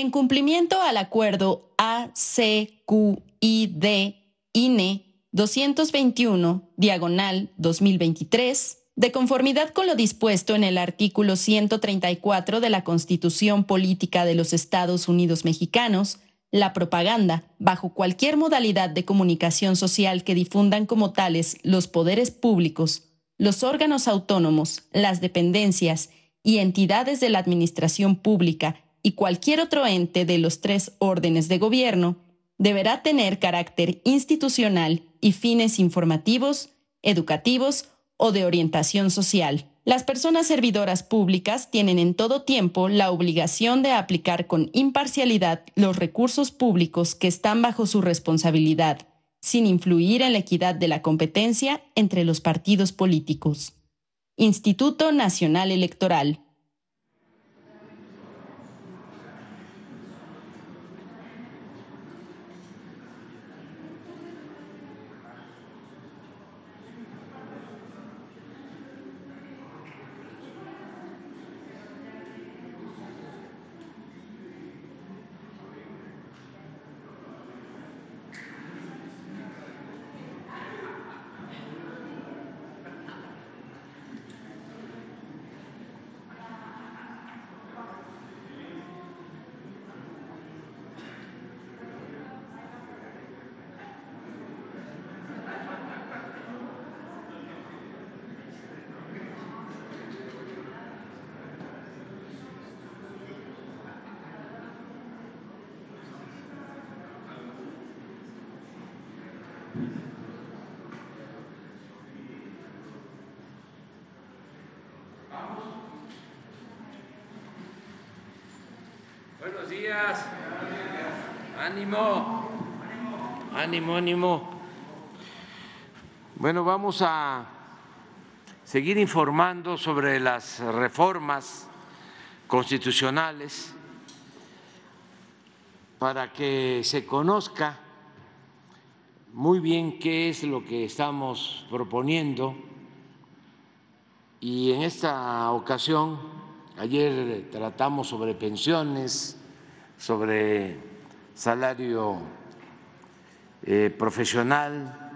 En cumplimiento al acuerdo ACQID-INE 221, diagonal 2023, de conformidad con lo dispuesto en el artículo 134 de la Constitución Política de los Estados Unidos Mexicanos, la propaganda, bajo cualquier modalidad de comunicación social que difundan como tales los poderes públicos, los órganos autónomos, las dependencias y entidades de la administración pública y cualquier otro ente de los tres órdenes de gobierno, deberá tener carácter institucional y fines informativos, educativos o de orientación social. Las personas servidoras públicas tienen en todo tiempo la obligación de aplicar con imparcialidad los recursos públicos que están bajo su responsabilidad, sin influir en la equidad de la competencia entre los partidos políticos. Instituto Nacional Electoral. Buenos días. Ánimo. Ánimo, ánimo. Bueno, vamos a seguir informando sobre las reformas constitucionales para que se conozca muy bien qué es lo que estamos proponiendo y en esta ocasión, ayer tratamos sobre pensiones, sobre salario eh, profesional,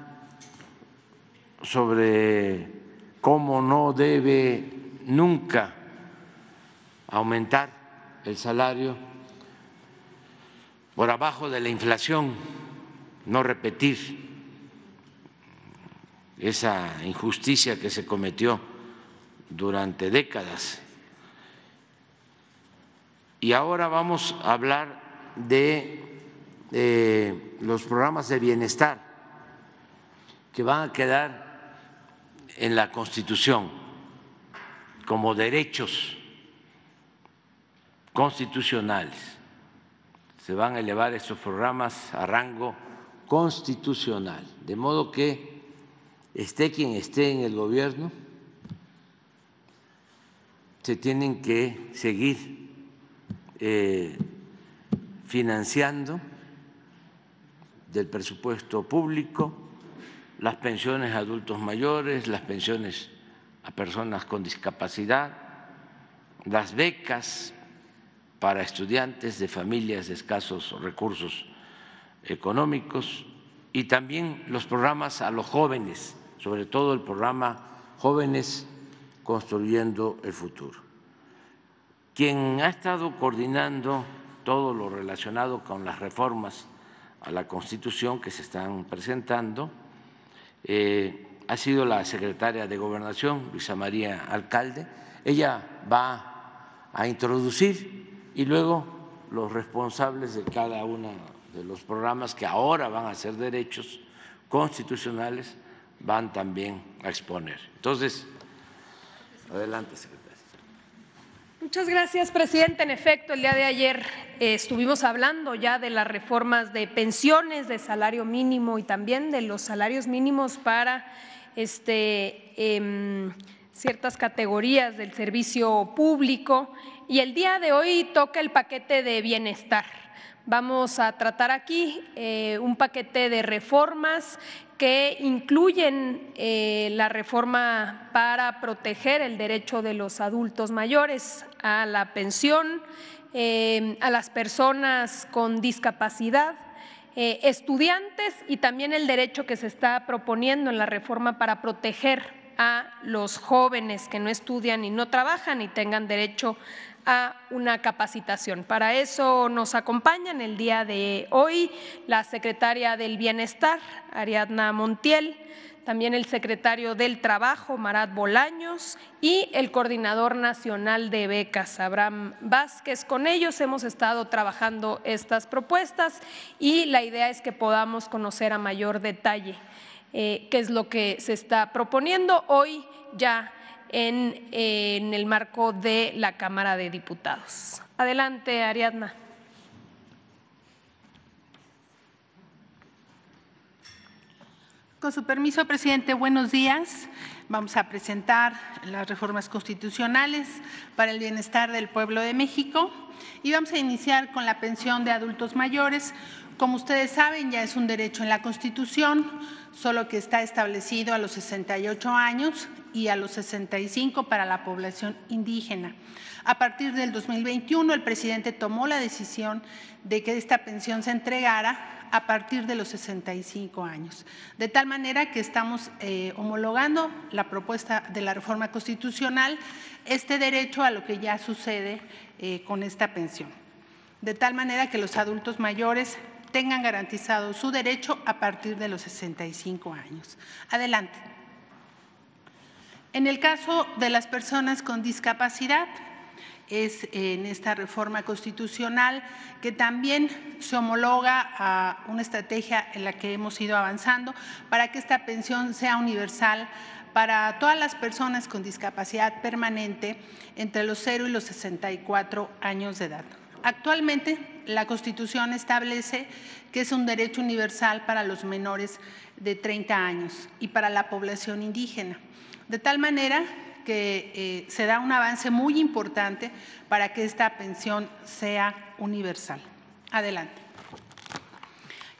sobre cómo no debe nunca aumentar el salario por abajo de la inflación, no repetir esa injusticia que se cometió durante décadas. Y ahora vamos a hablar de los programas de bienestar que van a quedar en la Constitución como derechos constitucionales. Se van a elevar estos programas a rango constitucional, de modo que esté quien esté en el gobierno, se tienen que seguir eh, financiando del presupuesto público las pensiones a adultos mayores, las pensiones a personas con discapacidad, las becas para estudiantes de familias de escasos recursos económicos y también los programas a los jóvenes, sobre todo el programa Jóvenes Construyendo el Futuro. Quien ha estado coordinando todo lo relacionado con las reformas a la Constitución que se están presentando eh, ha sido la secretaria de Gobernación, Luisa María Alcalde. Ella va a introducir y luego los responsables de cada uno de los programas que ahora van a ser derechos constitucionales van también a exponer. Entonces, adelante, secretaria. Muchas gracias, presidente. En efecto, el día de ayer eh, estuvimos hablando ya de las reformas de pensiones, de salario mínimo y también de los salarios mínimos para este, em, ciertas categorías del servicio público. Y el día de hoy toca el paquete de bienestar Vamos a tratar aquí eh, un paquete de reformas que incluyen eh, la reforma para proteger el derecho de los adultos mayores a la pensión, eh, a las personas con discapacidad, estudiantes y también el derecho que se está proponiendo en la reforma para proteger a los jóvenes que no estudian y no trabajan y tengan derecho a una capacitación. Para eso nos acompañan el día de hoy la secretaria del Bienestar, Ariadna Montiel, también el secretario del Trabajo, Marat Bolaños, y el coordinador nacional de becas, Abraham Vázquez. Con ellos hemos estado trabajando estas propuestas y la idea es que podamos conocer a mayor detalle eh, qué es lo que se está proponiendo. Hoy ya en, el marco de la Cámara de Diputados. Adelante, Ariadna. Con su permiso, presidente, buenos días. Vamos a presentar las reformas constitucionales para el bienestar del pueblo de México y vamos a iniciar con la pensión de adultos mayores. Como ustedes saben, ya es un derecho en la Constitución, solo que está establecido a los 68 años y a los 65 para la población indígena. A partir del 2021, el presidente tomó la decisión de que esta pensión se entregara a partir de los 65 años, de tal manera que estamos eh, homologando la propuesta de la reforma constitucional, este derecho a lo que ya sucede eh, con esta pensión, de tal manera que los adultos mayores tengan garantizado su derecho a partir de los 65 años. Adelante. En el caso de las personas con discapacidad, es en esta reforma constitucional que también se homologa a una estrategia en la que hemos ido avanzando para que esta pensión sea universal para todas las personas con discapacidad permanente entre los 0 y los 64 años de edad. Actualmente, la Constitución establece que es un derecho universal para los menores de 30 años y para la población indígena, de tal manera que eh, se da un avance muy importante para que esta pensión sea universal. Adelante.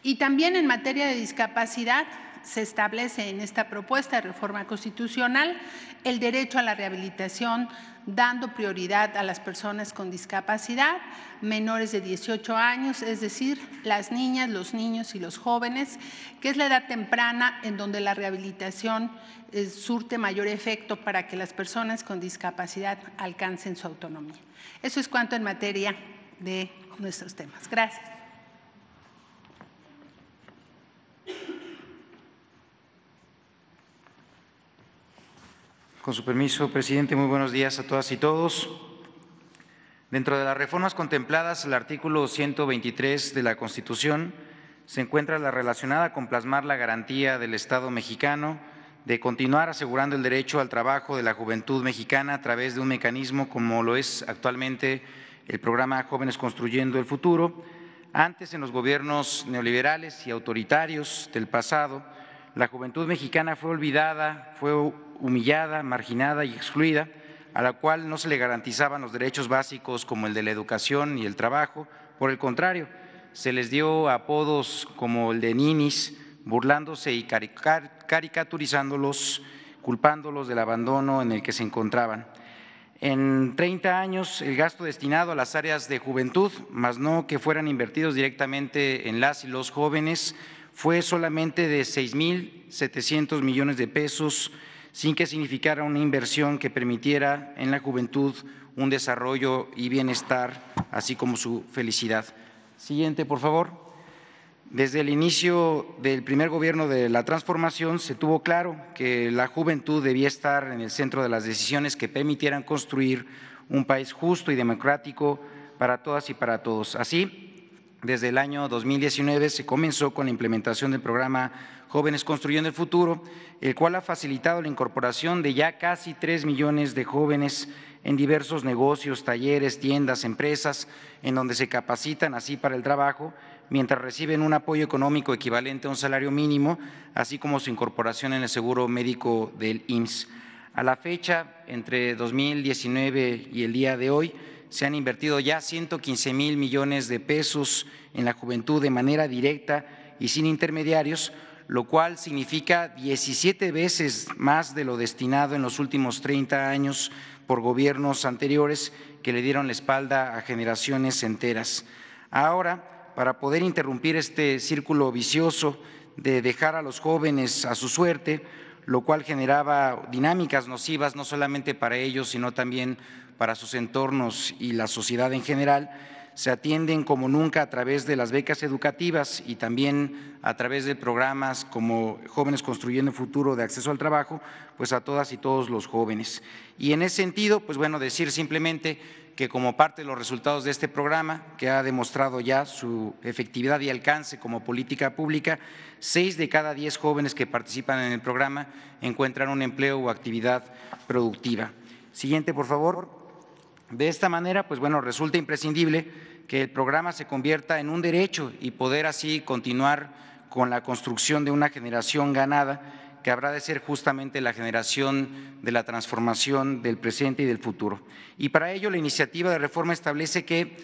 Y también en materia de discapacidad, se establece en esta propuesta de reforma constitucional el derecho a la rehabilitación, dando prioridad a las personas con discapacidad menores de 18 años, es decir, las niñas, los niños y los jóvenes, que es la edad temprana en donde la rehabilitación eh, surte mayor efecto para que las personas con discapacidad alcancen su autonomía. Eso es cuanto en materia de nuestros temas. Gracias. Con su permiso, presidente, muy buenos días a todas y todos. Dentro de las reformas contempladas, el artículo 123 de la Constitución se encuentra la relacionada con plasmar la garantía del Estado mexicano de continuar asegurando el derecho al trabajo de la juventud mexicana a través de un mecanismo como lo es actualmente el programa Jóvenes Construyendo el Futuro. Antes, en los gobiernos neoliberales y autoritarios del pasado, la juventud mexicana fue olvidada, fue humillada, marginada y excluida, a la cual no se le garantizaban los derechos básicos como el de la educación y el trabajo. Por el contrario, se les dio apodos como el de ninis, burlándose y caricaturizándolos, culpándolos del abandono en el que se encontraban. En 30 años, el gasto destinado a las áreas de juventud, más no que fueran invertidos directamente en las y los jóvenes, fue solamente de 6.700 millones de pesos, sin que significara una inversión que permitiera en la juventud un desarrollo y bienestar, así como su felicidad. Siguiente, por favor. Desde el inicio del primer gobierno de la transformación se tuvo claro que la juventud debía estar en el centro de las decisiones que permitieran construir un país justo y democrático para todas y para todos. Así, desde el año 2019 se comenzó con la implementación del programa Jóvenes Construyendo el Futuro, el cual ha facilitado la incorporación de ya casi tres millones de jóvenes en diversos negocios, talleres, tiendas, empresas, en donde se capacitan así para el trabajo, mientras reciben un apoyo económico equivalente a un salario mínimo, así como su incorporación en el seguro médico del IMSS. A la fecha, entre 2019 y el día de hoy, se han invertido ya 115 mil millones de pesos en la juventud de manera directa y sin intermediarios, lo cual significa 17 veces más de lo destinado en los últimos 30 años por gobiernos anteriores que le dieron la espalda a generaciones enteras. Ahora, para poder interrumpir este círculo vicioso de dejar a los jóvenes a su suerte, lo cual generaba dinámicas nocivas no solamente para ellos, sino también para sus entornos y la sociedad en general, se atienden como nunca a través de las becas educativas y también a través de programas como Jóvenes Construyendo el Futuro de Acceso al Trabajo, pues a todas y todos los jóvenes. Y en ese sentido, pues bueno, decir simplemente que como parte de los resultados de este programa, que ha demostrado ya su efectividad y alcance como política pública, seis de cada diez jóvenes que participan en el programa encuentran un empleo o actividad productiva. Siguiente, por favor. De esta manera, pues bueno, resulta imprescindible que el programa se convierta en un derecho y poder así continuar con la construcción de una generación ganada que habrá de ser justamente la generación de la transformación del presente y del futuro. Y para ello la iniciativa de reforma establece que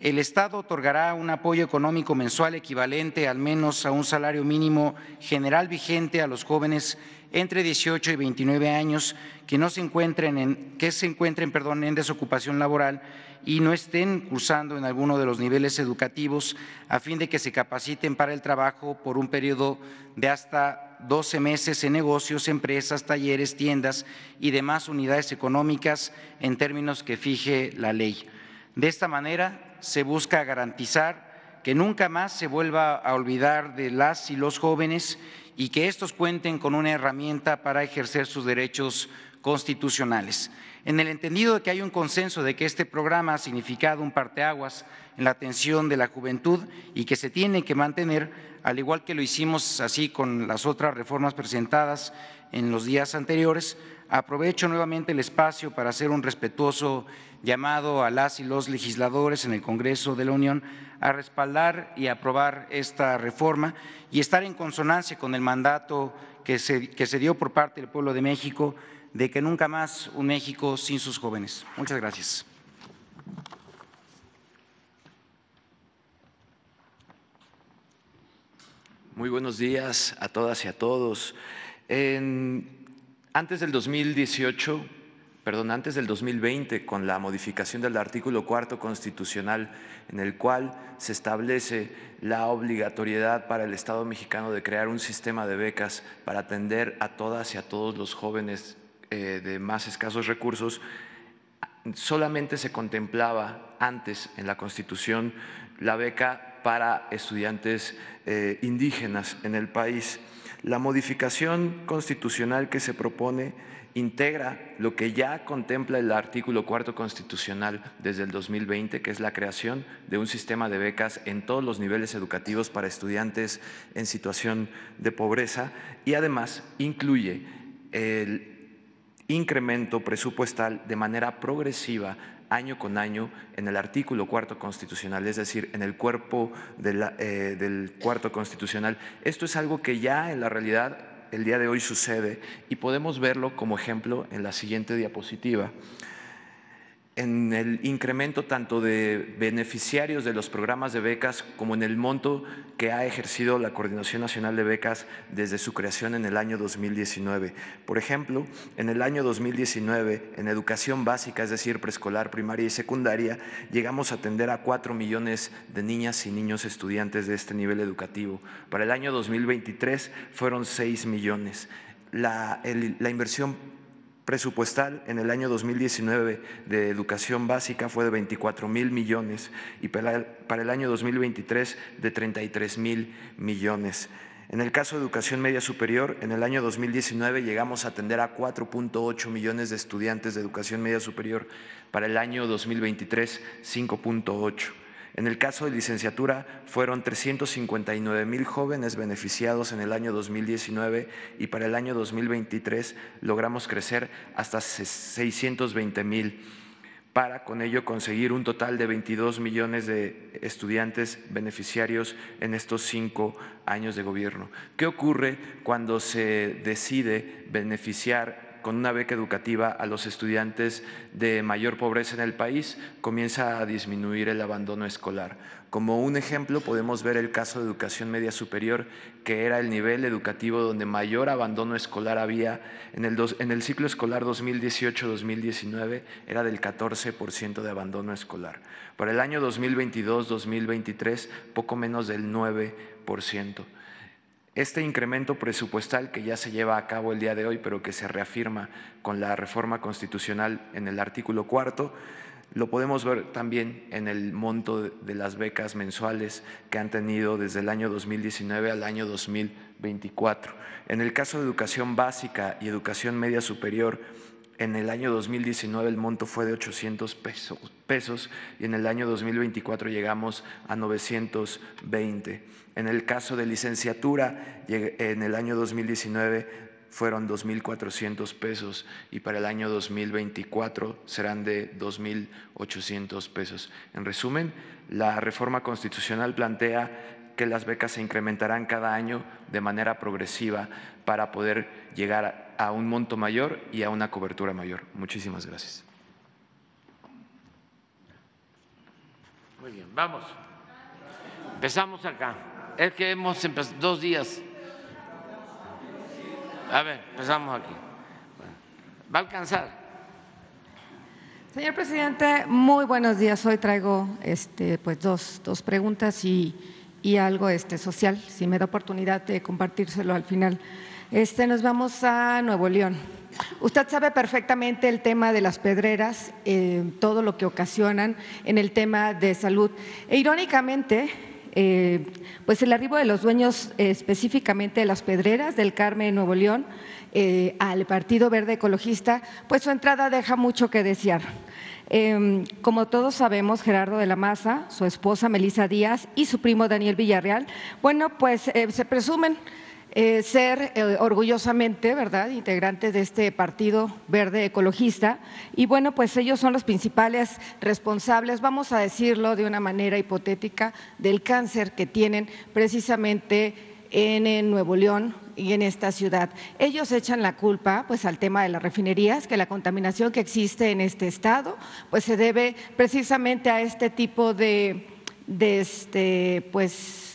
el Estado otorgará un apoyo económico mensual equivalente al menos a un salario mínimo general vigente a los jóvenes entre 18 y 29 años que no se encuentren en, que se encuentren, perdón, en desocupación laboral y no estén cursando en alguno de los niveles educativos a fin de que se capaciten para el trabajo por un periodo de hasta 12 meses en negocios, empresas, talleres, tiendas y demás unidades económicas en términos que fije la ley. De esta manera se busca garantizar que nunca más se vuelva a olvidar de las y los jóvenes y que estos cuenten con una herramienta para ejercer sus derechos constitucionales. En el entendido de que hay un consenso de que este programa ha significado un parteaguas en la atención de la juventud y que se tiene que mantener, al igual que lo hicimos así con las otras reformas presentadas en los días anteriores, aprovecho nuevamente el espacio para hacer un respetuoso llamado a las y los legisladores en el Congreso de la Unión a respaldar y aprobar esta reforma y estar en consonancia con el mandato que se, que se dio por parte del pueblo de México de que nunca más un México sin sus jóvenes. Muchas gracias. Muy buenos días a todas y a todos. Antes del 2018 perdón, antes del 2020 con la modificación del artículo cuarto constitucional en el cual se establece la obligatoriedad para el Estado mexicano de crear un sistema de becas para atender a todas y a todos los jóvenes eh, de más escasos recursos, solamente se contemplaba antes en la Constitución la beca para estudiantes eh, indígenas en el país. La modificación constitucional que se propone integra lo que ya contempla el artículo cuarto constitucional desde el 2020, que es la creación de un sistema de becas en todos los niveles educativos para estudiantes en situación de pobreza y además incluye el incremento presupuestal de manera progresiva año con año en el artículo cuarto constitucional, es decir, en el cuerpo eh, del cuarto constitucional. Esto es algo que ya en la realidad el día de hoy sucede y podemos verlo como ejemplo en la siguiente diapositiva en el incremento tanto de beneficiarios de los programas de becas como en el monto que ha ejercido la Coordinación Nacional de Becas desde su creación en el año 2019. Por ejemplo, en el año 2019, en educación básica, es decir, preescolar, primaria y secundaria, llegamos a atender a cuatro millones de niñas y niños estudiantes de este nivel educativo. Para el año 2023 fueron seis millones. La, la inversión presupuestal en el año 2019 de educación básica fue de 24 mil millones y para el año 2023 de 33 mil millones. En el caso de educación media superior, en el año 2019 llegamos a atender a 4.8 millones de estudiantes de educación media superior, para el año 2023 5.8. En el caso de licenciatura, fueron 359 mil jóvenes beneficiados en el año 2019 y para el año 2023 logramos crecer hasta 620 mil para con ello conseguir un total de 22 millones de estudiantes beneficiarios en estos cinco años de gobierno. ¿Qué ocurre cuando se decide beneficiar con una beca educativa a los estudiantes de mayor pobreza en el país, comienza a disminuir el abandono escolar. Como un ejemplo podemos ver el caso de educación media superior, que era el nivel educativo donde mayor abandono escolar había en el, ciclo escolar 2018-2019, era del 14% de abandono escolar. Para el año 2022-2023, poco menos del 9%. Este incremento presupuestal que ya se lleva a cabo el día de hoy, pero que se reafirma con la reforma constitucional en el artículo cuarto, lo podemos ver también en el monto de las becas mensuales que han tenido desde el año 2019 al año 2024. En el caso de educación básica y educación media superior, en el año 2019 el monto fue de 800 pesos, y en el año 2024 llegamos a 920. En el caso de licenciatura, en el año 2019 fueron 2.400 pesos y para el año 2024 serán de 2.800 pesos. En resumen, la reforma constitucional plantea que las becas se incrementarán cada año de manera progresiva para poder llegar a un monto mayor y a una cobertura mayor. Muchísimas gracias. Muy bien, vamos. Empezamos acá. Es que hemos empezado dos días. A ver, empezamos aquí. Va a alcanzar. Señor presidente, muy buenos días. Hoy traigo este, pues dos, dos preguntas y, y algo este, social, si me da oportunidad de compartírselo al final. Este, nos vamos a Nuevo León. Usted sabe perfectamente el tema de las pedreras, eh, todo lo que ocasionan en el tema de salud. E irónicamente, eh, pues el arribo de los dueños eh, específicamente de las pedreras del Carmen Nuevo León al Partido Verde Ecologista, pues su entrada deja mucho que desear. Em, como todos sabemos, Gerardo de la Maza, su esposa Melisa Díaz y su primo Daniel Villarreal, bueno, pues se presumen eh, ser eh, orgullosamente, ¿verdad?, integrantes de este Partido Verde Ecologista. Y bueno, pues ellos son los principales responsables, vamos a decirlo de una manera hipotética, del cáncer que tienen precisamente en, Nuevo León y en esta ciudad. Ellos echan la culpa pues al tema de las refinerías, que la contaminación que existe en este estado pues se debe precisamente a este tipo de, de este pues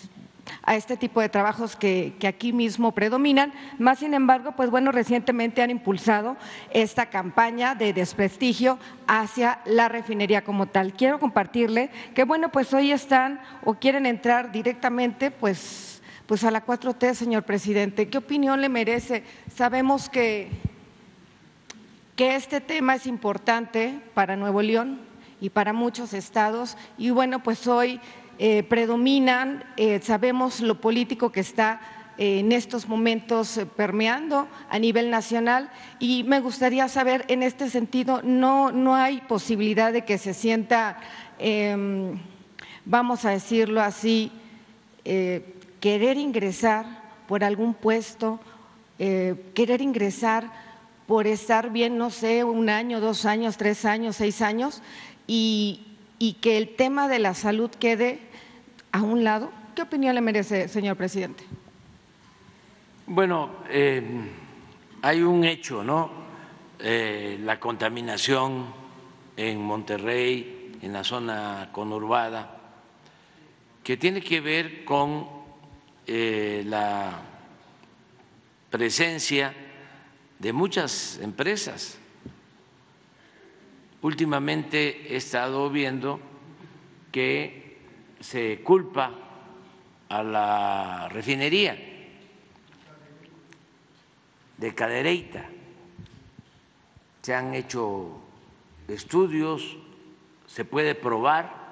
a este tipo de trabajos que, aquí mismo predominan. Más sin embargo, pues bueno, recientemente han impulsado esta campaña de desprestigio hacia la refinería como tal. Quiero compartirle que bueno, pues hoy están o quieren entrar directamente pues, pues a la 4T, señor presidente. ¿Qué opinión le merece? Sabemos que, que este tema es importante para Nuevo León y para muchos estados y bueno, pues hoy eh, predominan, eh, sabemos lo político que está eh, en estos momentos permeando a nivel nacional. Y me gustaría saber en este sentido, no, no hay posibilidad de que se sienta, em, vamos a decirlo así, querer ingresar por algún puesto, querer ingresar por estar bien, no sé, un año, dos años, tres años, seis años, y, y que el tema de la salud quede a un lado. ¿Qué opinión le merece, señor presidente? Bueno, eh, hay un hecho, ¿no? Eh, la contaminación en Monterrey, en la zona conurbada, que tiene que ver con eh, la presencia de muchas empresas Últimamente he estado viendo que se culpa a la refinería de Cadereyta. Se han hecho estudios, se puede probar.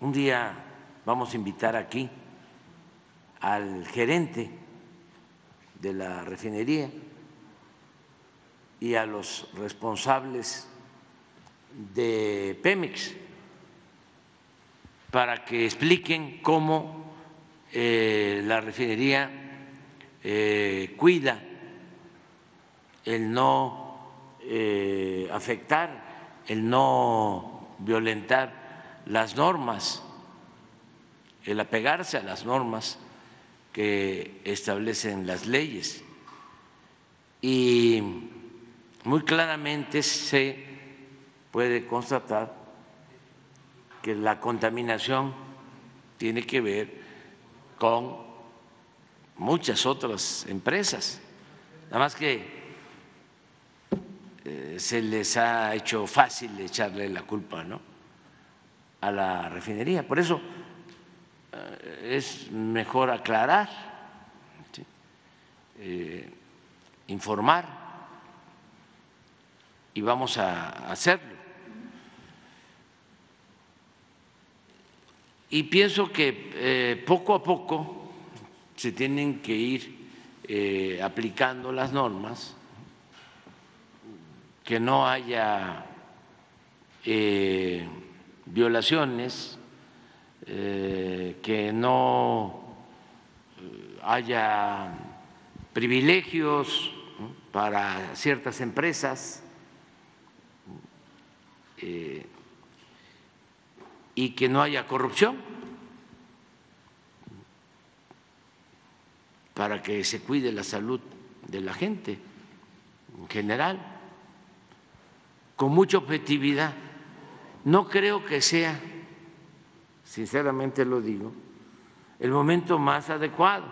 Un día vamos a invitar aquí al gerente de la refinería y a los responsables de Pemex para que expliquen cómo eh, la refinería eh, cuida el no eh, afectar, el no violentar las normas, el apegarse a las normas que establecen las leyes. Y muy claramente se puede constatar que la contaminación tiene que ver con muchas otras empresas, nada más que eh, se les ha hecho fácil echarle la culpa ¿no? a la refinería. Por eso eh, es mejor aclarar, eh, informar y vamos a hacerlo. Y pienso que eh, poco a poco se tienen que ir eh, aplicando las normas, que no haya eh, violaciones, que no haya privilegios para ciertas empresas y que no haya corrupción, para que se cuide la salud de la gente en general, con mucha objetividad. No creo que sea, sinceramente lo digo, el momento más adecuado,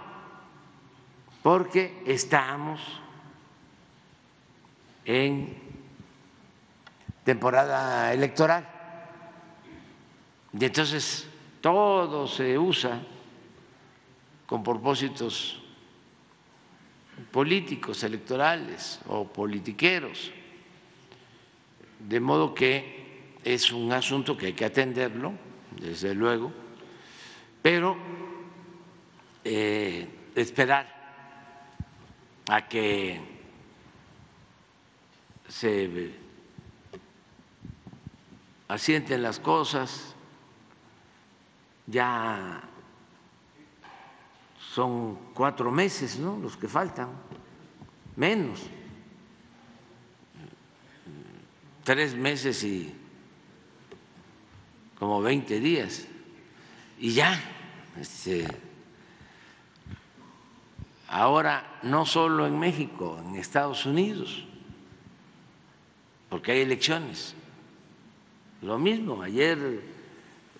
porque estamos en temporada electoral. Y entonces todo se usa con propósitos políticos, electorales o politiqueros, de modo que es un asunto que hay que atenderlo, desde luego, pero eh, esperar a que se asienten las cosas, ya son cuatro meses, ¿no? Los que faltan, menos, tres meses y como veinte días, y ya, este, ahora no solo en México, en Estados Unidos, porque hay elecciones, lo mismo, ayer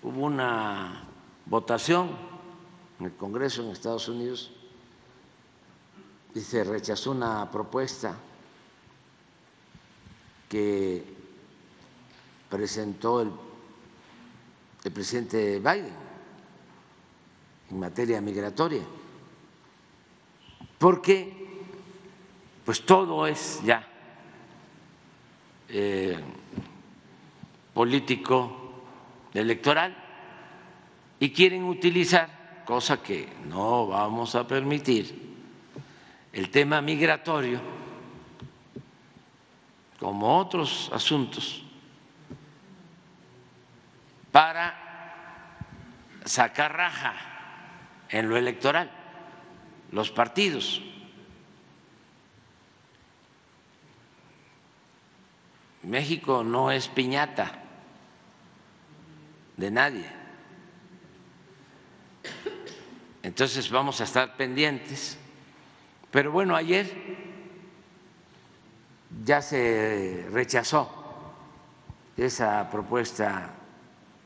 hubo una votación en el Congreso en Estados Unidos y se rechazó una propuesta que presentó el, el presidente Biden en materia migratoria, porque pues todo es ya eh, político electoral y quieren utilizar, cosa que no vamos a permitir, el tema migratorio como otros asuntos para sacar raja en lo electoral, los partidos. México no es piñata de nadie. Entonces vamos a estar pendientes. Pero bueno, ayer ya se rechazó esa propuesta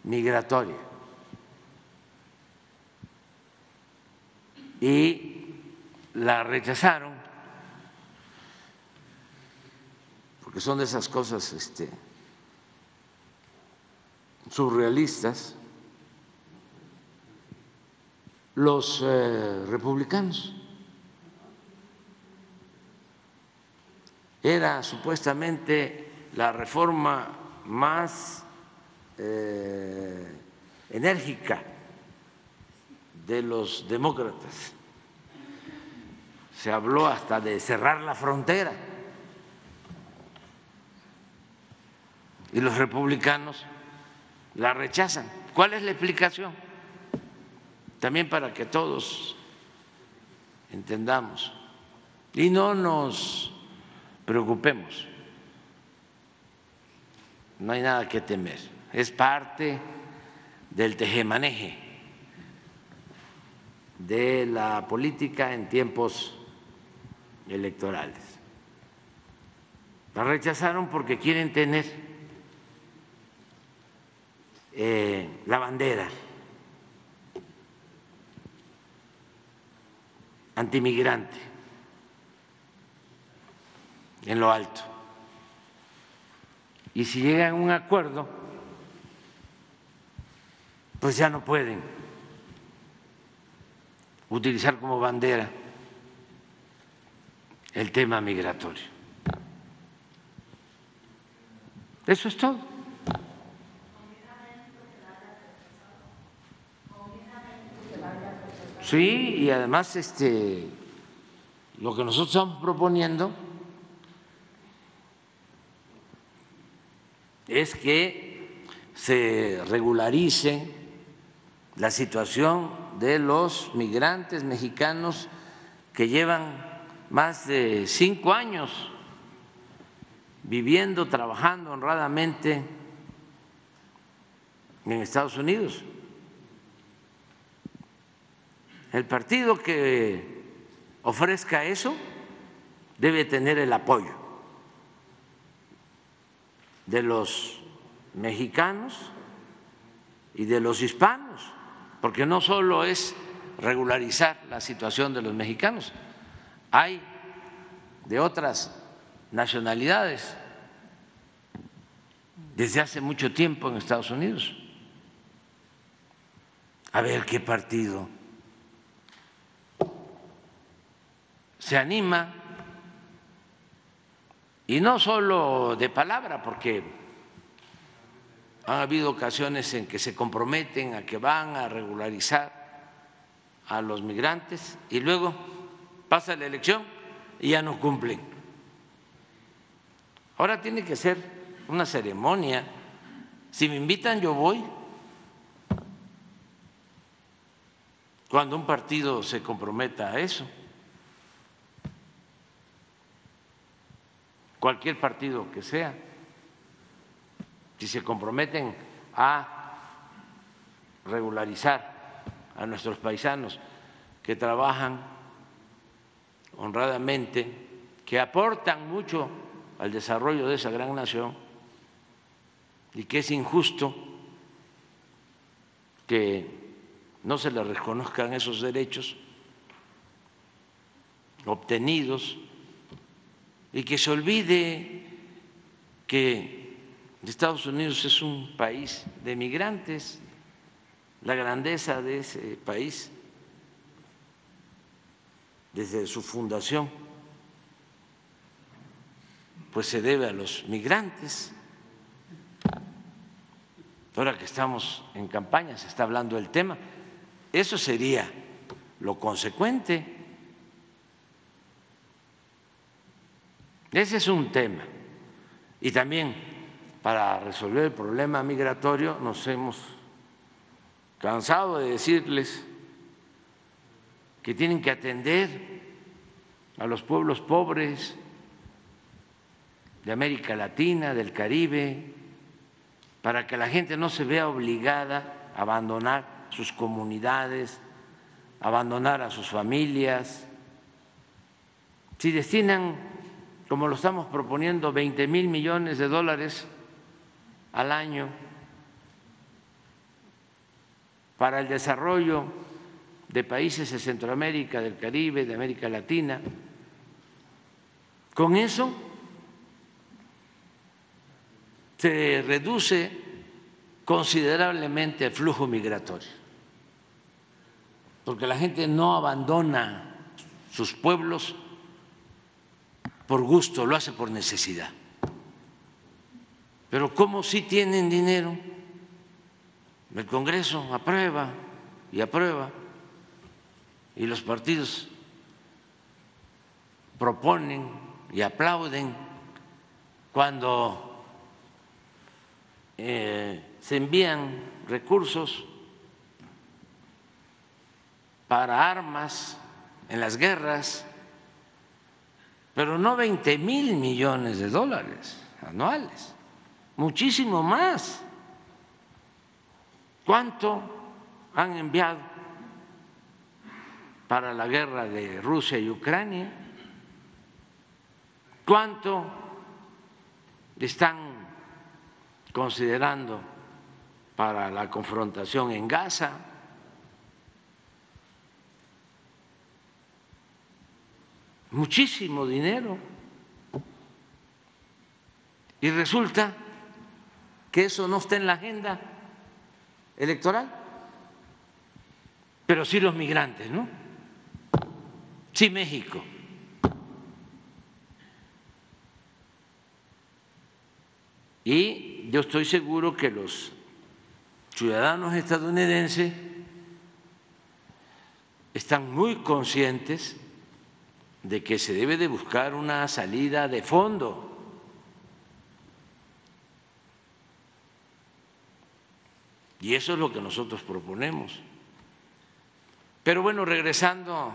migratoria. Y la rechazaron porque son de esas cosas este, surrealistas los eh, republicanos. Era supuestamente la reforma más eh, enérgica de los demócratas. Se habló hasta de cerrar la frontera. Y los republicanos la rechazan. ¿Cuál es la explicación? también para que todos entendamos y no nos preocupemos. No hay nada que temer, es parte del tejemaneje de la política en tiempos electorales. La rechazaron porque quieren tener eh, la bandera antimigrante en lo alto. Y si llegan a un acuerdo, pues ya no pueden utilizar como bandera el tema migratorio. Eso es todo. Sí, y además este lo que nosotros estamos proponiendo es que se regularice la situación de los migrantes mexicanos que llevan más de cinco años viviendo, trabajando honradamente en Estados Unidos. El partido que ofrezca eso debe tener el apoyo de los mexicanos y de los hispanos, porque no solo es regularizar la situación de los mexicanos, hay de otras nacionalidades desde hace mucho tiempo en Estados Unidos. A ver qué partido se anima, y no solo de palabra, porque ha habido ocasiones en que se comprometen a que van a regularizar a los migrantes y luego pasa la elección y ya no cumplen. Ahora tiene que ser una ceremonia. Si me invitan, yo voy. Cuando un partido se comprometa a eso. Cualquier partido que sea. Si se comprometen a regularizar a nuestros paisanos que trabajan honradamente, que aportan mucho al desarrollo de esa gran nación y que es injusto que no se les reconozcan esos derechos obtenidos y que se olvide que Estados Unidos es un país de migrantes, la grandeza de ese país desde su fundación, pues se debe a los migrantes. Ahora que estamos en campaña, se está hablando del tema, eso sería lo consecuente. Ese es un tema. Y también para resolver el problema migratorio nos hemos cansado de decirles que tienen que atender a los pueblos pobres de América Latina, del Caribe, para que la gente no se vea obligada a abandonar sus comunidades, abandonar a sus familias. Si destinan, como lo estamos proponiendo, 20 mil millones de dólares al año para el desarrollo de países de Centroamérica, del Caribe, de América Latina. Con eso se reduce considerablemente el flujo migratorio, porque la gente no abandona sus pueblos por gusto, lo hace por necesidad. Pero como si tienen dinero, el Congreso aprueba y aprueba y los partidos proponen y aplauden cuando eh, se envían recursos para armas en las guerras, pero no 20 mil millones de dólares anuales, muchísimo más. ¿Cuánto han enviado para la guerra de Rusia y Ucrania? ¿Cuánto están considerando para la confrontación en Gaza. Muchísimo dinero. Y resulta que eso no está en la agenda electoral, pero sí los migrantes, ¿no? Sí México. Y yo estoy seguro que los ciudadanos estadounidenses están muy conscientes de que se debe de buscar una salida de fondo Y eso es lo que nosotros proponemos. Pero bueno, regresando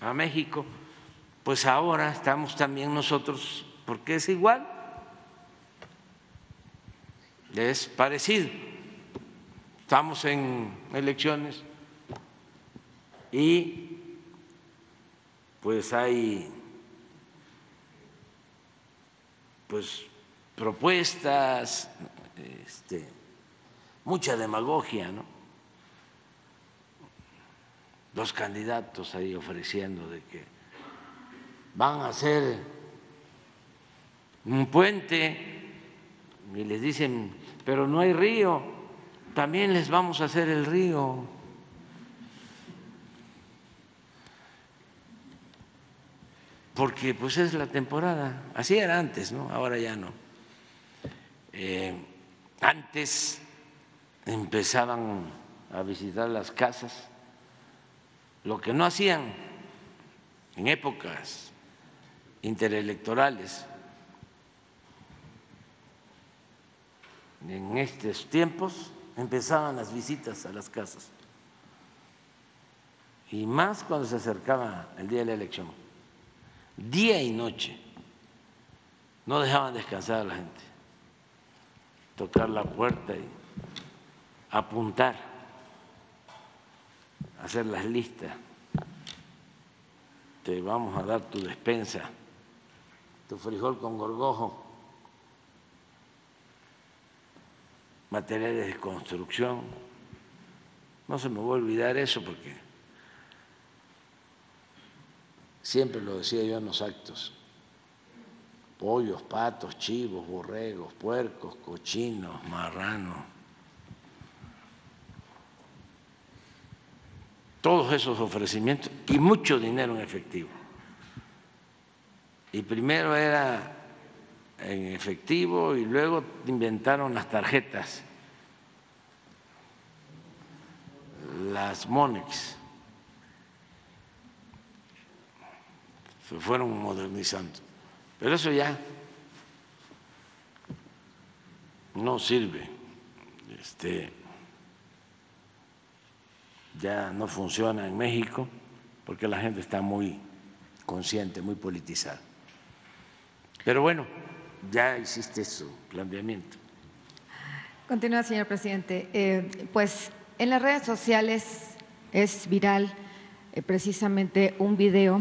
a México, pues ahora estamos también nosotros, porque es igual, es parecido. Estamos en elecciones y pues hay pues propuestas este, mucha demagogia, ¿no? Los candidatos ahí ofreciendo de que van a hacer un puente y les dicen, pero no hay río, también les vamos a hacer el río. Porque pues es la temporada, así era antes, ¿no? Ahora ya no. Eh, antes empezaban a visitar las casas, lo que no hacían en épocas interelectorales. En estos tiempos empezaban las visitas a las casas y más cuando se acercaba el día de la elección, día y noche, no dejaban descansar a la gente, tocar la puerta y apuntar, hacer las listas. Te vamos a dar tu despensa, tu frijol con gorgojo, materiales de construcción. No se me va a olvidar eso porque siempre lo decía yo en los actos. Pollos, patos, chivos, borregos, puercos, cochinos, marranos todos esos ofrecimientos y mucho dinero en efectivo. Y primero era en efectivo y luego inventaron las tarjetas, las Monex. Se fueron modernizando. Pero eso ya no sirve. Este, ya no funciona en México porque la gente está muy consciente, muy politizada. Pero bueno, ya hiciste su planteamiento. Continúa, señor presidente. Eh, pues en las redes sociales es viral eh, precisamente un video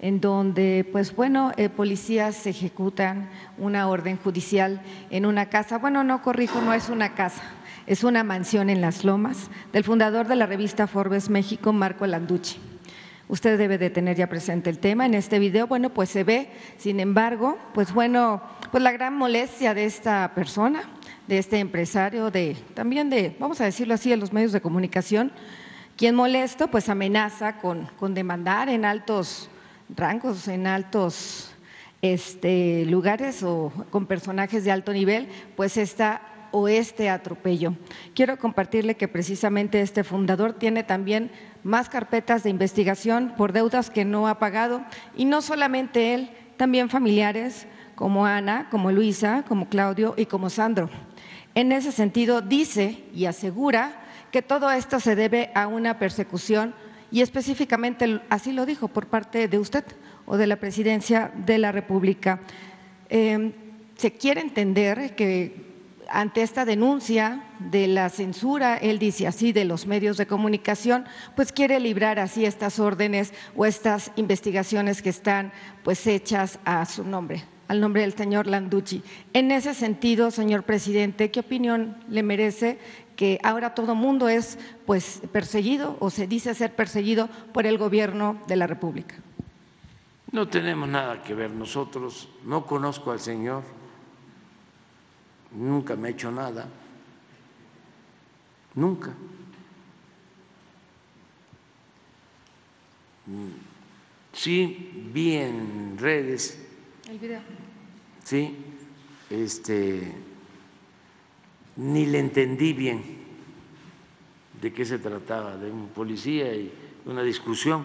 en donde, pues bueno, eh, policías ejecutan una orden judicial en una casa. Bueno, no corrijo, no es una casa, es una mansión en Las Lomas del fundador de la revista Forbes México, Marco Landucci. Usted debe de tener ya presente el tema. En este video, bueno, pues se ve, sin embargo, pues bueno, pues la gran molestia de esta persona, de este empresario, de también de, vamos a decirlo así, de los medios de comunicación, quien molesto, pues amenaza con, con demandar en altos rangos, en altos este, lugares o con personajes de alto nivel, pues esta o este atropello. Quiero compartirle que precisamente este fundador tiene también más carpetas de investigación por deudas que no ha pagado y no solamente él, también familiares como Ana, como Luisa, como Claudio y como Sandro. En ese sentido, dice y asegura que todo esto se debe a una persecución y específicamente así lo dijo por parte de usted o de la presidencia de la República. Eh, se quiere entender que ante esta denuncia de la censura, él dice así, de los medios de comunicación, pues quiere librar así estas órdenes o estas investigaciones que están pues hechas a su nombre. al nombre del señor Landucci. En ese sentido, señor presidente, ¿qué opinión le merece que ahora todo mundo es pues perseguido o se dice ser perseguido por el gobierno de la República? No tenemos nada que ver nosotros, no conozco al señor, nunca me ha hecho nada, nunca. Sí, vi en redes. El video. Sí, este, ni le entendí bien de qué se trataba, de un policía y una discusión,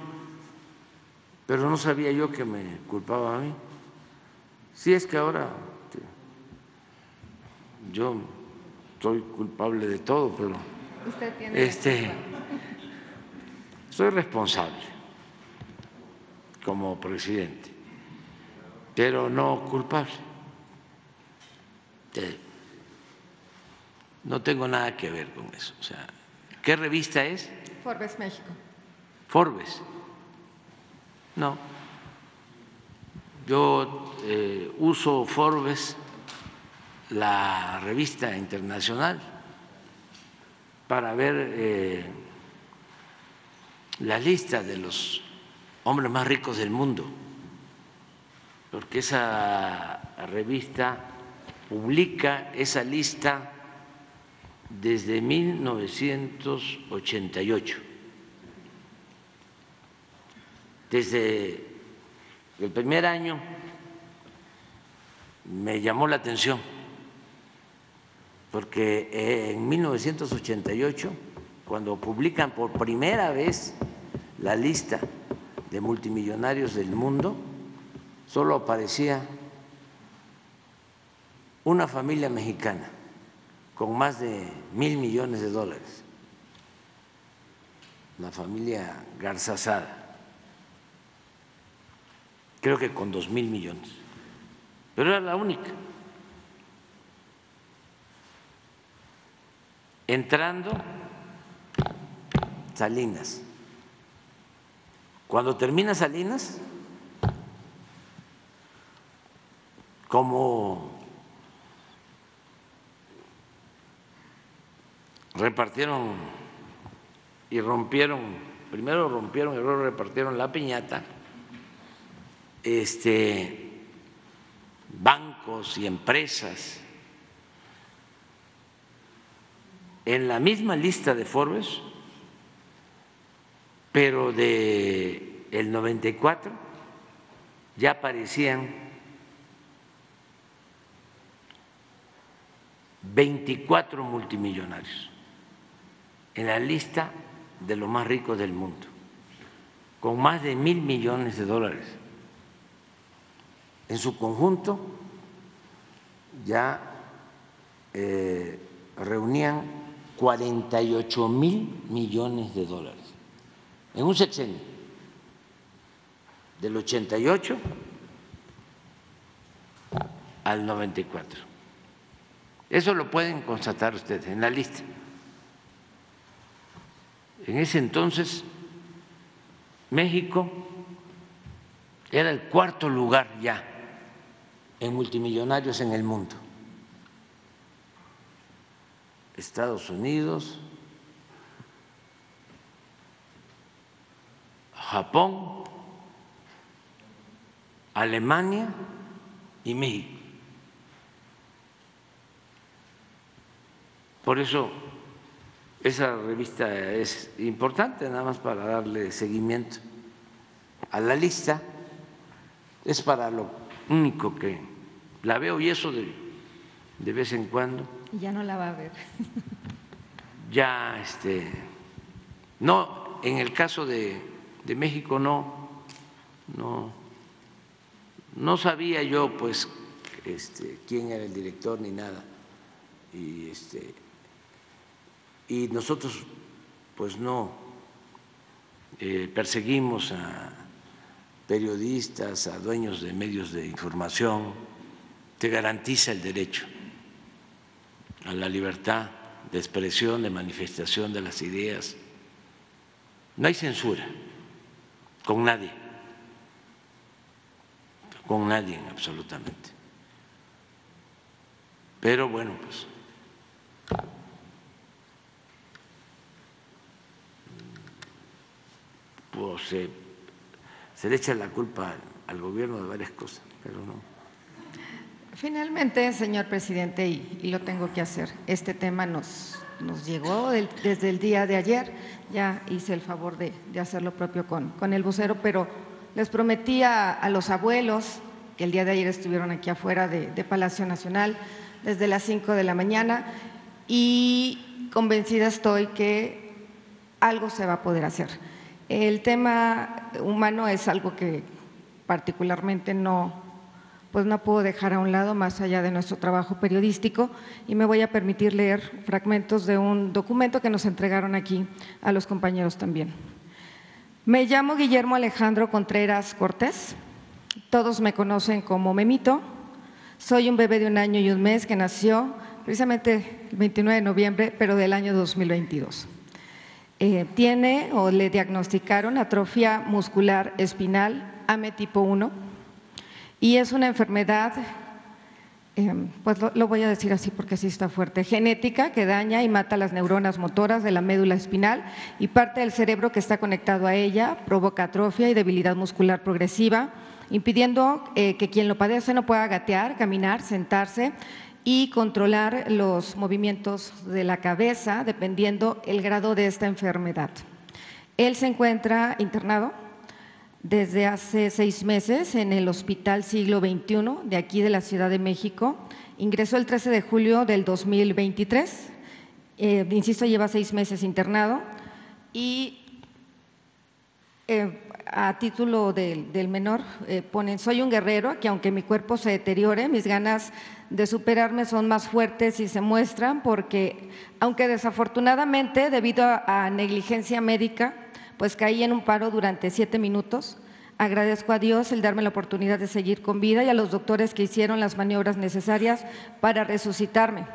pero no sabía yo que me culpaba a mí. Sí es que ahora este, yo soy culpable de todo, pero Usted tiene este, soy responsable como presidente, pero no culpable. Eh, No tengo nada que ver con eso. O sea, ¿qué revista es? Forbes México. Forbes. No. Yo eh, uso Forbes, la revista internacional, para ver eh, la lista de los hombres más ricos del mundo, porque esa revista publica esa lista desde 1988. Desde el primer año me llamó la atención, porque en 1988, cuando publican por primera vez la lista de multimillonarios del mundo, solo aparecía una familia mexicana con más de mil millones de dólares, la familia Garzazada, creo que con dos mil millones, pero era la única. Entrando Salinas. Cuando termina Salinas, como repartieron y rompieron, primero rompieron y luego repartieron la piñata, este, bancos y empresas. En la misma lista de Forbes, pero de el 94 ya aparecían 24 multimillonarios en la lista de los más ricos del mundo, con más de mil millones de dólares. En su conjunto ya eh, reunían 48 mil millones de dólares en un sexenio, del 88 al 94. Eso lo pueden constatar ustedes en la lista. En ese entonces México era el cuarto lugar ya en multimillonarios en el mundo. Estados Unidos, Japón, Alemania y México. Por eso esa revista es importante, nada más para darle seguimiento a la lista. Es para lo único que la veo y eso de, de vez en cuando. Y ya no la va a ver. Ya, este, no, en el caso de, de México no, no, no sabía yo pues este, quién era el director ni nada. Y este, y nosotros pues no eh, perseguimos a periodistas, a dueños de medios de información, te garantiza el derecho a la libertad de expresión, de manifestación de las ideas. No hay censura con nadie. con nadie absolutamente. Pero bueno, pues pues se, le echa la culpa al gobierno de varias cosas, pero no. Finalmente, señor presidente, y, lo tengo que hacer, este tema nos, nos llegó desde el día de ayer, ya hice el favor de, de hacer lo propio con, el vocero, pero les prometí a, a los abuelos que el día de ayer estuvieron aquí afuera de, de Palacio Nacional desde las 5 de la mañana y convencida estoy que algo se va a poder hacer. El tema humano es algo que particularmente no, pues no puedo dejar a un lado más allá de nuestro trabajo periodístico y me voy a permitir leer fragmentos de un documento que nos entregaron aquí a los compañeros también. Me llamo Guillermo Alejandro Contreras Cortés, todos me conocen como Memito, soy un bebé de un año y un mes que nació precisamente el 29 de noviembre, pero del año 2022. Eh, tiene o le diagnosticaron atrofia muscular espinal AME tipo 1 y es una enfermedad, eh, pues lo, voy a decir así porque así está fuerte, genética que daña y mata las neuronas motoras de la médula espinal y parte del cerebro que está conectado a ella, provoca atrofia y debilidad muscular progresiva, impidiendo eh, que quien lo padece no pueda gatear, caminar, sentarse y controlar los movimientos de la cabeza dependiendo el grado de esta enfermedad. Él se encuentra internado desde hace seis meses en el Hospital Siglo XXI de aquí de la Ciudad de México. Ingresó el 13 de julio del 2023. Eh, insisto, lleva seis meses internado y eh, a título del, del menor eh, ponen, soy un guerrero que aunque mi cuerpo se deteriore, mis ganas de superarme son más fuertes y se muestran porque, aunque desafortunadamente debido a, a negligencia médica, pues caí en un paro durante siete minutos, agradezco a Dios el darme la oportunidad de seguir con vida y a los doctores que hicieron las maniobras necesarias para resucitarme.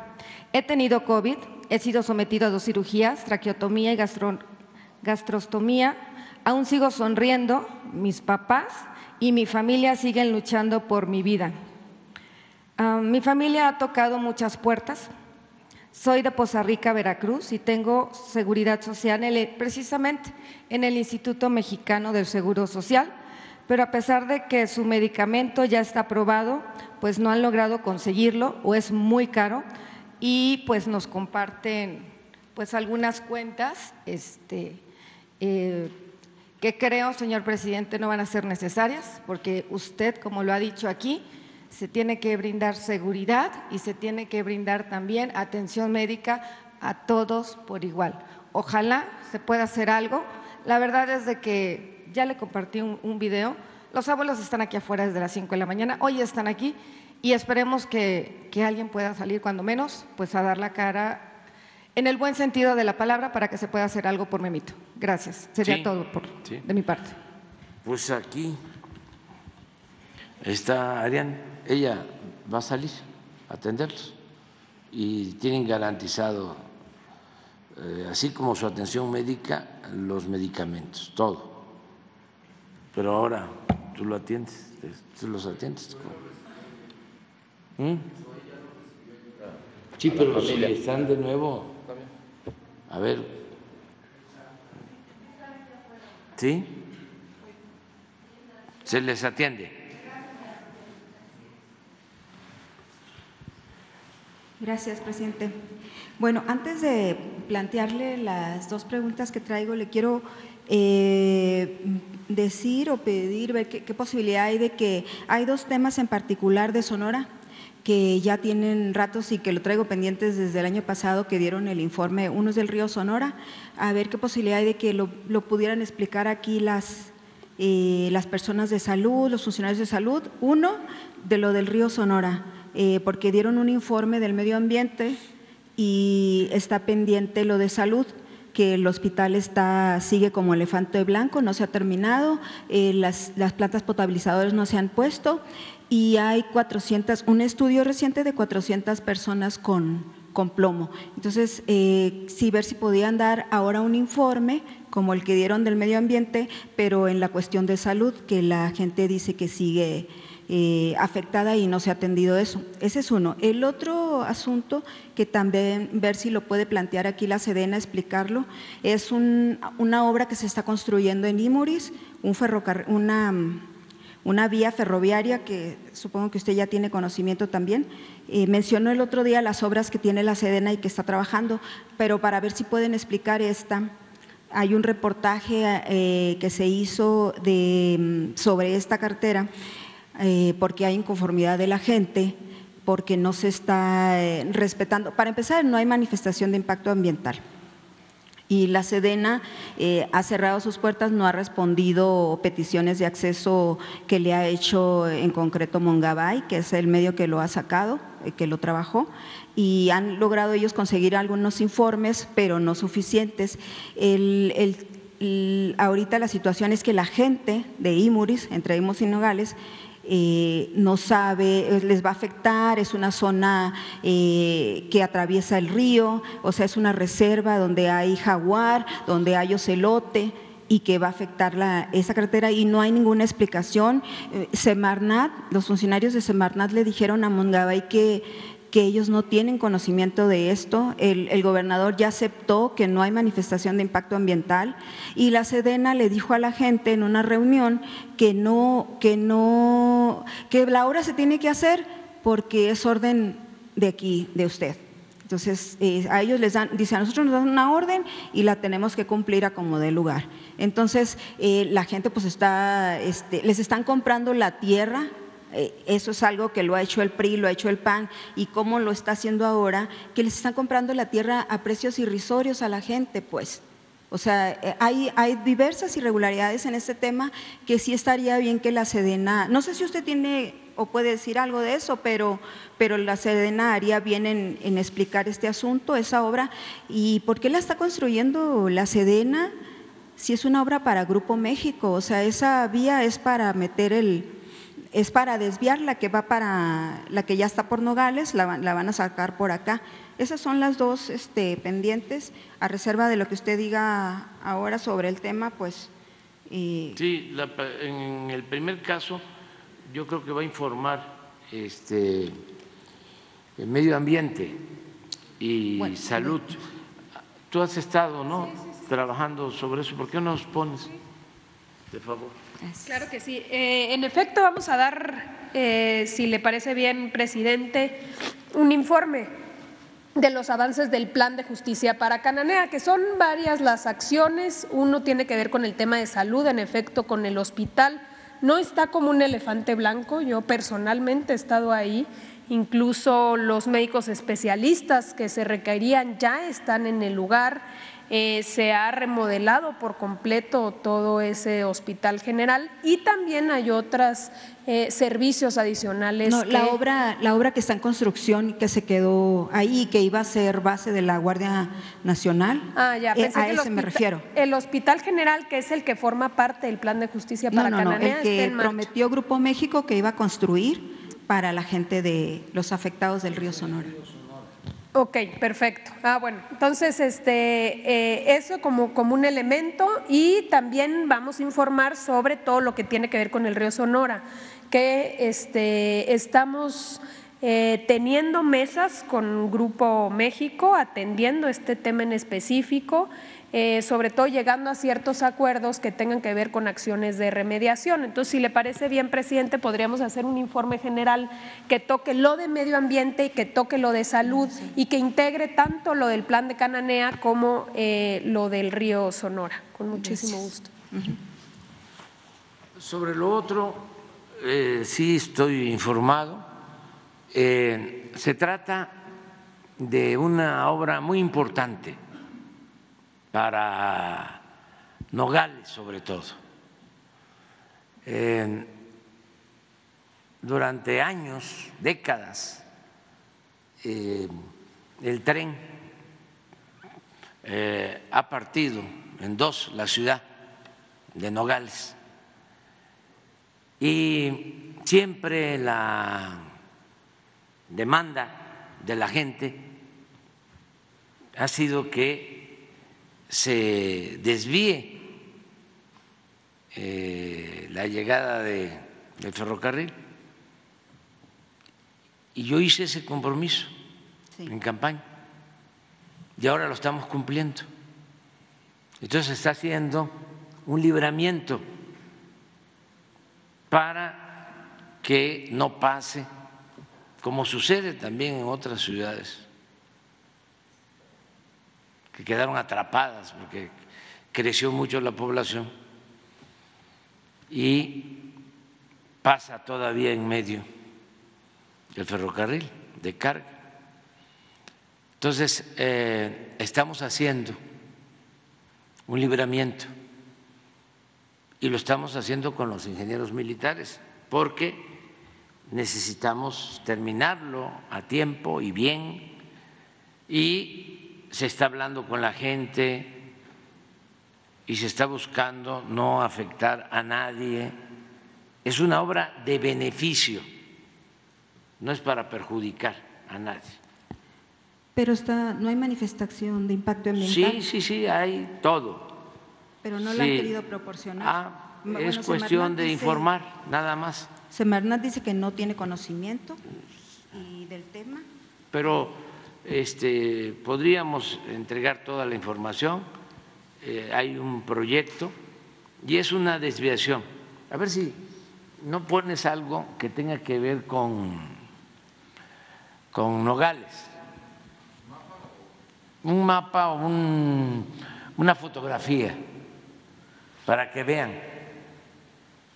He tenido COVID, he sido sometido a dos cirugías, traqueotomía y gastro, gastrostomía, Aún sigo sonriendo, mis papás y mi familia siguen luchando por mi vida. Uh, mi familia ha tocado muchas puertas. Soy de Poza Rica, Veracruz, y tengo seguridad social precisamente en el Instituto Mexicano del Seguro Social, pero a pesar de que su medicamento ya está aprobado, pues no han logrado conseguirlo o es muy caro y pues nos comparten pues algunas cuentas, este, eh, que creo, señor presidente, no van a ser necesarias, porque usted, como lo ha dicho aquí, se tiene que brindar seguridad y se tiene que brindar también atención médica a todos por igual. Ojalá se pueda hacer algo. La verdad es de que ya le compartí un, video. Los abuelos están aquí afuera desde las 5 de la mañana, hoy están aquí y esperemos que, que alguien pueda salir cuando menos, pues a dar la cara en el buen sentido de la palabra para que se pueda hacer algo por Memito. Gracias. Sería Sí, todo por, sí. de mi parte. Pues aquí está Ariane, ella va a salir a atenderlos y tienen garantizado, eh, así como su atención médica, los medicamentos, todo. Pero ahora tú lo atiendes, tú los atiendes. ¿Mm? Sí, pero si están de nuevo, a ver, ¿sí? Se les atiende. Gracias, presidente. Bueno, antes de plantearle las dos preguntas que traigo, le quiero eh, decir o pedir, ver qué, qué posibilidad hay de que hay dos temas en particular de Sonora que ya tienen ratos y que lo traigo pendientes desde el año pasado que dieron el informe, uno es del río Sonora, a ver qué posibilidad hay de que lo, lo pudieran explicar aquí las, eh, las personas de salud, los funcionarios de salud. Uno, de lo del río Sonora, eh, porque dieron un informe del medio ambiente y está pendiente lo de salud que el hospital está, sigue como elefante blanco, no se ha terminado, eh, las, las plantas potabilizadoras no se han puesto y hay 400, un estudio reciente de 400 personas con, con plomo. Entonces, eh, sí, ver si podían dar ahora un informe como el que dieron del medio ambiente, pero en la cuestión de salud, que la gente dice que sigue eh, afectada y no se ha atendido eso. Ese es uno. El otro asunto que también ver si lo puede plantear aquí la Sedena, explicarlo, es una obra que se está construyendo en Imuris, un una, una vía ferroviaria que supongo que usted ya tiene conocimiento también. Eh, mencionó el otro día las obras que tiene la Sedena y que está trabajando, pero para ver si pueden explicar esta. Hay un reportaje eh, que se hizo de, sobre esta cartera eh, porque hay inconformidad de la gente, porque no se está respetando. Para empezar, no hay manifestación de impacto ambiental. Y la Sedena eh, ha cerrado sus puertas, no ha respondido peticiones de acceso que le ha hecho en concreto Mongabay, que es el medio que lo ha sacado, que lo trabajó, y han logrado ellos conseguir algunos informes, pero no suficientes. ahorita la situación es que la gente de Imuris, entre Imus y Nogales, eh, no sabe, eh, les va a afectar, es una zona eh, que atraviesa el río, o sea, es una reserva donde hay jaguar, donde hay ocelote y que va a afectar la, esa carretera y no hay ninguna explicación. Semarnat, los funcionarios de Semarnat le dijeron a Mongabay que que ellos no tienen conocimiento de esto. El, gobernador ya aceptó que no hay manifestación de impacto ambiental y la Sedena le dijo a la gente en una reunión que no, que no, que la obra se tiene que hacer porque es orden de aquí, de usted. Entonces, eh, a ellos les dan, dice, a nosotros nos dan una orden y la tenemos que cumplir a como dé lugar. Entonces, eh, la gente pues está, este, les están comprando la tierra eso es algo que lo ha hecho el PRI, lo ha hecho el PAN y cómo lo está haciendo ahora, que les están comprando la tierra a precios irrisorios a la gente, pues. O sea, eh, hay, hay diversas irregularidades en este tema que sí estaría bien que la Sedena, no sé si usted tiene o puede decir algo de eso, pero, pero la Sedena haría bien en, en explicar este asunto, esa obra, y por qué la está construyendo la Sedena si es una obra para Grupo México, o sea, esa vía es para meter el, es para desviar la que va para la que ya está por Nogales, la, van a sacar por acá. Esas son las dos este, pendientes, a reserva de lo que usted diga ahora sobre el tema, pues. Sí, en el primer caso, yo creo que va a informar este, el medio ambiente y salud. Tú has estado, ¿no? Trabajando sobre eso. ¿Por qué no nos pones, de favor? Claro que sí. Eh, en efecto, vamos a dar, eh, si le parece bien, presidente, un informe de los avances del plan de justicia para Cananea, que son varias las acciones. Uno tiene que ver con el tema de salud, en efecto, con el hospital. No está como un elefante blanco, yo personalmente he estado ahí, incluso los médicos especialistas que se requerían ya están en el lugar. Eh, se ha remodelado por completo todo ese hospital general y también hay otros eh, servicios adicionales. No, la, obra, la obra que está en construcción y que se quedó ahí, que iba a ser base de la Guardia Nacional, ah, ya, eh, a ese me refiero. El hospital general, que es el que forma parte del plan de justicia para no, no, el que prometió Grupo México que iba a construir para la gente de los afectados del río Sonora. Ok, perfecto. Ah, bueno, entonces este, eh, eso como, como un elemento y también vamos a informar sobre todo lo que tiene que ver con el río Sonora, que este, estamos eh, teniendo mesas con Grupo México, atendiendo este tema en específico. Eh, sobre todo llegando a ciertos acuerdos que tengan que ver con acciones de remediación. Entonces, si le parece bien, presidente, podríamos hacer un informe general que toque lo de medio ambiente y que toque lo de salud y que integre tanto lo del plan de Cananea como eh, lo del río Sonora. Con muchísimo gusto. Sobre lo otro, eh, sí estoy informado. se trata de una obra muy importante para Nogales sobre todo. durante años, décadas, eh, el tren eh, ha partido en dos la ciudad de Nogales y siempre la demanda de la gente ha sido que se desvíe eh, la llegada de, del ferrocarril Y yo hice ese compromiso Sí. en campaña y ahora lo estamos cumpliendo. Entonces se está haciendo un libramiento para que no pase como sucede también en otras ciudades que quedaron atrapadas porque creció mucho la población y pasa todavía en medio el ferrocarril de carga. Entonces, eh, estamos haciendo un libramiento y lo estamos haciendo con los ingenieros militares porque necesitamos terminarlo a tiempo y bien y se está hablando con la gente y se está buscando no afectar a nadie. Es una obra de beneficio, no es para perjudicar a nadie. Pero está, no hay manifestación de impacto ambiental. Sí, sí, sí, hay todo. Pero no la han Sí. querido proporcionar. Ah, Bueno, es cuestión de dice- informar, nada más. Semarnat dice que no tiene conocimiento y del tema. Pero este, podríamos entregar toda la información. Eh, hay un proyecto y es una desviación. A ver si no pones algo que tenga que ver con, con Nogales. Un mapa o un- una fotografía para que vean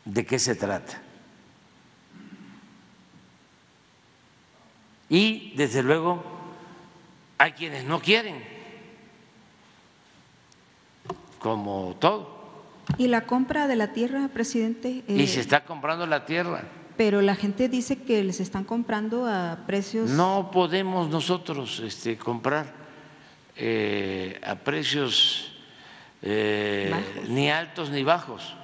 de qué se trata. Y desde luego hay quienes no quieren, como todo, Y la compra de la tierra, presidente. y eh, se está comprando la tierra. Pero la gente dice que les están comprando a precios. No podemos nosotros este, comprar eh, a precios eh, ni altos ni bajos.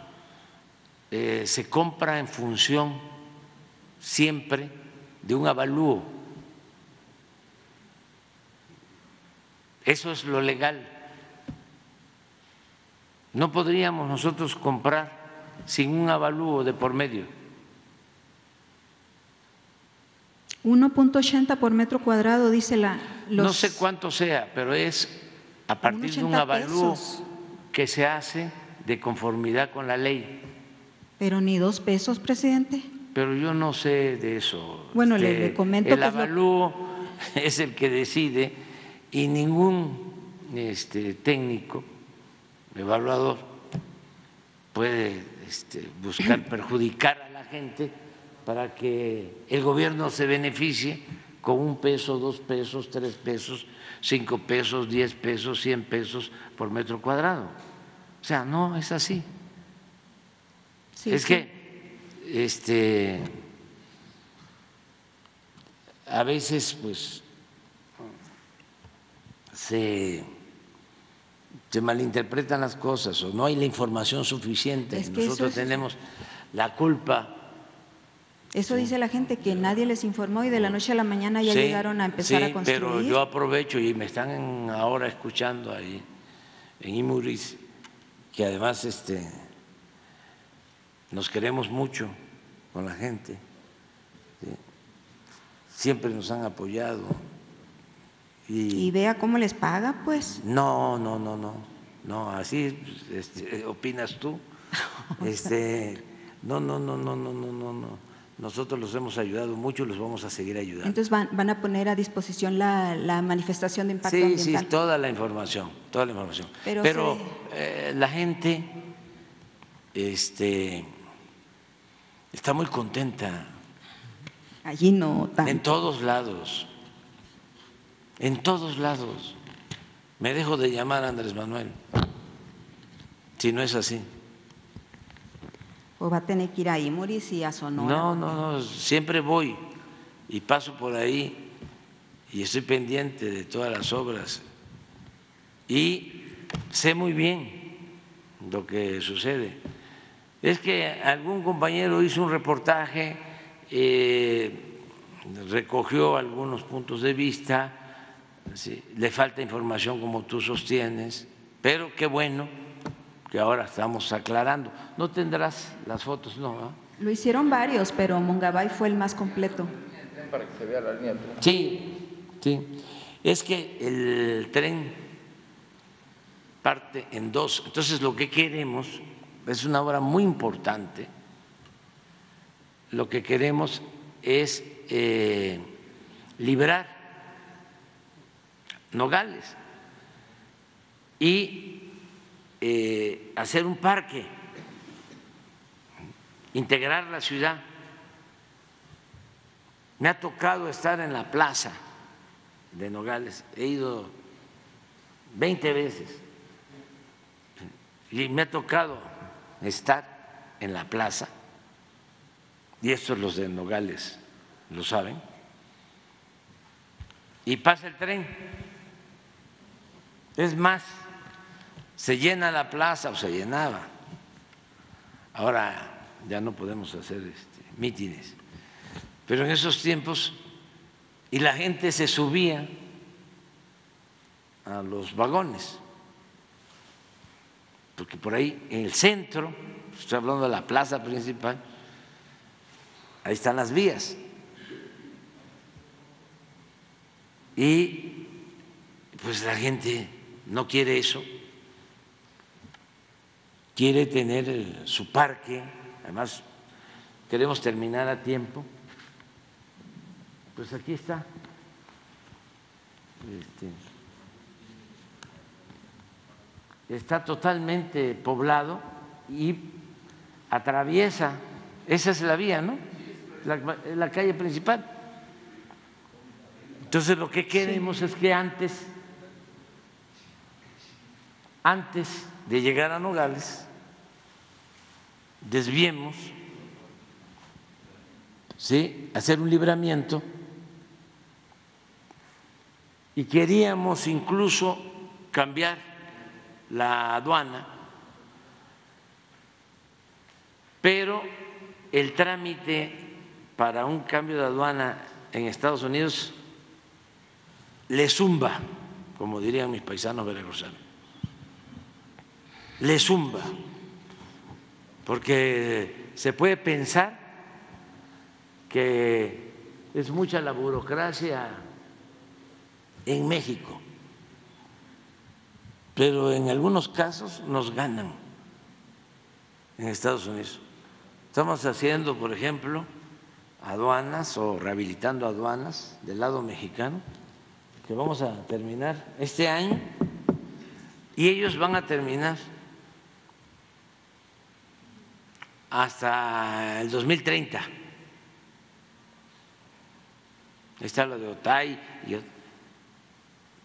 Se compra en función siempre de un avalúo. Eso es lo legal. No podríamos nosotros comprar sin un avalúo de por medio. 1.80 por metro cuadrado, dice la. Los, No sé cuánto sea, pero es a partir de un 80 avalúo pesos. que se hace de conformidad con la ley. Pero ni dos pesos, presidente. Pero yo no sé de eso. Este, Bueno, le- le comento El lo- avalúo es el que decide y ningún este, técnico, evaluador, puede este, buscar perjudicar a la gente para que el gobierno se beneficie con un peso, dos pesos, tres pesos, cinco pesos, diez pesos, cien pesos por metro cuadrado. O sea, no es así. Sí, es sí. que este a veces pues se, se malinterpretan las cosas o no hay la información suficiente. Es que eso Nosotros es- tenemos la culpa. Eso dice la gente, que nadie les informó y de la noche a la mañana ya Sí, llegaron a empezar sí, a construir. Pero yo aprovecho y me están ahora escuchando ahí en Imuris, que además este, nos queremos mucho con la gente. Siempre nos han apoyado. Y, Y vea cómo les paga, pues. no, no, no, no, no, así este, opinas tú. Este, no, no, no, no, no, no, no, no. Nosotros los hemos ayudado mucho y los vamos a seguir ayudando. Entonces van, van a poner a disposición la, la manifestación de impacto Sí, ambiental. sí, toda la información, toda la información. Pero eh, la gente este, está muy contenta Allí no tanto. en todos lados, en todos lados. Me dejo de llamar Andrés Manuel, si no es así. O va a tener que ir a Imuris y a Sonora. No, no, no, siempre voy y paso por ahí y estoy pendiente de todas las obras y sé muy bien lo que sucede. Es que algún compañero hizo un reportaje, eh, recogió algunos puntos de vista, sí, le falta información como tú sostienes, pero qué bueno que ahora estamos aclarando. ¿No tendrás las fotos? No, ¿verdad? Lo hicieron varios, pero Mongabay fue el más completo. para que se vea la línea del tren. Sí, sí. Es que el tren parte en dos. Entonces lo que queremos es una obra muy importante. Lo que queremos es eh, librar Nogales. Y eh, hacer un parque, integrar la ciudad. Me ha tocado estar en la plaza de Nogales, he ido 20 veces. Y me ha tocado estar en la plaza, y estos los de Nogales lo saben, y pasa el tren es más, se llena la plaza o se llenaba. Ahora ya no podemos hacer este, mítines. Pero en esos tiempos, y la gente se subía a los vagones, porque por ahí en el centro, estoy hablando de la plaza principal, ahí están las vías. Y pues la gente no quiere eso, quiere tener su parque, además queremos terminar a tiempo, pues aquí está. Este, está totalmente poblado y atraviesa, esa es la vía, ¿no? La, la calle principal. Entonces lo que queremos es que antes antes de llegar a Nogales, desviemos, ¿sí? hacer un libramiento y queríamos incluso cambiar la aduana, pero el trámite para un cambio de aduana en Estados Unidos le zumba, como dirían mis paisanos veracruzanos le zumba, porque se puede pensar que es mucha la burocracia en México, pero en algunos casos nos ganan en Estados Unidos. Estamos haciendo, por ejemplo, aduanas o rehabilitando aduanas del lado mexicano, que vamos a terminar este año, y ellos van a terminar hasta el 2030. Está lo de Otay y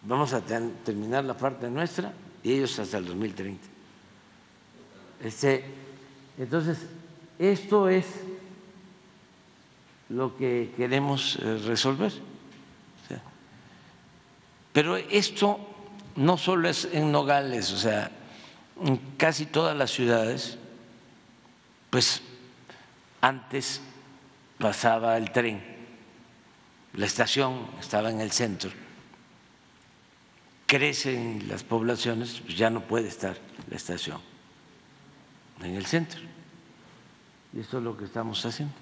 vamos a terminar la parte nuestra y ellos hasta el 2030. Este, entonces, esto es lo que queremos eh, resolver. Pero esto no solo es en Nogales, o sea, en casi todas las ciudades pues antes pasaba el tren, la estación estaba en el centro, crecen las poblaciones, pues ya no puede estar la estación en el centro. Y esto es lo que estamos haciendo.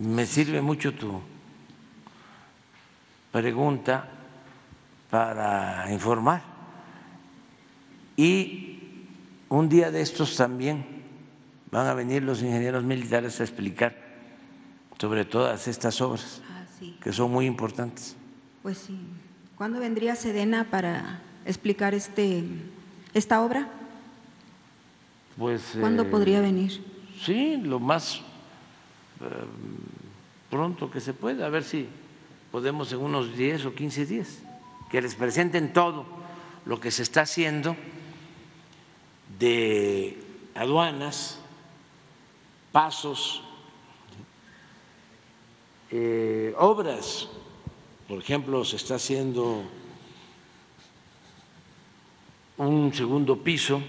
Me sirve mucho tu pregunta para informar. Y un día de estos también van a venir los ingenieros militares a explicar sobre todas estas obras, ah, que son muy importantes. Pues sí. ¿Cuándo vendría Sedena para explicar este, esta obra? Pues, ¿Cuándo eh, podría venir? Sí, lo más eh, pronto que se pueda, a ver si podemos en unos 10 o 15 días, que les presenten todo lo que se está haciendo de aduanas, pasos, eh, obras. Por ejemplo, se está haciendo un segundo piso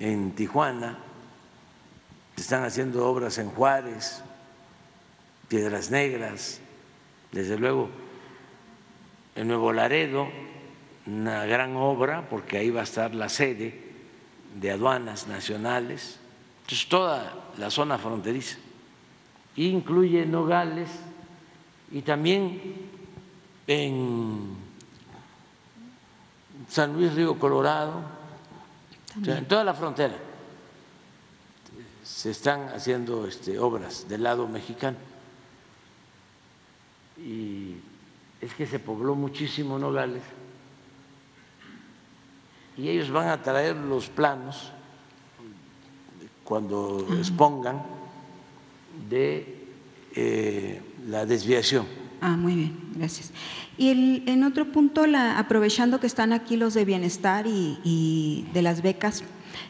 en Tijuana, se están haciendo obras en Juárez, Piedras Negras, desde luego en Nuevo Laredo, una gran obra porque ahí va a estar la sede de aduanas nacionales entonces, toda la zona fronteriza. incluye Nogales y también en San Luis Río Colorado, en toda la frontera se están haciendo este, obras del lado mexicano. Y es que se pobló muchísimo Nogales y ellos van a traer los planos cuando expongan de eh, la desviación. Ah, muy bien, gracias. Y en otro punto, la, aprovechando que están aquí los de bienestar y, de las becas,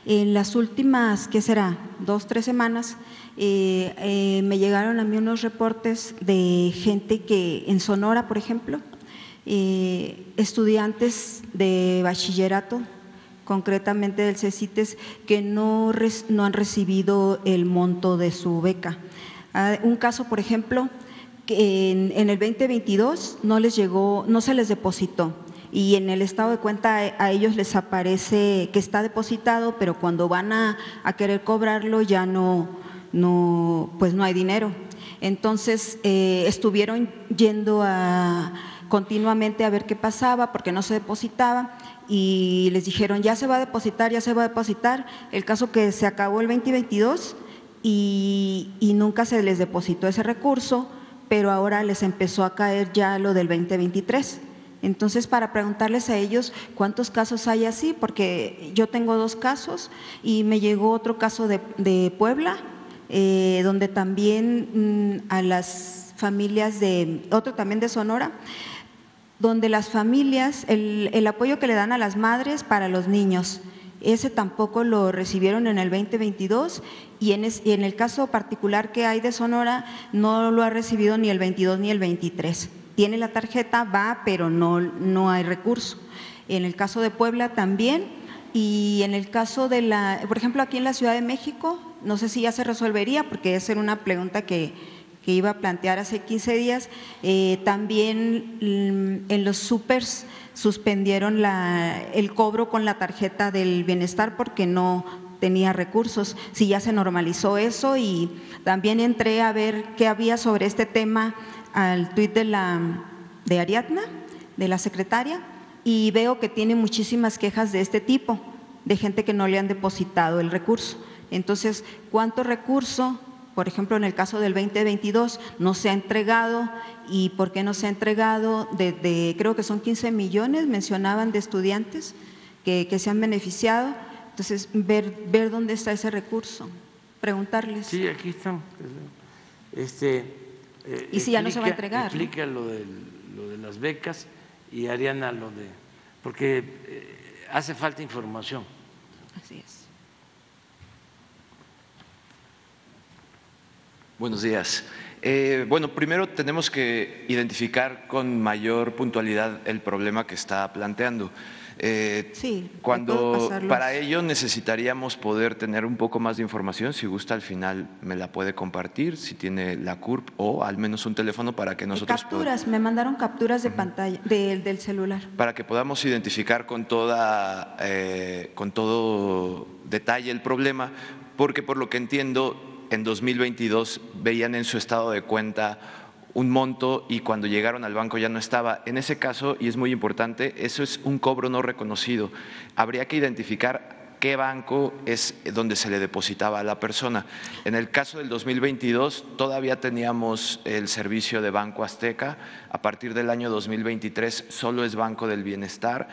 en las últimas, ¿qué será? Dos, tres semanas, eh, eh, me llegaron a mí unos reportes de gente que en Sonora, por ejemplo, estudiantes de bachillerato concretamente del CECITES, que no, no han recibido el monto de su beca. Ah, un caso, por ejemplo, que en, el 2022 no les llegó, no se les depositó y en el estado de cuenta a ellos les aparece que está depositado, pero cuando van a, querer cobrarlo ya no, no, pues no hay dinero. Entonces eh, estuvieron yendo a, continuamente a ver qué pasaba porque no se depositaba y les dijeron ya se va a depositar, ya se va a depositar. El caso que se acabó el 2022 y, y nunca se les depositó ese recurso, pero ahora les empezó a caer ya lo del 2023. Entonces, para preguntarles a ellos cuántos casos hay así, porque yo tengo dos casos y me llegó otro caso de, de Puebla, eh, donde también mm, a las familias de, otro también de Sonora, donde las familias, el, apoyo que le dan a las madres para los niños, ese tampoco lo recibieron en el 2022 y en, en, el caso particular que hay de Sonora no lo ha recibido ni el 22 ni el 23. Tiene la tarjeta, va, pero no, no hay recurso. En el caso de Puebla también y en el caso de la, por ejemplo, aquí en la Ciudad de México, no sé si ya se resolvería porque esa era una pregunta que, que iba a plantear hace 15 días. Eh, también mm, en los supers suspendieron el cobro con la tarjeta del bienestar porque no tenía recursos. Si ya se normalizó eso y también entré a ver qué había sobre este tema al tuit de, la, de Ariadna, de la secretaria, y veo que tiene muchísimas quejas de este tipo, de gente que no le han depositado el recurso. Entonces, ¿cuánto recurso por ejemplo, en el caso del 2022 no se ha entregado y por qué no se ha entregado, de, creo que son 15 millones, mencionaban, de estudiantes que, se han beneficiado. Entonces, ver, ver dónde está ese recurso, preguntarles. Sí, aquí están. Este, eh, y si ya no se va a entregar. Explica lo, de, lo de las becas y Ariana lo de. Porque eh, hace falta información. Así es. Buenos días. Eh, bueno, primero tenemos que identificar con mayor puntualidad el problema que está planteando. Eh, sí, cuando para ello necesitaríamos poder tener un poco más de información. Si gusta, al final me la puede compartir, si tiene la CURP o al menos un teléfono para que nosotros. Capturas, me mandaron capturas de pantalla del celular. Para que podamos identificar con toda, eh, con todo detalle el problema, porque por lo que entiendo en 2022 veían en su estado de cuenta un monto y cuando llegaron al banco ya no estaba. En ese caso, y es muy importante, eso es un cobro no reconocido. Habría que identificar qué banco es donde se le depositaba a la persona. En el caso del 2022 todavía teníamos el servicio de Banco Azteca, a partir del año 2023 solo es Banco del Bienestar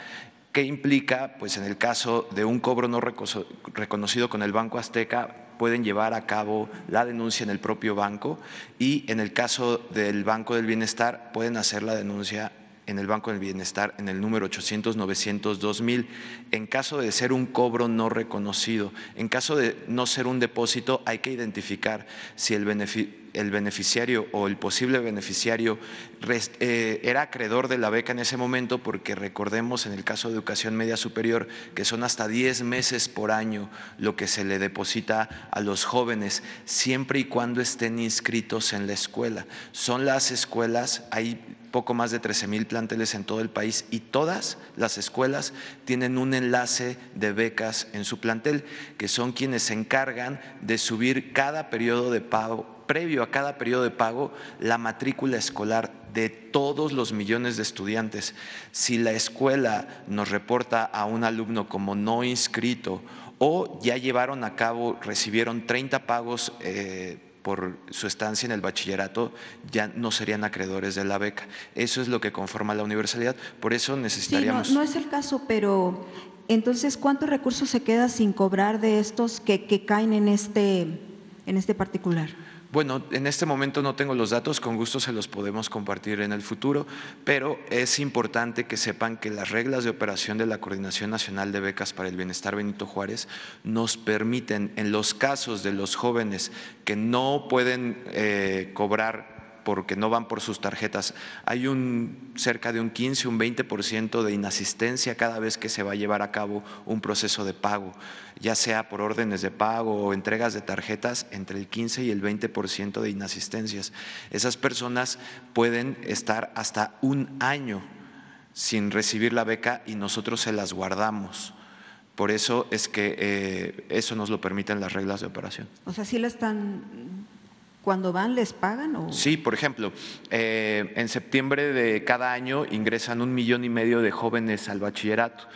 ¿Qué implica? Pues en el caso de un cobro no reconocido con el Banco Azteca, pueden llevar a cabo la denuncia en el propio banco y en el caso del Banco del Bienestar pueden hacer la denuncia en el Banco del Bienestar en el número 800 900 2000 en caso de ser un cobro no reconocido. En caso de no ser un depósito hay que identificar si el beneficio el beneficiario o el posible beneficiario eh, era acreedor de la beca en ese momento, porque recordemos en el caso de educación media superior que son hasta 10 meses por año lo que se le deposita a los jóvenes, siempre y cuando estén inscritos en la escuela. Son las escuelas, hay poco más de 13 mil planteles en todo el país y todas las escuelas tienen un enlace de becas en su plantel, que son quienes se encargan de subir cada periodo de pago previo a cada periodo de pago la matrícula escolar de todos los millones de estudiantes. Si la escuela nos reporta a un alumno como no inscrito o ya llevaron a cabo, recibieron 30 pagos eh, por su estancia en el bachillerato, ya no serían acreedores de la beca. Eso es lo que conforma la universalidad. Por eso necesitaríamos… no, es el caso, pero entonces, ¿cuántos recursos se queda sin cobrar de estos que, que caen en este, en este particular? Bueno, en este momento no tengo los datos, con gusto se los podemos compartir en el futuro, pero es importante que sepan que las reglas de operación de la Coordinación Nacional de Becas para el Bienestar Benito Juárez nos permiten, en los casos de los jóvenes que no pueden eh, cobrar porque no van por sus tarjetas. Hay un cerca de un 15, un 20% de inasistencia cada vez que se va a llevar a cabo un proceso de pago, ya sea por órdenes de pago o entregas de tarjetas, entre el 15 y el 20% de inasistencias. Esas personas pueden estar hasta un año sin recibir la beca y nosotros se las guardamos. Por eso es que eh, eso nos lo permiten las reglas de operación. O sea, sí la están cuando van les pagan? O? Sí, por ejemplo, eh, en septiembre de cada año ingresan un millón y medio de jóvenes al bachillerato.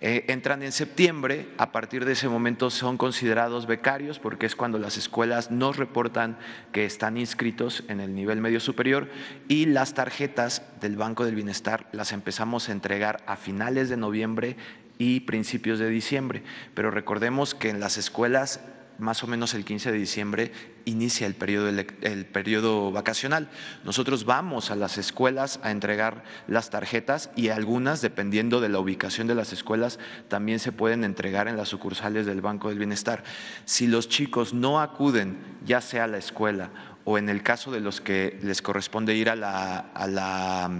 Eh, entran en septiembre, a partir de ese momento son considerados becarios porque es cuando las escuelas nos reportan que están inscritos en el nivel medio superior y las tarjetas del Banco del Bienestar las empezamos a entregar a finales de noviembre y principios de diciembre. Pero recordemos que en las escuelas más o menos el 15 de diciembre inicia el periodo, el periodo vacacional. Nosotros vamos a las escuelas a entregar las tarjetas y algunas, dependiendo de la ubicación de las escuelas, también se pueden entregar en las sucursales del Banco del Bienestar. Si los chicos no acuden ya sea a la escuela o en el caso de los que les corresponde ir a la, a la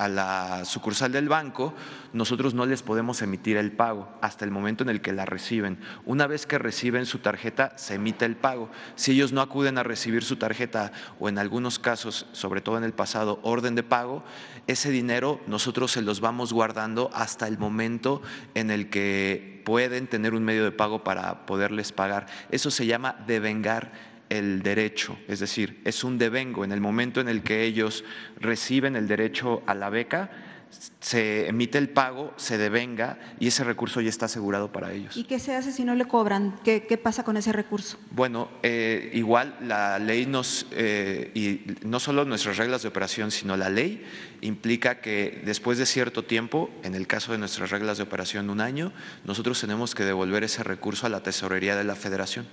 a la sucursal del banco, nosotros no les podemos emitir el pago hasta el momento en el que la reciben. Una vez que reciben su tarjeta, se emite el pago. Si ellos no acuden a recibir su tarjeta o en algunos casos, sobre todo en el pasado, orden de pago, ese dinero nosotros se los vamos guardando hasta el momento en el que pueden tener un medio de pago para poderles pagar. Eso se llama devengar el derecho, es decir, es un devengo. En el momento en el que ellos reciben el derecho a la beca, se emite el pago, se devenga y ese recurso ya está asegurado para ellos. ¿Y qué se hace si no le cobran? ¿Qué, pasa con ese recurso? Bueno, eh, igual la ley nos, eh, y no solo nuestras reglas de operación, sino la ley implica que después de cierto tiempo, en el caso de nuestras reglas de operación un año, nosotros tenemos que devolver ese recurso a la tesorería de la federación.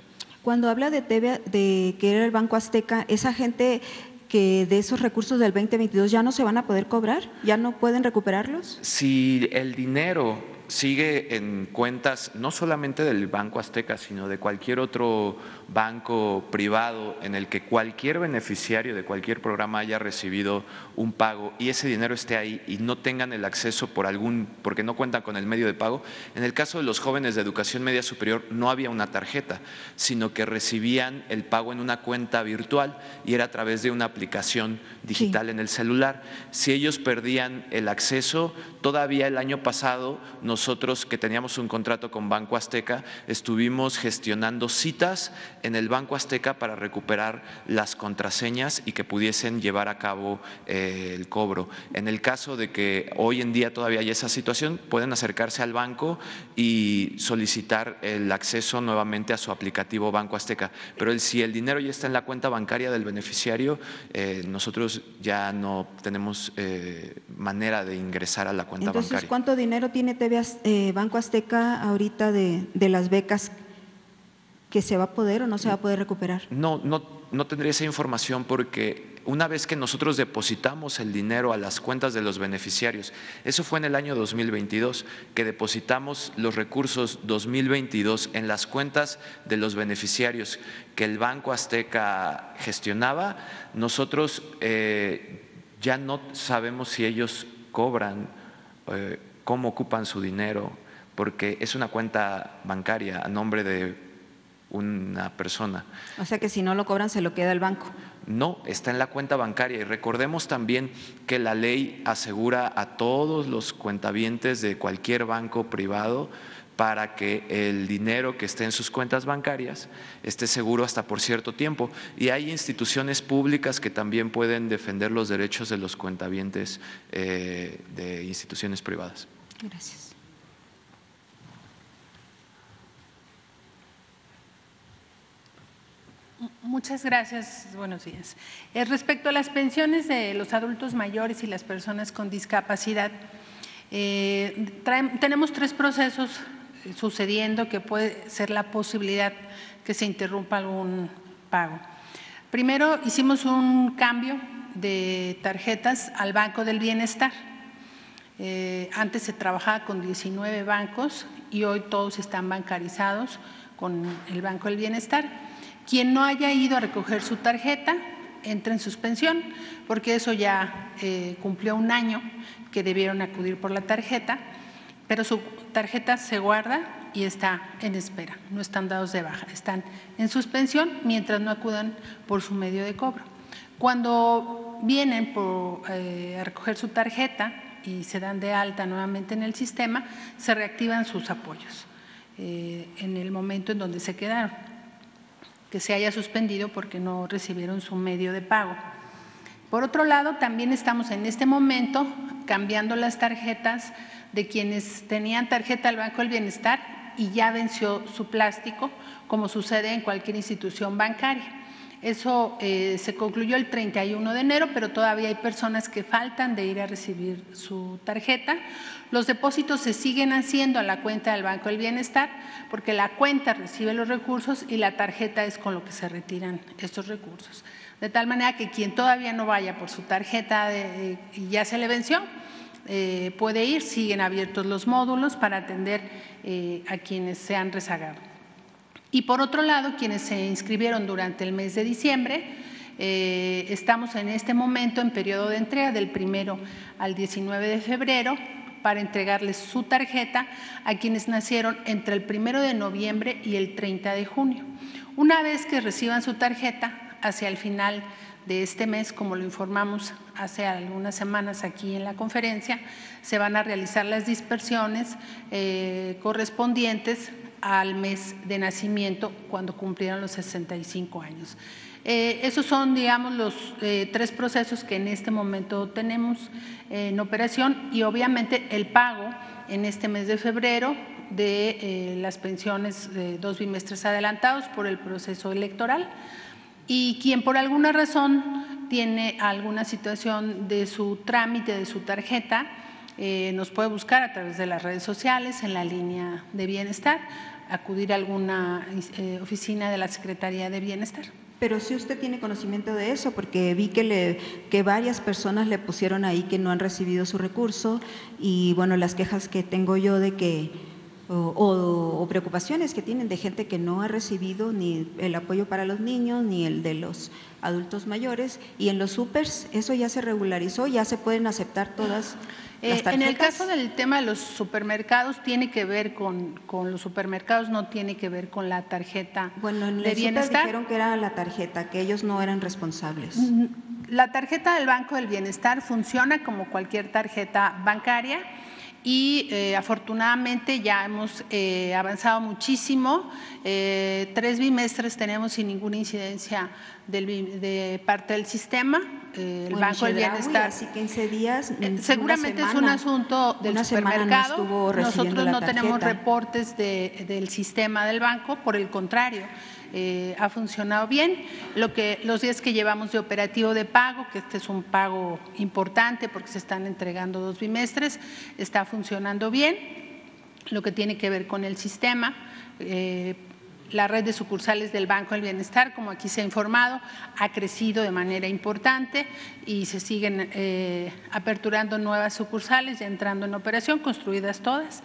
Cuando habla de, de que era el Banco Azteca, esa gente que de esos recursos del 2022 ya no se van a poder cobrar, ya no pueden recuperarlos? Si el dinero sigue en cuentas no solamente del Banco Azteca, sino de cualquier otro banco privado en el que cualquier beneficiario de cualquier programa haya recibido un pago y ese dinero esté ahí y no tengan el acceso por algún porque no cuentan con el medio de pago. En el caso de los jóvenes de educación media superior no había una tarjeta, sino que recibían el pago en una cuenta virtual y era a través de una aplicación digital en el celular. Si ellos perdían el acceso, todavía el año pasado nosotros que teníamos un contrato con Banco Azteca estuvimos gestionando citas en el Banco Azteca para recuperar las contraseñas y que pudiesen llevar a cabo eh, el cobro. En el caso de que hoy en día todavía haya esa situación, pueden acercarse al banco y solicitar el acceso nuevamente a su aplicativo Banco Azteca. Pero si el dinero ya está en la cuenta bancaria del beneficiario, eh, nosotros ya no tenemos eh, manera de ingresar a la cuenta Entonces, ¿cuánto dinero tiene TV, Banco Azteca ahorita de, de las becas que se va a poder o no se va a poder recuperar? No, no, no tendría esa información porque una vez que nosotros depositamos el dinero a las cuentas de los beneficiarios, eso fue en el año 2022, que depositamos los recursos 2022 en las cuentas de los beneficiarios que el Banco Azteca gestionaba, nosotros eh, ya no sabemos si ellos cobran, eh, cómo ocupan su dinero, porque es una cuenta bancaria a nombre de una persona. O sea que si no lo cobran se lo queda el banco. No, está en la cuenta bancaria y recordemos también que la ley asegura a todos los cuentavientes de cualquier banco privado para que el dinero que esté en sus cuentas bancarias esté seguro hasta por cierto tiempo. Y hay instituciones públicas que también pueden defender los derechos de los cuentavientes eh, de instituciones privadas. Gracias. Muchas gracias. Buenos días. Eh, respecto a las pensiones de los adultos mayores y las personas con discapacidad, eh, tenemos tres procesos sucediendo que puede ser la posibilidad que se interrumpa algún pago. Primero, hicimos un cambio de tarjetas al Banco del Bienestar. Eh, antes se trabajaba con 19 bancos y hoy todos están bancarizados con el Banco del Bienestar. Quien no haya ido a recoger su tarjeta entra en suspensión, porque eso ya eh, cumplió un año que debieron acudir por la tarjeta, pero su tarjeta se guarda y está en espera, no están dados de baja, están en suspensión mientras no acudan por su medio de cobro. Cuando vienen eh, a recoger su tarjeta y se dan de alta nuevamente en el sistema, se reactivan sus apoyos eh, en el momento en donde se quedaron que se haya suspendido porque no recibieron su medio de pago. Por otro lado, también estamos en este momento cambiando las tarjetas de quienes tenían tarjeta del Banco del Bienestar y ya venció su plástico, como sucede en cualquier institución bancaria. Eso eh, se concluyó el 31 de enero, pero todavía hay personas que faltan de ir a recibir su tarjeta. Los depósitos se siguen haciendo a la cuenta del Banco del Bienestar porque la cuenta recibe los recursos y la tarjeta es con lo que se retiran estos recursos. De tal manera que quien todavía no vaya por su tarjeta y ya se le venció, eh, puede ir, siguen abiertos los módulos para atender eh, a quienes se han rezagado. Y por otro lado, quienes se inscribieron durante el mes de diciembre, eh, estamos en este momento en periodo de entrega del primero al 19 de febrero para entregarles su tarjeta a quienes nacieron entre el primero de noviembre y el 30 de junio. Una vez que reciban su tarjeta, hacia el final de este mes, como lo informamos hace algunas semanas aquí en la conferencia, se van a realizar las dispersiones eh, correspondientes al mes de nacimiento cuando cumplieron los 65 años. Eh, esos son, digamos, los eh, tres procesos que en este momento tenemos en operación y obviamente el pago en este mes de febrero de eh, las pensiones de dos bimestres adelantados por el proceso electoral y quien por alguna razón tiene alguna situación de su trámite, de su tarjeta, eh, nos puede buscar a través de las redes sociales en la línea de bienestar, acudir a alguna eh, oficina de la Secretaría de Bienestar. Pero si usted tiene conocimiento de eso, porque vi que, le, que varias personas le pusieron ahí que no han recibido su recurso y bueno, las quejas que tengo yo de que o, preocupaciones que tienen de gente que no ha recibido ni el apoyo para los niños ni el de los adultos mayores y en los supers eso ya se regularizó, ya se pueden aceptar todas. Eh, en el caso del tema de los supermercados tiene que ver con, con, los supermercados, no tiene que ver con la tarjeta bueno, en de bienestar. dijeron que era la tarjeta, que ellos no eran responsables. Mm, la tarjeta del Banco del Bienestar funciona como cualquier tarjeta bancaria y eh, afortunadamente ya hemos eh, avanzado muchísimo. Eh, tres bimestres tenemos sin ninguna incidencia de parte del sistema. el Banco del Bienestar. Así 15 días. seguramente es un asunto del supermercado. Nosotros no tenemos reportes del sistema del banco, por el contrario eh, ha funcionado bien. Lo que, los días que llevamos de operativo de pago, que este es un pago importante porque se están entregando dos bimestres, está funcionando bien. Lo que tiene que ver con el sistema. Eh, la red de sucursales del Banco del Bienestar, como aquí se ha informado, ha crecido de manera importante y se siguen eh, aperturando nuevas sucursales, ya entrando en operación, construidas todas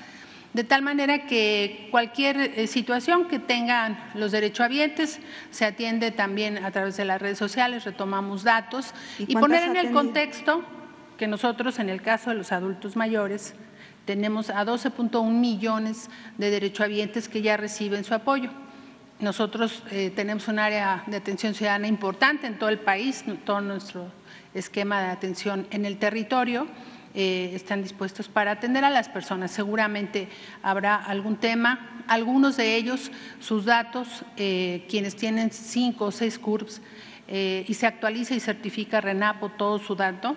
de tal manera que cualquier eh, situación que tengan los derechohabientes se atiende también a través de las redes sociales, retomamos datos y, poner en el contexto que nosotros en el caso de los adultos mayores tenemos a 12.1 millones de derechohabientes que ya reciben su apoyo. Nosotros eh, tenemos un área de atención ciudadana importante en todo el país, todo nuestro esquema de atención en el territorio eh, están dispuestos para atender a las personas. Seguramente habrá algún tema, algunos de ellos, sus datos, eh, quienes tienen cinco o seis CURPS eh, y se actualiza y certifica RENAPO todo su dato,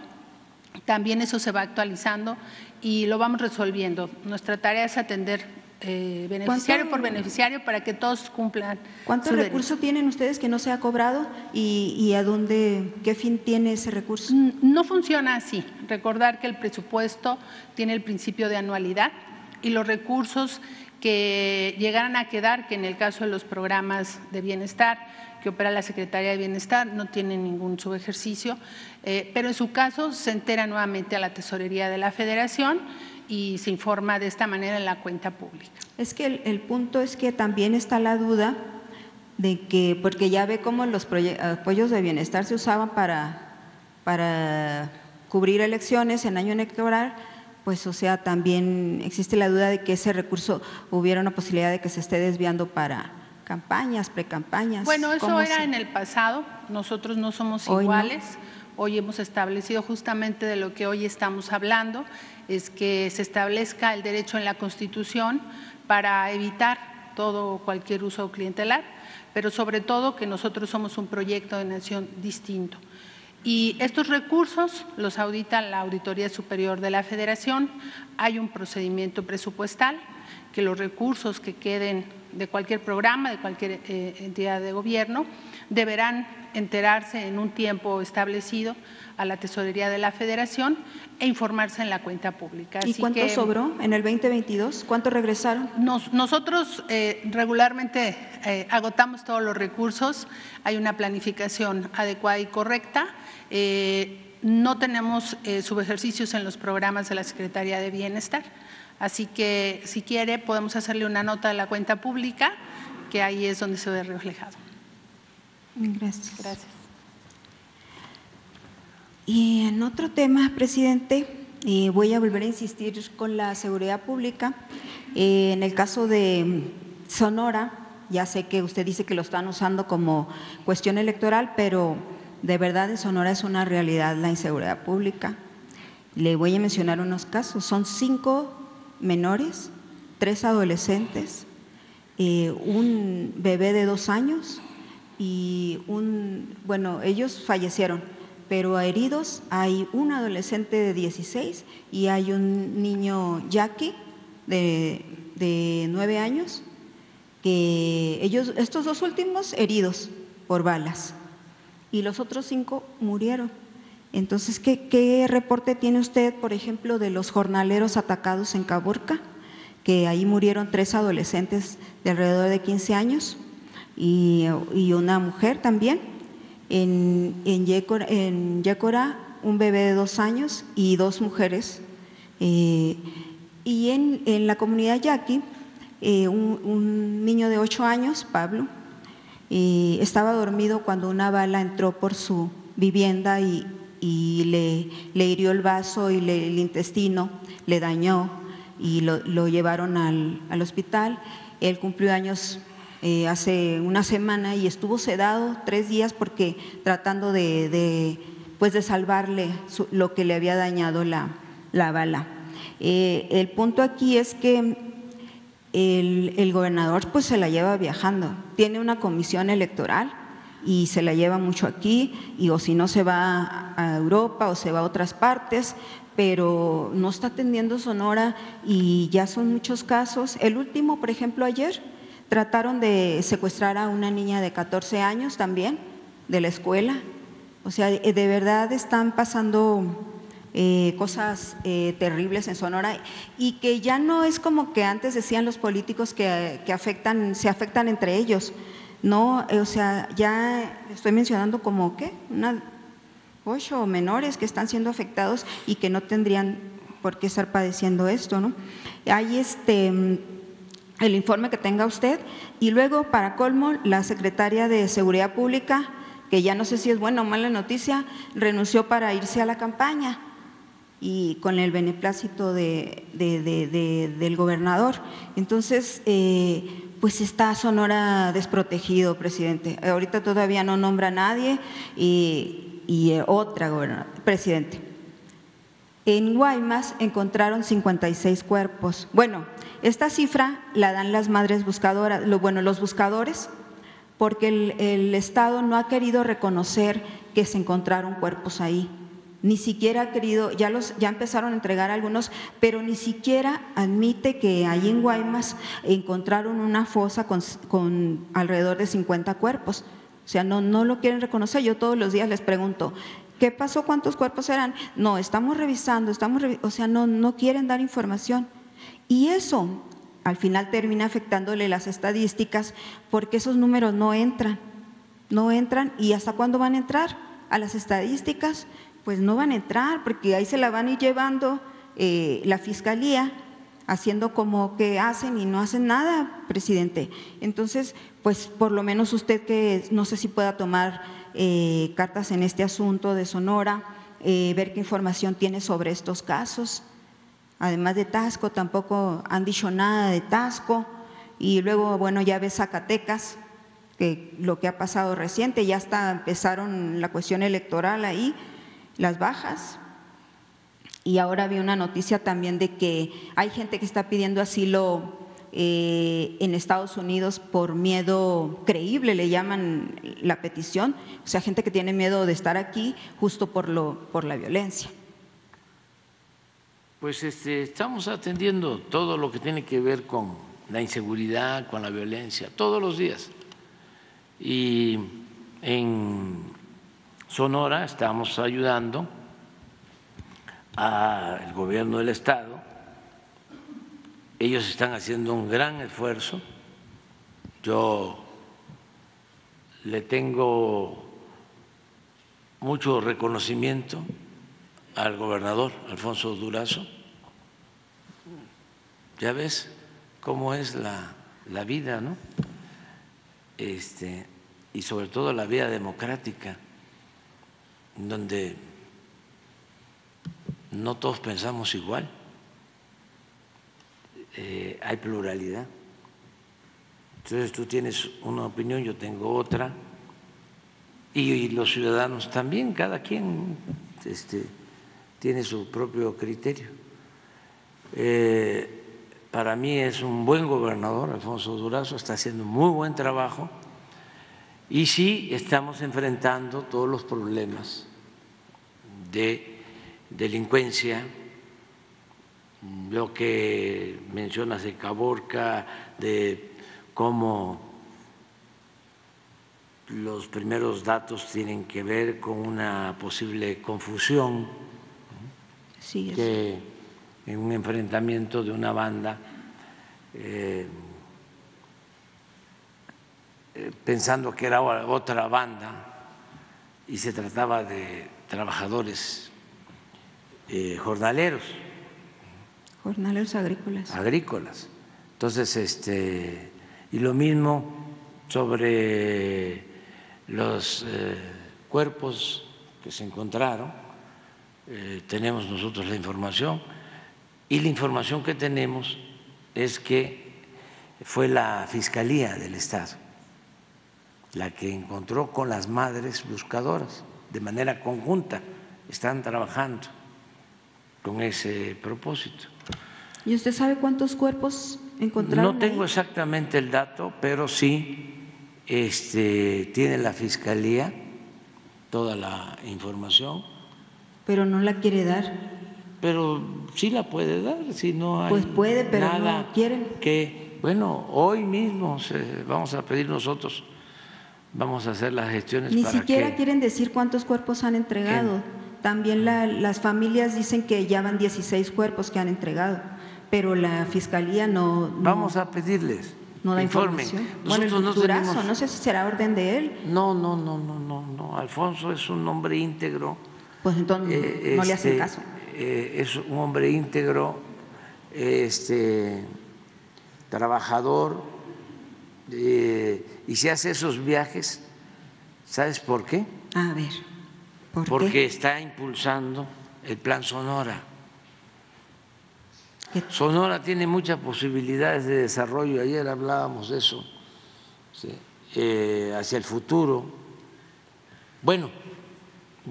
también eso se va actualizando y lo vamos resolviendo. Nuestra tarea es atender eh, beneficiario por beneficiario para que todos cumplan. ¿Cuánto recurso tienen ustedes que no se ha cobrado y, a dónde, qué fin tiene ese recurso? No funciona así. Recordar que el presupuesto tiene el principio de anualidad y los recursos que llegaran a quedar, que en el caso de los programas de bienestar que opera la Secretaría de Bienestar, no tienen ningún subejercicio, eh, pero en su caso se entera nuevamente a la Tesorería de la Federación y se informa de esta manera en la cuenta pública. Es que el, punto es que también está la duda de que, porque ya ve cómo los apoyos de bienestar se usaban para, para cubrir elecciones en año electoral, pues o sea, también existe la duda de que ese recurso hubiera una posibilidad de que se esté desviando para campañas, precampañas. Bueno, eso era en el pasado, nosotros no somos iguales. Hoy hemos establecido justamente de lo que hoy estamos hablando, es que se establezca el derecho en la Constitución para evitar todo cualquier uso clientelar, pero sobre todo que nosotros somos un proyecto de nación distinto. Y estos recursos los audita la Auditoría Superior de la Federación, hay un procedimiento presupuestal, que los recursos que queden de cualquier programa, de cualquier eh, entidad de gobierno, deberán enterarse en un tiempo establecido a la Tesorería de la Federación e informarse en la cuenta pública. ¿Y cuánto sobró en el 2022? ¿Cuánto regresaron? nosotros eh, regularmente eh, agotamos todos los recursos, hay una planificación adecuada y correcta. Eh, no tenemos subejercicios en los programas de la Secretaría de Bienestar, así que si quiere podemos hacerle una nota de la cuenta pública, que ahí es donde se ve reflejado. Gracias. Gracias. Y en otro tema, presidente, eh, voy a volver a insistir con la seguridad pública. Eh, en el caso de Sonora, ya sé que usted dice que lo están usando como cuestión electoral, pero de verdad en Sonora es una realidad la inseguridad pública. Le voy a mencionar unos casos. Son cinco menores, tres adolescentes, eh, un bebé de dos años y un, bueno, ellos fallecieron pero a heridos hay un adolescente de 16 y hay un niño Jackie de, de 9 años, que ellos, estos dos últimos heridos por balas y los otros cinco murieron. Entonces, ¿qué, ¿qué, reporte tiene usted, por ejemplo, de los jornaleros atacados en Caborca? Que ahí murieron tres adolescentes de alrededor de 15 años y, y una mujer también en, en, un bebé de dos años y dos mujeres. Eh, y en, la comunidad yaqui, eh, un, niño de ocho años, Pablo, eh, estaba dormido cuando una bala entró por su vivienda y, le, le, hirió el vaso y el intestino, le dañó y lo, llevaron al, al hospital. Él cumplió años eh, hace una semana y estuvo sedado tres días porque tratando de, pues de salvarle lo que le había dañado la, bala. Eh, el punto aquí es que el, gobernador pues se la lleva viajando, tiene una comisión electoral y se la lleva mucho aquí, y o si no se va a Europa o se va a otras partes, pero no está atendiendo Sonora y ya son muchos casos. El último, por ejemplo, ayer, Trataron de secuestrar a una niña de 14 años también, de la escuela. O sea, de verdad están pasando eh, cosas eh, terribles en Sonora y que ya no es como que antes decían los políticos que, afectan, se afectan entre ellos. No, eh, o sea, ya estoy mencionando como que ocho menores que están siendo afectados y que no tendrían por qué estar padeciendo esto, ¿no? Hay este el informe que tenga usted y luego, para colmo, la secretaria de Seguridad Pública, que ya no sé si es buena o mala noticia, renunció para irse a la campaña y con el beneplácito de, del gobernador. Entonces, eh, pues está Sonora desprotegido, presidente. Ahorita todavía no nombra a nadie y, y otra gobernadora, presidente. En Guaymas encontraron 56 cuerpos. Bueno, esta cifra la dan las madres buscadoras, bueno, los buscadores, porque el, Estado no ha querido reconocer que se encontraron cuerpos ahí ni siquiera ha querido, ya, los, ya empezaron a entregar algunos, pero ni siquiera admite que ahí en Guaymas encontraron una fosa con, alrededor de 50 cuerpos. O sea, no, no lo quieren reconocer. Yo todos los días les pregunto, ¿qué pasó? ¿Cuántos cuerpos eran? No, estamos revisando, estamos o sea, no, no quieren dar información. Y eso al final termina afectándole las estadísticas porque esos números no entran, no entran y hasta cuándo van a entrar a las estadísticas pues no van a entrar, porque ahí se la van a ir llevando eh, la fiscalía, haciendo como que hacen y no hacen nada, presidente. Entonces, pues por lo menos usted que no sé si pueda tomar eh, cartas en este asunto de Sonora, eh, ver qué información tiene sobre estos casos. Además de Tasco, tampoco han dicho nada de Tasco. Y luego, bueno, ya ves Zacatecas, que lo que ha pasado reciente, ya hasta empezaron la cuestión electoral ahí las bajas. Y ahora vi una noticia también de que hay gente que está pidiendo asilo eh, en Estados Unidos por miedo creíble, le llaman la petición, o sea, gente que tiene miedo de estar aquí justo por, lo, por la violencia. Pues este, estamos atendiendo todo lo que tiene que ver con la inseguridad, con la violencia, todos los días. Y en Sonora estamos ayudando al gobierno del Estado. Ellos están haciendo un gran esfuerzo. Yo le tengo mucho reconocimiento al gobernador Alfonso Durazo. Ya ves cómo es la, la vida, ¿no? Este, y sobre todo la vida democrática donde no todos pensamos igual, eh, hay pluralidad. Entonces tú tienes una opinión, yo tengo otra, y, los ciudadanos también, cada quien este, tiene su propio criterio. Eh, para mí es un buen gobernador, Alfonso Durazo, está haciendo muy buen trabajo y sí estamos enfrentando todos los problemas de delincuencia, lo que mencionas de Caborca, de cómo los primeros datos tienen que ver con una posible confusión, que en un enfrentamiento de una banda eh, eh, pensando que era otra banda y se trataba de trabajadores eh, jornaleros. Jornaleros agrícolas. Agrícolas. Entonces, este, y lo mismo sobre los eh, cuerpos que se encontraron, tenemos nosotros la información y la información que tenemos es que fue la Fiscalía del Estado la que encontró con las madres buscadoras de manera conjunta. Están trabajando con ese propósito. ¿Y usted sabe cuántos cuerpos encontraron? No tengo exactamente el dato, pero sí este, tiene la fiscalía toda la información. Pero no la quiere dar. Pero sí la puede dar, si no hay Pues puede, pero nada no quieren. Que bueno, hoy mismo vamos a pedir nosotros vamos a hacer las gestiones Ni para siquiera quieren decir cuántos cuerpos han entregado. También las familias dicen que ya van 16 cuerpos que han entregado, pero la fiscalía no. vamos a pedirles. No da información. bueno, el no, Durazo, no sé si será orden de él. No, no, no, no, no, no. Alfonso es un hombre íntegro. Pues entonces no le hacen este, caso. Eh, es un hombre íntegro, este, trabajador. Eh, y se hace esos viajes, ¿sabes por qué? A ver, ¿por Porque está impulsando el plan Sonora. Sonora tiene muchas posibilidades de desarrollo, ayer hablábamos de eso, eh, hacia el futuro. Bueno,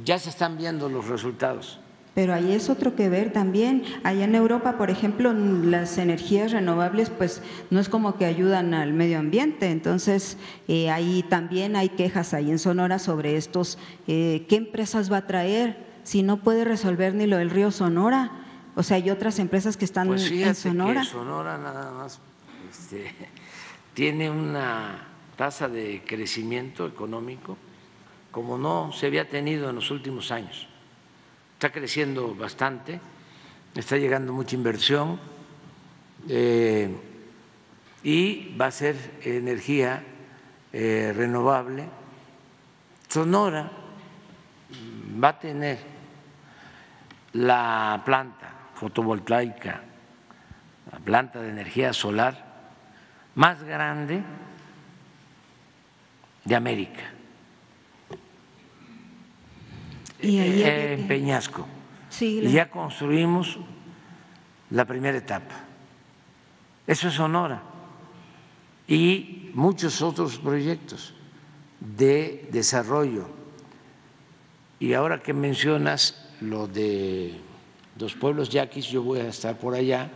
ya se están viendo los resultados Pero ahí es otro que ver también. Allá en Europa, por ejemplo, las energías renovables, pues no es como que ayudan al medio ambiente. Entonces, eh, ahí también hay quejas ahí en Sonora sobre estos, eh, ¿qué empresas va a traer? Si no puede resolver ni lo del río Sonora. O sea, hay otras empresas que están pues en Sonora. Que Sonora nada más este, tiene una tasa de crecimiento económico como no se había tenido en los últimos años está creciendo bastante, está llegando mucha inversión eh, y va a ser energía eh, renovable. Sonora va a tener la planta fotovoltaica, la planta de energía solar más grande de América en Peñasco. y ya construimos la primera etapa. Eso es Sonora. Y muchos otros proyectos de desarrollo. Y ahora que mencionas lo de los pueblos yaquis, yo voy a estar por allá.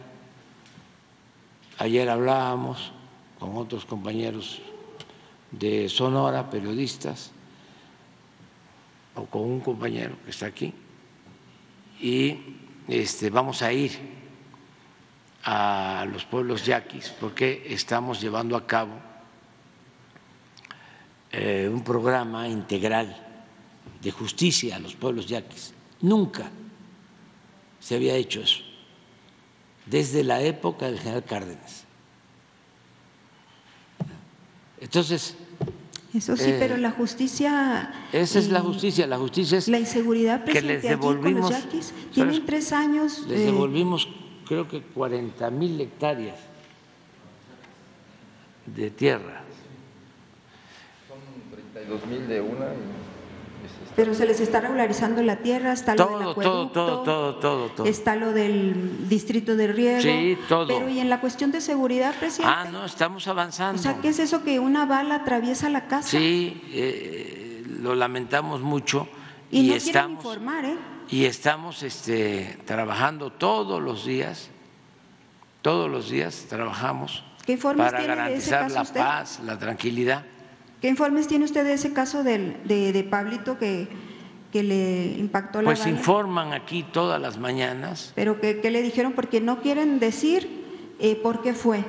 Ayer hablábamos con otros compañeros de Sonora, periodistas, o con un compañero que está aquí y este, vamos a ir a los pueblos yaquis porque estamos llevando a cabo eh, un programa integral de justicia a los pueblos yaquis. Nunca se había hecho eso, desde la época del general Cárdenas. Entonces, eso sí, pero eh, la justicia. Esa es la justicia, la justicia es. La inseguridad, que les devolvimos. los yaquis, tienen tres años. Les devolvimos, creo que 40 mil hectáreas de tierra. Son 32 mil de una. Pero se les está regularizando la tierra, está lo del acueducto, todo, todo, todo, todo, está lo del distrito de riego. Sí, todo. Pero y en la cuestión de seguridad, presidente. Ah, no, estamos avanzando. O sea, ¿qué es eso que una bala atraviesa la casa? Sí, eh, lo lamentamos mucho. Y, y no estamos, informar, ¿eh? Y estamos este, trabajando todos los días, todos los días trabajamos ¿Qué para garantizar la paz, la tranquilidad. ¿Qué informes tiene usted de ese caso de, de, Pablito que, que, le impactó la Pues informan aquí todas las mañanas. ¿Pero qué, le dijeron? Porque no quieren decir eh, por qué fue.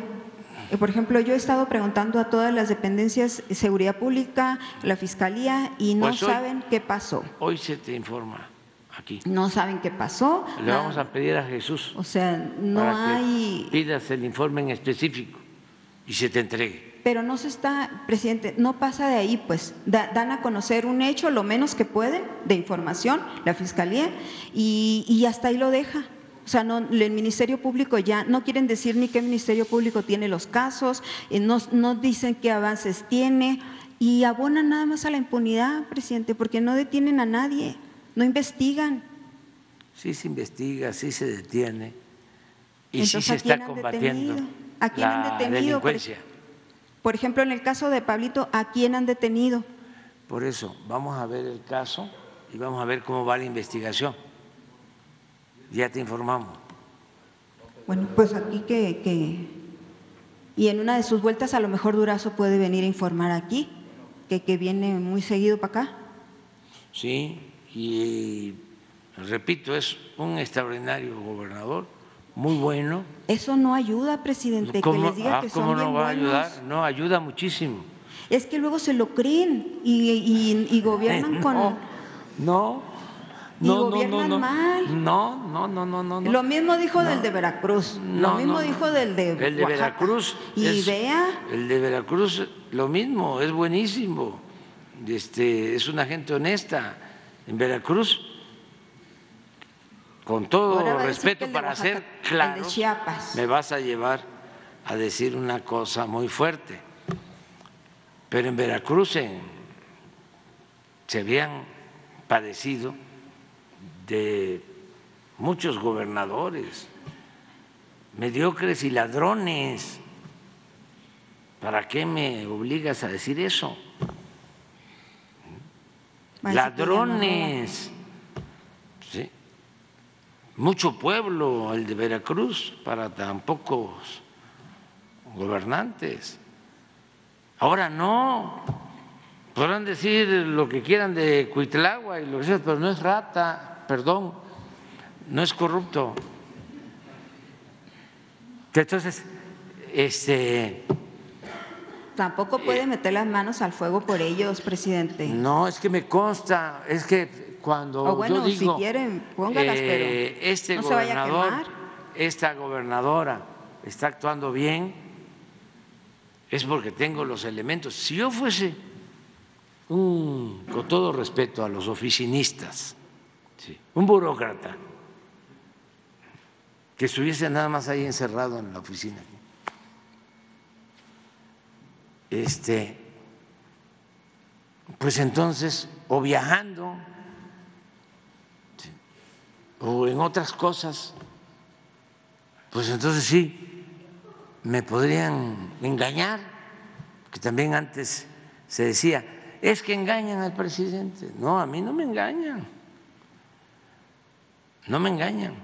Eh, por ejemplo, yo he estado preguntando a todas las dependencias de seguridad pública, la fiscalía, y no pues saben qué pasó. Hoy se te informa aquí. No saben qué pasó. Le vamos a pedir a Jesús. O sea, no hay. pidas el informe en específico y se te entregue pero no se está, presidente, no pasa de ahí, pues dan a conocer un hecho, lo menos que pueden, de información, la Fiscalía, y, hasta ahí lo deja. O sea, no, el Ministerio Público ya no quieren decir ni qué Ministerio Público tiene los casos, eh, no, no dicen qué avances tiene, y abonan nada más a la impunidad, presidente, porque no detienen a nadie, no investigan. Sí se investiga, sí se detiene, y sí se está combatiendo ¿A quién han detenido? delincuencia. Por ejemplo, en el caso de Pablito, ¿a quién han detenido? Por eso, vamos a ver el caso y vamos a ver cómo va la investigación. Ya te informamos. Bueno, pues aquí que, y en una de sus vueltas a lo mejor Durazo puede venir a informar aquí, que, que viene muy seguido para acá. Sí, y repito, es un extraordinario gobernador muy bueno. Eso no ayuda, presidente, que les diga ah, que son ¿cómo no va a ayudar? No, ayuda muchísimo. Es que luego se lo creen y, gobiernan con... No, no, y gobiernan no, mal. No, no, no, no, no. Lo mismo dijo del de Veracruz. lo mismo dijo del de El de Veracruz. Y vea. El de Veracruz, lo mismo, es buenísimo. Este, es una gente honesta. En Veracruz con todo respeto para ser claro, me vas a llevar a decir una cosa muy fuerte. Pero en Veracruz se habían padecido de muchos gobernadores, mediocres y ladrones. ¿Para qué me obligas a decir eso? Ladrones. Mucho pueblo el de Veracruz para tan pocos gobernantes. Ahora no, podrán decir lo que quieran de Cuitlagua y lo que sea, pero no es rata, perdón, no es corrupto. Entonces, este Tampoco puede meter las manos al fuego por ellos, presidente. No, es que me consta, es que cuando o bueno, yo digo, si quieren, póngalas, eh, pero este no se vaya a gobernador, quemar. esta gobernadora está actuando bien, es porque tengo los elementos. Si yo fuese un, con todo respeto a los oficinistas, sí, un burócrata que estuviese nada más ahí encerrado en la oficina, este, pues entonces, o viajando, o en otras cosas, pues entonces sí, me podrían engañar, que también antes se decía, es que engañan al presidente. No, a mí no me engañan, no me engañan.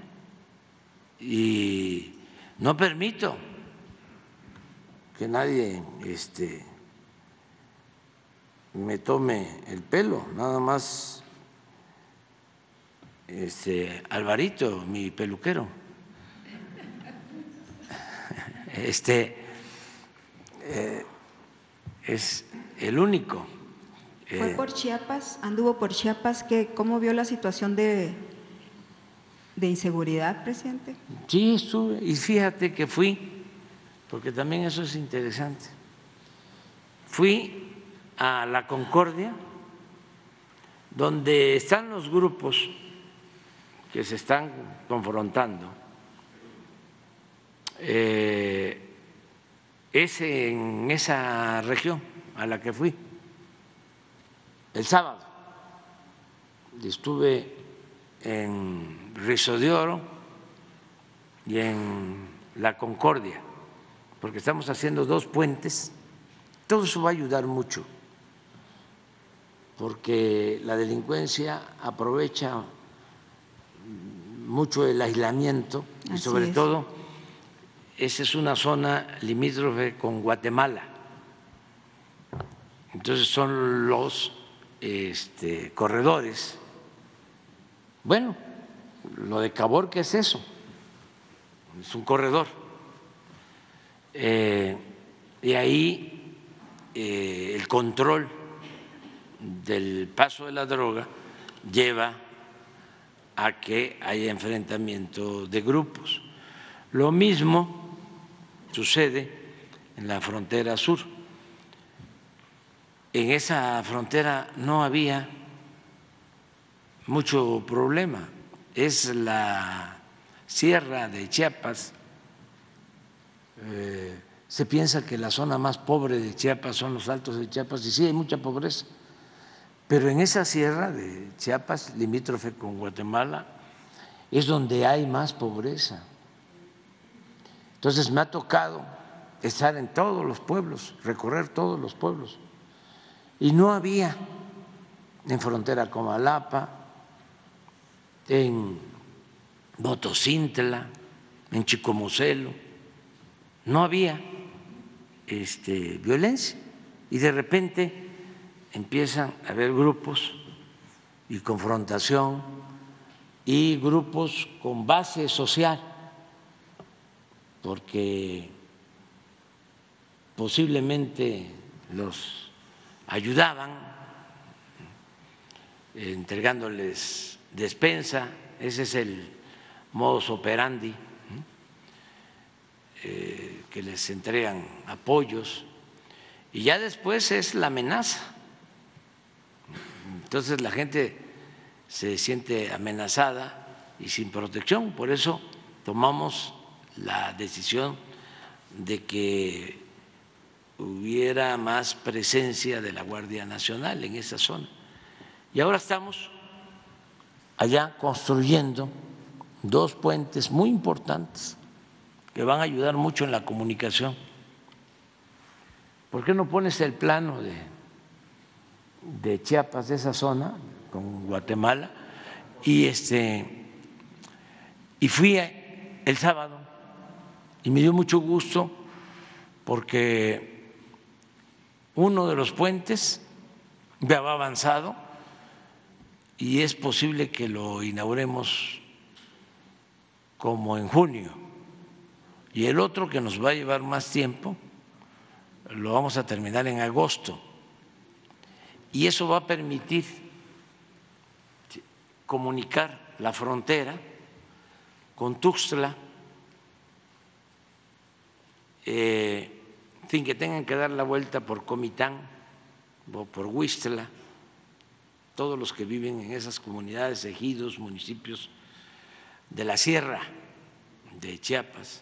Y no permito que nadie este, me tome el pelo, nada más este, Alvarito, mi peluquero. Este eh, es el único. Fue Eh, por Chiapas, anduvo por Chiapas, que, ¿cómo vio la situación de, de inseguridad, presidente? Sí, estuve, y fíjate que fui, porque también eso es interesante. Fui a la Concordia, donde están los grupos que se están confrontando. Eh, es en esa región a la que fui el sábado. Estuve en Rizo de Oro y en La Concordia, porque estamos haciendo dos puentes. Todo eso va a ayudar mucho, porque la delincuencia aprovecha mucho el aislamiento y sobre es. todo esa es una zona limítrofe con Guatemala. Entonces son los este, corredores. Bueno, lo de Cabor, ¿qué es eso? Es un corredor. Eh, y ahí eh, el control del paso de la droga lleva a que haya enfrentamiento de grupos. Lo mismo sucede en la frontera sur. En esa frontera no había mucho problema. Es la sierra de Chiapas. Eh, se piensa que la zona más pobre de Chiapas son los altos de Chiapas y sí hay mucha pobreza. Pero en esa sierra de Chiapas, limítrofe con Guatemala, es donde hay más pobreza. Entonces me ha tocado estar en todos los pueblos, recorrer todos los pueblos. Y no había en frontera con Malapa, en Motocintla, en Chicomocelo, no había este, violencia. Y de repente empiezan a haber grupos y confrontación y grupos con base social, porque posiblemente los ayudaban eh, entregándoles despensa, ese es el modus operandi. Eh, que les entregan apoyos y ya después es la amenaza. Entonces la gente se siente amenazada y sin protección, por eso tomamos la decisión de que hubiera más presencia de la Guardia Nacional en esa zona. Y ahora estamos allá construyendo dos puentes muy importantes que van a ayudar mucho en la comunicación. ¿Por qué no pones el plano de, de Chiapas, de esa zona, con Guatemala? Y este Y fui el sábado y me dio mucho gusto porque uno de los puentes ya va avanzado y es posible que lo inauguremos como en junio. Y el otro que nos va a llevar más tiempo lo vamos a terminar en agosto. Y eso va a permitir comunicar la frontera con Tuxtla, eh, sin que tengan que dar la vuelta por Comitán o por Huistla, todos los que viven en esas comunidades, ejidos, municipios de la sierra de Chiapas.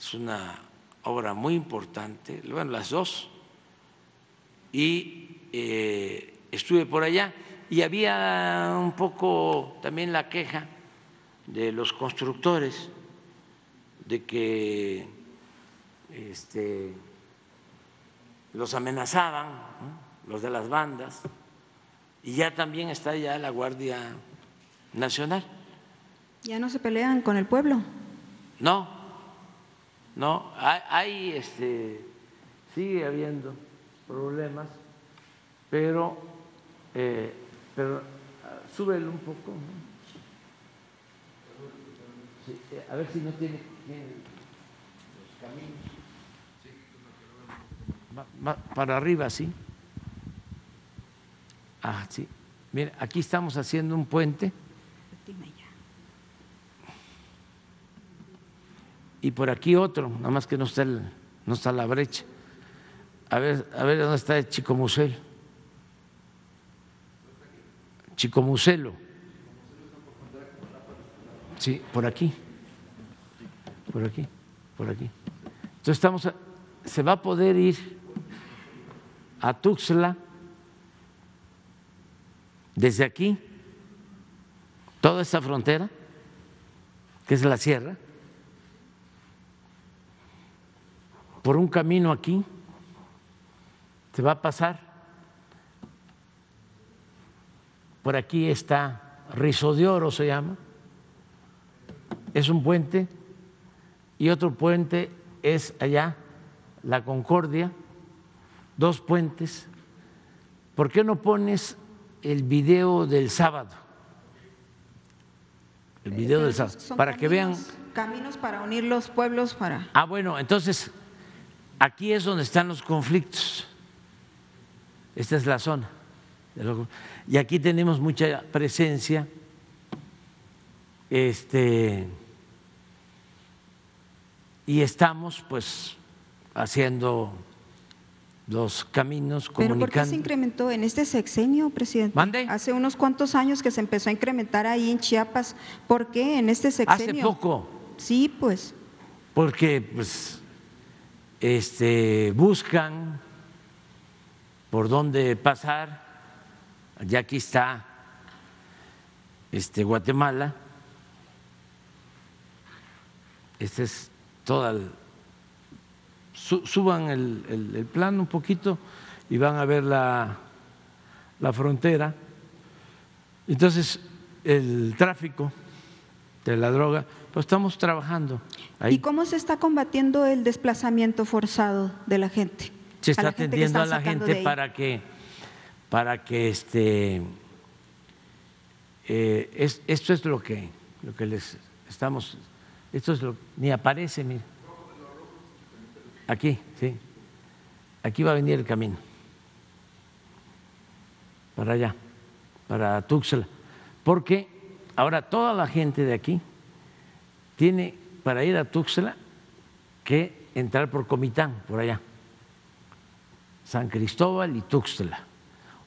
Es una obra muy importante, bueno, las dos, y eh, estuve por allá y había un poco también la queja de los constructores de que este, los amenazaban, los de las bandas, y ya también está ya la Guardia Nacional. ¿Ya no se pelean con el pueblo? No, no, hay, este, sigue habiendo problemas, pero, eh, pero ah, súbelo un poco. Eh, a ver si no tiene, los caminos. para arriba, sí. Ah, sí. Mira, aquí estamos haciendo un puente. Y por aquí otro, nada más que no está, no está la brecha. A ver, a ver dónde está el Chico Muselo. Chico Muselo. Sí, por aquí. Por aquí, por aquí. Entonces estamos, se va a poder ir a Tuxtla desde aquí, toda esta frontera, que es la sierra, por un camino aquí, se va a pasar. Por aquí está Rizo de Oro, se llama. Es un puente y otro puente es allá, la Concordia, dos puentes. ¿Por qué no pones el video del sábado? El video del sábado, para que vean. Caminos para unir los pueblos para. Ah, bueno, entonces aquí es donde están los conflictos. Esta es la zona. Y aquí tenemos mucha presencia. Este y estamos pues haciendo los caminos comunicando. ¿Pero por qué se incrementó en este sexenio, presidente? ¿Mande? Hace unos cuantos años que se empezó a incrementar ahí en Chiapas. ¿Por qué en este sexenio? Hace poco. Sí, pues. Porque pues este buscan por dónde pasar. Ya aquí está este Guatemala. Este es toda el, suban el, el, plan un poquito y van a ver la, la frontera. Entonces, el tráfico de la droga, pues estamos trabajando. ¿Y cómo se está combatiendo el desplazamiento forzado de la gente? Se está atendiendo a la gente para que, para que este, eh, es, esto es lo que, lo que les estamos esto es lo ni aparece, mire. Aquí, sí. Aquí va a venir el camino. Para allá, para Tuxtla. Porque ahora toda la gente de aquí tiene para ir a Tuxtla que entrar por Comitán, por allá. San Cristóbal y Tuxtla.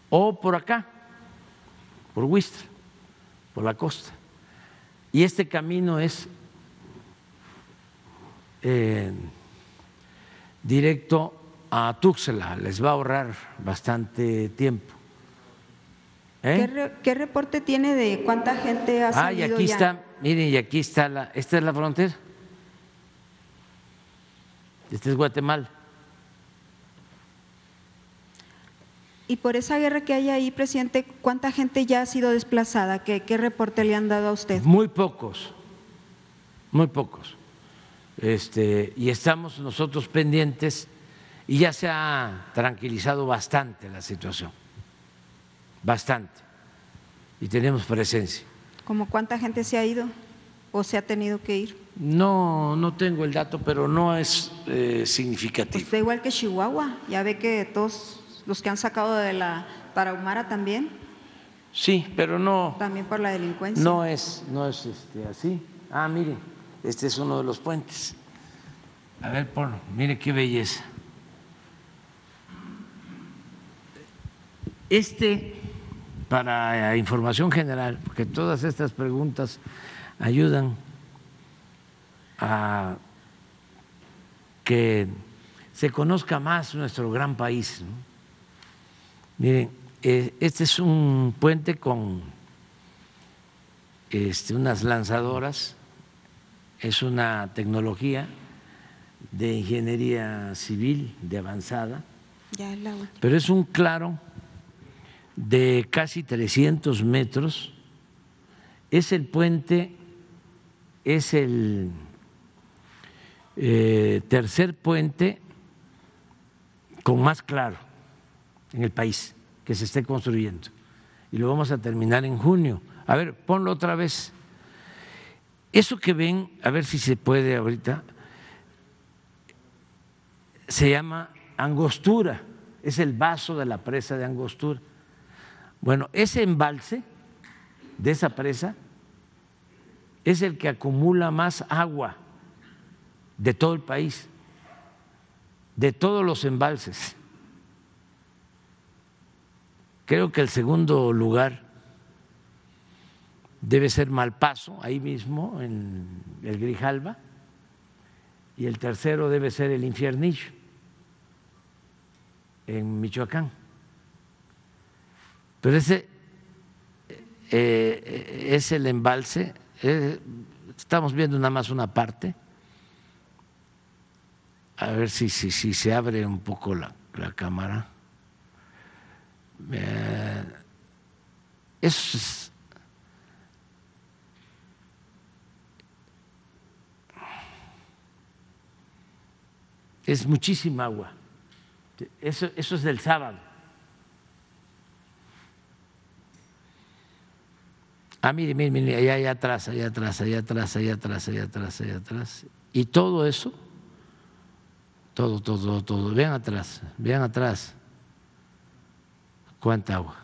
O por acá, por Huistra, por la costa. Y este camino es directo a Tuxtla, les va a ahorrar bastante tiempo. ¿Eh? ¿Qué, reporte tiene de cuánta gente ha salido Ah, y aquí está, miren, y aquí está la, esta es la frontera. Este es Guatemala. Y por esa guerra que hay ahí, presidente, ¿cuánta gente ya ha sido desplazada? ¿Qué, qué reporte le han dado a usted? Muy pocos muy pocos. Este, y estamos nosotros pendientes y ya se ha tranquilizado bastante la situación, bastante, y tenemos presencia. ¿Cómo cuánta gente se ha ido o se ha tenido que ir? No, no tengo el dato, pero no es eh, significativo. Pues da igual que Chihuahua, ya ve que todos los que han sacado de la Tarahumara también, Sí, pero no, también por la delincuencia. no es, no es este, así. Ah, mire, este es uno de los puentes. A ver, ponlo, mire qué belleza. Este, para información general, porque todas estas preguntas ayudan a que se conozca más nuestro gran país. ¿no? Miren, eh, este es un puente con este, unas lanzadoras, es una tecnología de ingeniería civil de avanzada, Ya es la pero es un claro de casi 300 metros. Es el puente, es el eh, tercer puente con más claro en el país que se esté construyendo. Y lo vamos a terminar en junio. A ver, ponlo otra vez. Eso que ven, a ver si se puede ahorita, se llama angostura, es el vaso de la presa de angostura. Bueno, ese embalse de esa presa es el que acumula más agua de todo el país, de todos los embalses. Creo que el segundo lugar debe ser Malpaso, ahí mismo, en el Grijalba, y el tercero debe ser el Infiernillo, en Michoacán. Pero ese eh, es el embalse, eh, estamos viendo nada más una parte, a ver si, si, si se abre un poco la, la cámara. Eh, es, es muchísima agua. Eso, eso es del sábado. Ah, mire, mire, mire, allá, allá atrás, allá atrás, allá atrás, allá atrás, allá atrás, allá atrás. Y todo eso, todo, todo, todo, todo. Vean atrás, vean atrás. ¿Cuánta agua?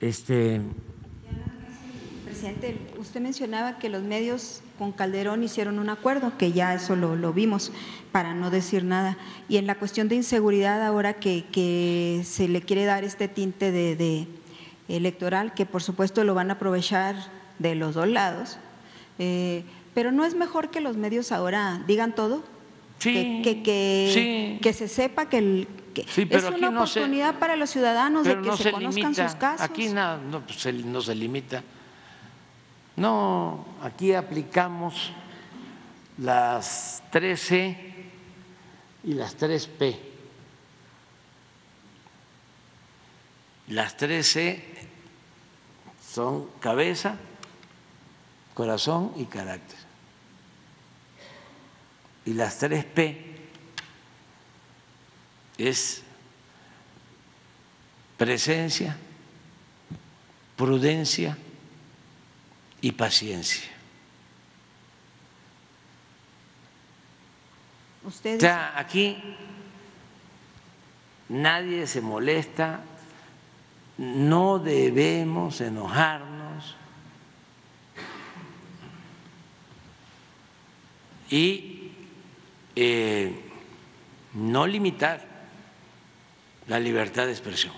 Este, Presidente, usted mencionaba que los medios con Calderón hicieron un acuerdo, que ya eso lo, lo vimos, para no decir nada. Y en la cuestión de inseguridad, ahora que, que se le quiere dar este tinte de, de electoral, que por supuesto lo van a aprovechar de los dos lados, eh, pero ¿no es mejor que los medios ahora digan todo? Sí, que, que, que, sí. que se sepa que, el, que Sí, es una no se- oportunidad para los ciudadanos de que no se, se conozcan limita. sus casos. Aquí nada, no, pues, se- no se limita. No, aquí aplicamos las 3C y las 3P. Las 3C son cabeza, corazón y carácter. Y las 3P es presencia, prudencia y paciencia. Ustedes, O sea, aquí nadie se molesta, no debemos enojarnos y eh, no limitar la libertad de expresión.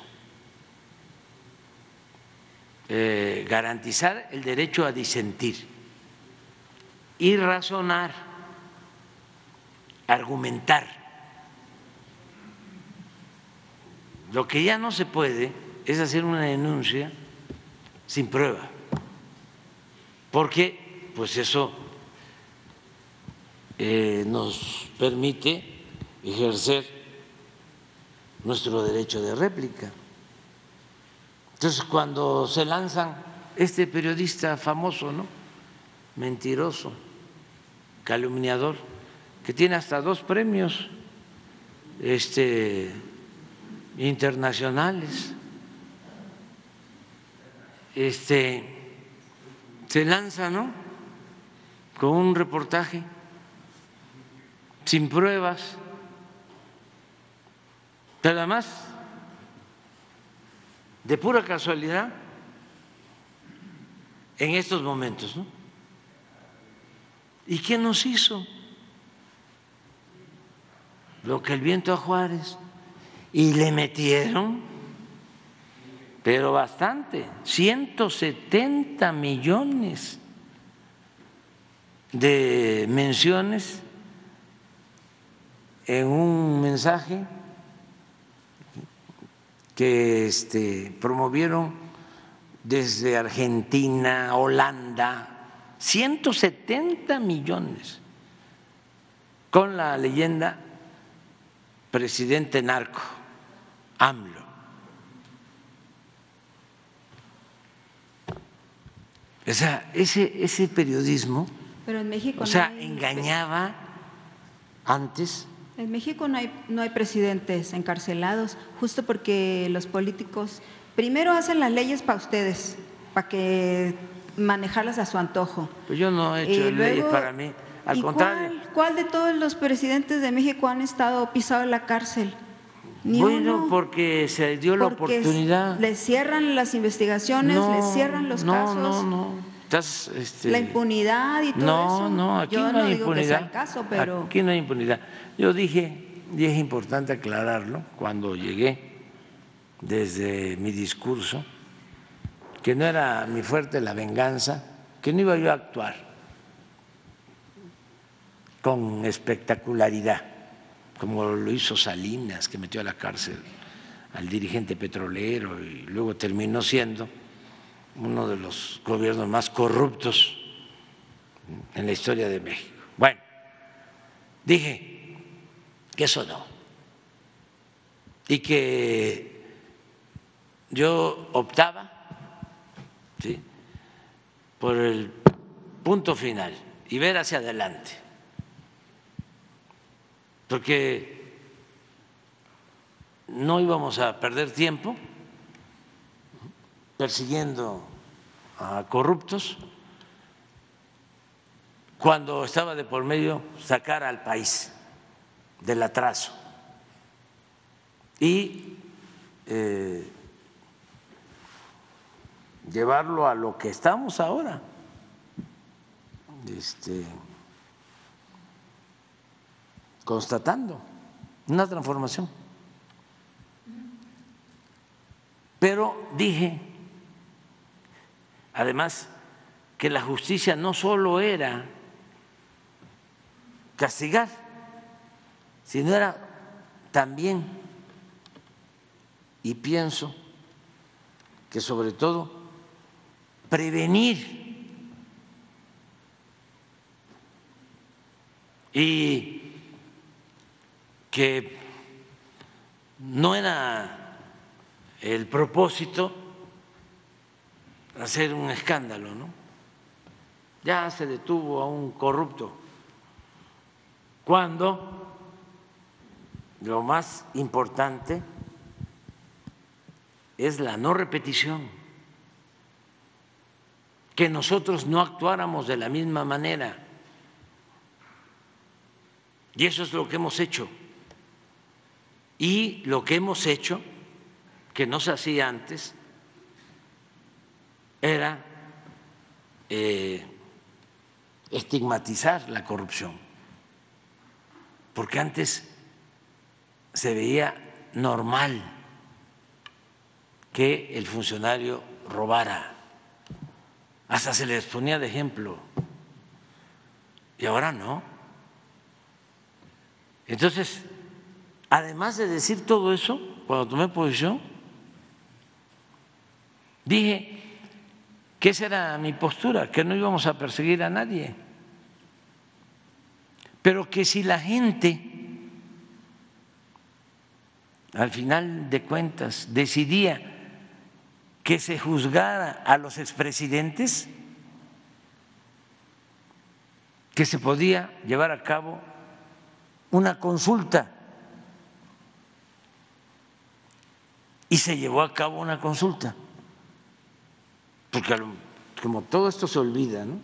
Eh, garantizar el derecho a disentir y razonar, argumentar. Lo que ya no se puede es hacer una denuncia sin prueba, porque pues eso eh, nos permite ejercer nuestro derecho de réplica. Entonces, cuando se lanzan este periodista famoso, ¿no? Mentiroso, calumniador, que tiene hasta dos premios este, internacionales. Este, se lanza, ¿no? Con un reportaje sin pruebas, pero además, de pura casualidad, en estos momentos, ¿no? ¿Y qué nos hizo? Lo que el viento a Juárez. Y le metieron, pero bastante, 170 millones de menciones en un mensaje que este, promovieron desde Argentina, Holanda, 170 millones, con la leyenda presidente narco, AMLO. O sea, ese, ese periodismo, Pero en México o sea, no hay- engañaba antes En México no hay, no hay presidentes encarcelados, justo porque los políticos primero hacen las leyes para ustedes, para que manejarlas a su antojo. Pues yo no he hecho leyes luego- para mí, al ¿y contrario. ¿cuál, cuál de todos los presidentes de México han estado pisados en la cárcel? Ni bueno, uno. porque se dio la oportunidad. Les cierran las investigaciones, les cierran los no, casos. No, no, Estás, este, La impunidad y todo no, eso. No, aquí Yo no hay digo que sea impunidad. el caso, pero Aquí no hay impunidad. Yo dije, y es importante aclararlo, cuando llegué desde mi discurso, que no era mi fuerte la venganza, que no iba yo a actuar con espectacularidad, como lo hizo Salinas, que metió a la cárcel al dirigente petrolero y luego terminó siendo uno de los gobiernos más corruptos en la historia de México. Bueno, dije que eso no, y que yo optaba ¿sí? por el punto final y ver hacia adelante, porque no íbamos a perder tiempo persiguiendo a corruptos cuando estaba de por medio sacar al país del atraso y eh, llevarlo a lo que estamos ahora, este, constatando una transformación. Pero dije, además, que la justicia no solo era castigar, sino era también, y pienso que sobre todo, prevenir. Y que no era el propósito hacer un escándalo, ¿no? Ya se detuvo a un corrupto cuando lo más importante es la no repetición, que nosotros no actuáramos de la misma manera. Y eso es lo que hemos hecho. Y lo que hemos hecho, que no se hacía antes, era eh, estigmatizar la corrupción, porque antes se veía normal que el funcionario robara, hasta se les ponía de ejemplo, y ahora no. Entonces, además de decir todo eso, cuando tomé posición, dije que esa era mi postura, que no íbamos a perseguir a nadie, pero que si la gente al final de cuentas decidía que se juzgara a los expresidentes, que se podía llevar a cabo una consulta. Y se llevó a cabo una consulta, porque como todo esto se olvida, ¿no?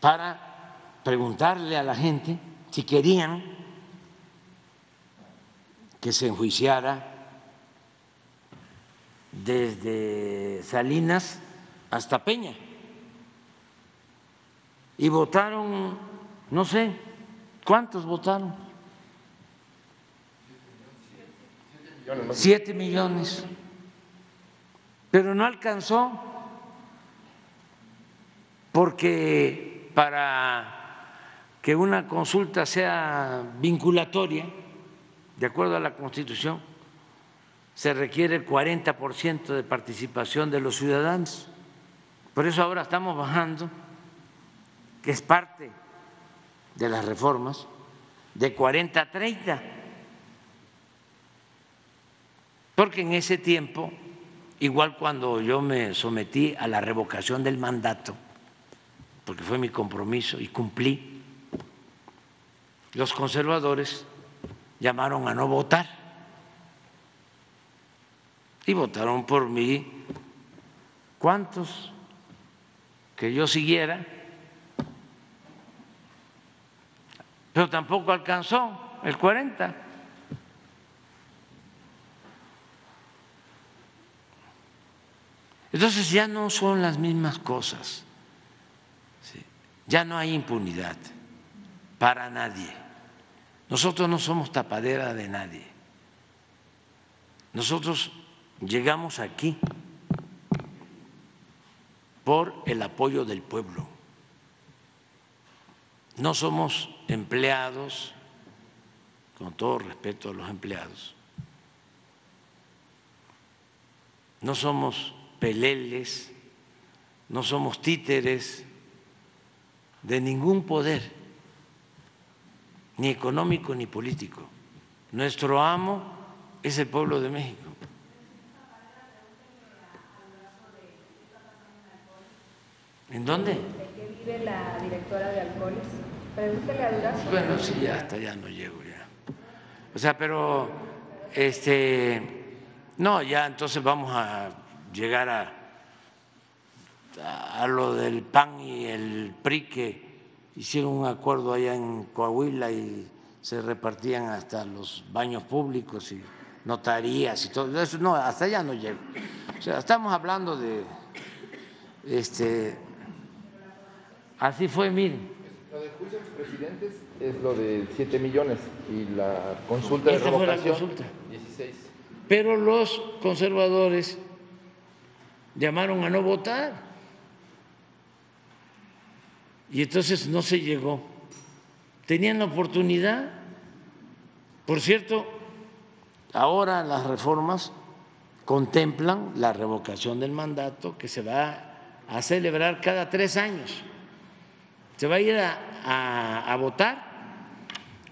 Para preguntarle a la gente si querían que se enjuiciara desde Salinas hasta Peña. Y votaron, no sé, ¿cuántos votaron? Siete millones. Pero no alcanzó porque para que una consulta sea vinculatoria, de acuerdo a la Constitución, se requiere el 40% de participación de los ciudadanos. Por eso ahora estamos bajando, que es parte de las reformas, de 40 a 30. Porque en ese tiempo, igual cuando yo me sometí a la revocación del mandato, porque fue mi compromiso y cumplí, los conservadores llamaron a no votar y votaron por mí. ¿Cuántos? Que yo siguiera. Pero tampoco alcanzó el 40. Entonces ya no son las mismas cosas. Ya no hay impunidad para nadie. Nosotros no somos tapadera de nadie. Nosotros llegamos aquí por el apoyo del pueblo. No somos empleados, con todo respeto a los empleados, no somos peleles, no somos títeres de ningún poder, ni económico ni político. Nuestro amo es el pueblo de México. ¿En dónde? ¿De qué vive la directora de alcoholes? Pregúntele a Durazo. Bueno, sí, ya hasta ya no llego ya. O sea, pero este no, ya entonces vamos a llegar a, a, lo del PAN y el PRI que hicieron un acuerdo allá en Coahuila y se repartían hasta los baños públicos y notarías y todo eso. No, hasta allá no llego. O sea, estamos hablando de este Así fue, miren. Lo de juicio de presidentes es lo de 7 millones y la consulta de revocación, fue la consulta. 16. Pero los conservadores llamaron a no votar. Y entonces no se llegó. Tenían la oportunidad. Por cierto, ahora las reformas contemplan la revocación del mandato que se va a celebrar cada tres años se va a ir a, votar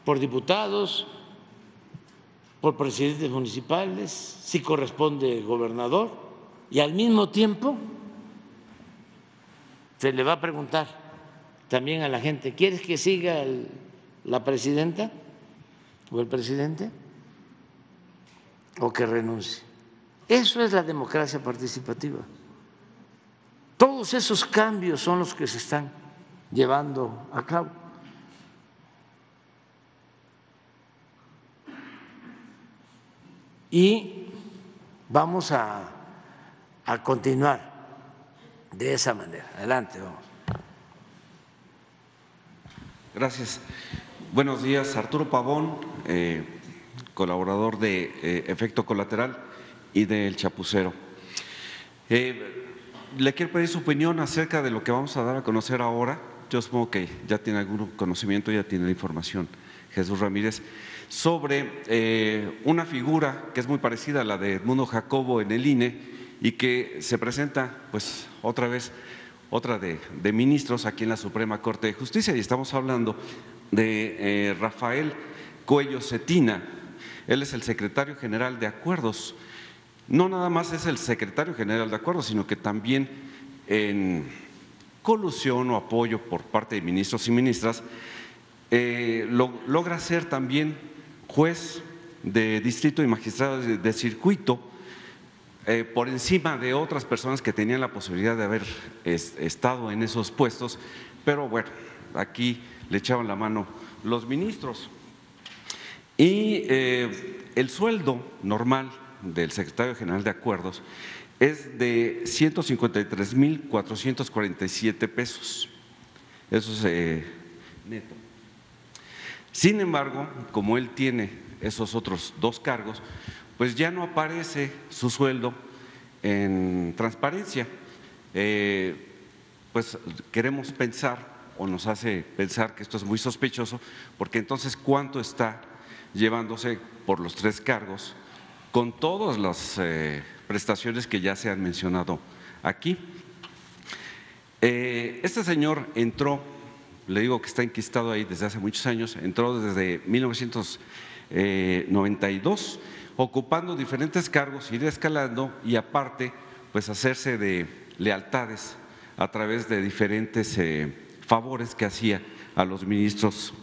por diputados, por presidentes municipales, si corresponde gobernador, y al mismo tiempo se le va a preguntar también a la gente, ¿quieres que siga la presidenta o el presidente o que renuncie? Eso es la democracia participativa. Todos esos cambios son los que se están llevando a cabo. Y vamos a, a continuar de esa manera. Adelante, vamos. Gracias. Buenos días, Arturo Pavón, eh, colaborador de eh, Efecto Colateral y del Chapucero. Eh, le quiero pedir su opinión acerca de lo que vamos a dar a conocer ahora yo supongo que ya tiene algún conocimiento, ya tiene la información, Jesús Ramírez, sobre una figura que es muy parecida a la de Edmundo Jacobo en el INE y que se presenta, pues, otra vez, otra de, ministros aquí en la Suprema Corte de Justicia, y estamos hablando de eh, Rafael Cuello Cetina. Él es el secretario general de Acuerdos no nada más es el secretario general de acuerdo, sino que también en colusión o apoyo por parte de ministros y ministras, eh, logra ser también juez de distrito y magistrado de, circuito eh, por encima de otras personas que tenían la posibilidad de haber estado en esos puestos, pero bueno, aquí le echaban la mano los ministros. Y eh, el sueldo normal del secretario general de Acuerdos es de 153.447 pesos. Eso es eh, neto. Sin embargo, como él tiene esos otros dos cargos, pues ya no aparece su sueldo en transparencia. Eh, pues queremos pensar o nos hace pensar que esto es muy sospechoso, porque entonces cuánto está llevándose por los tres cargos con todas las eh, prestaciones que ya se han mencionado aquí. Eh, este señor entró, le digo que está enquistado ahí desde hace muchos años, entró desde 1992, ocupando diferentes cargos, ir escalando y aparte, pues hacerse de lealtades a través de diferentes eh, favores que hacía a los ministros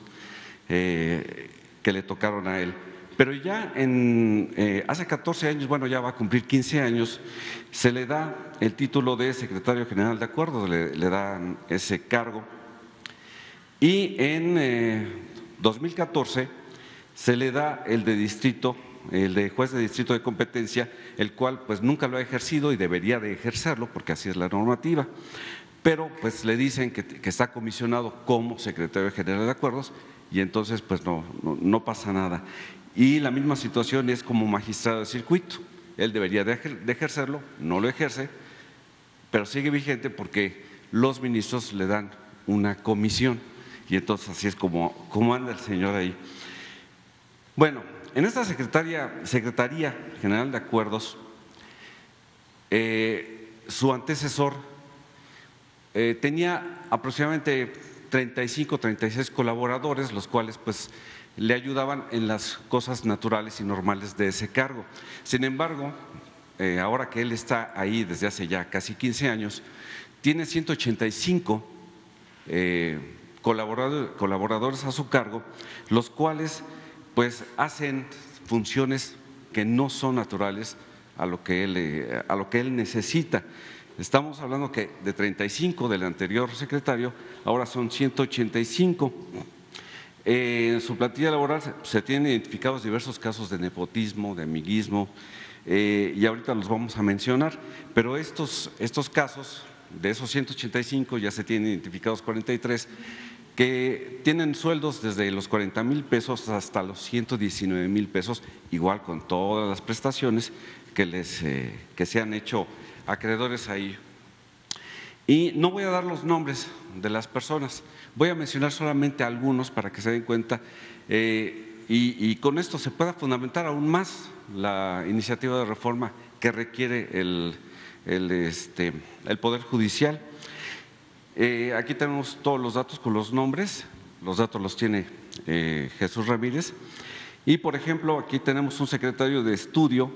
que le tocaron a él. Pero ya eh, hace 14 años, bueno, ya va a cumplir 15 años, se le da el título de secretario general de acuerdos, le, dan ese cargo. Y en 2014 eh, se le da el de distrito, el de juez de distrito de competencia, el cual pues nunca lo ha ejercido y debería de ejercerlo porque así es la normativa. Pero pues le dicen que, que está comisionado como secretario general de acuerdos y entonces pues no, no pasa nada. Y la misma situación es como magistrado de circuito. Él debería de ejercerlo, no lo ejerce, pero sigue vigente porque los ministros le dan una comisión. Y entonces así es como, como anda el señor ahí. Bueno, en esta Secretaría, Secretaría General de Acuerdos, eh, su antecesor eh, tenía aproximadamente 35, 36 colaboradores, los cuales pues le ayudaban en las cosas naturales y normales de ese cargo. Sin embargo, eh, ahora que él está ahí desde hace ya casi 15 años, tiene 185 eh, colaboradores, a su cargo, los cuales pues hacen funciones que no son naturales a lo que él, eh, a lo que él necesita. Estamos hablando que de 35 del anterior secretario, ahora son 185 en su plantilla laboral se tienen identificados diversos casos de nepotismo, de amiguismo, eh, y ahorita los vamos a mencionar, pero estos, estos casos, de esos 185 ya se tienen identificados 43, que tienen sueldos desde los 40 mil pesos hasta los 119 mil pesos, igual con todas las prestaciones que, les, eh, que se han hecho acreedores ahí. Y no voy a dar los nombres de las personas, Voy a mencionar solamente algunos para que se den cuenta eh, y, con esto se pueda fundamentar aún más la iniciativa de reforma que requiere el, este, Poder Judicial. Eh, aquí tenemos todos los datos con los nombres, los datos los tiene eh, Jesús Ramírez. Y, por ejemplo, aquí tenemos un secretario de estudio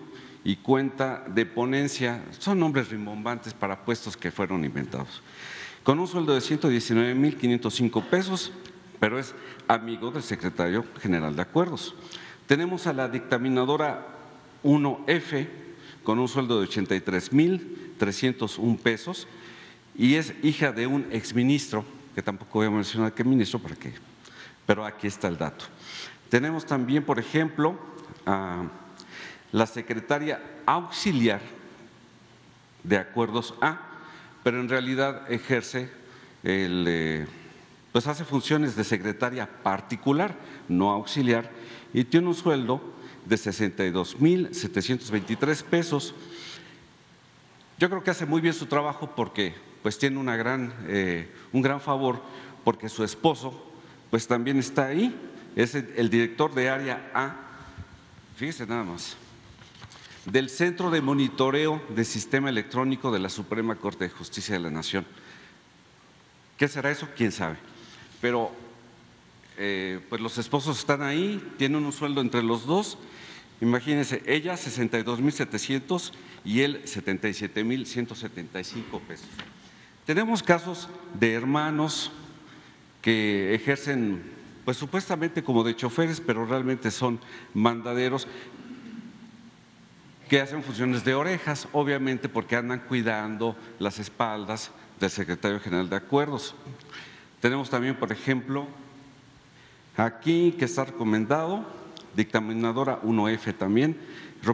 y cuenta de ponencia, son nombres rimbombantes para puestos que fueron inventados con un sueldo de 119.505 pesos, pero es amigo del secretario general de acuerdos. Tenemos a la dictaminadora 1F con un sueldo de 83.301 pesos y es hija de un exministro, que tampoco voy a mencionar qué ministro, para qué, pero aquí está el dato. Tenemos también, por ejemplo, a la secretaria auxiliar de acuerdos A, pero en realidad ejerce el, eh, pues hace funciones de secretaria particular, no auxiliar, y tiene un sueldo de 62.723 pesos. Yo creo que hace muy bien su trabajo porque pues tiene gran, eh, un gran favor porque su esposo pues también está ahí, es el director de área A, fíjese nada más, del Centro de Monitoreo de Sistema Electrónico de la Suprema Corte de Justicia de la Nación. ¿Qué será eso? ¿Quién sabe? Pero eh, pues los esposos están ahí, tienen un sueldo entre los dos Imagínense, ella 62.700 y él 77.175 pesos. Tenemos casos de hermanos que ejercen, pues supuestamente como de choferes, pero realmente son mandaderos que hacen funciones de orejas, obviamente porque andan cuidando las espaldas del secretario general de acuerdos. Tenemos también, por ejemplo, aquí que está recomendado, dictaminadora 1F también,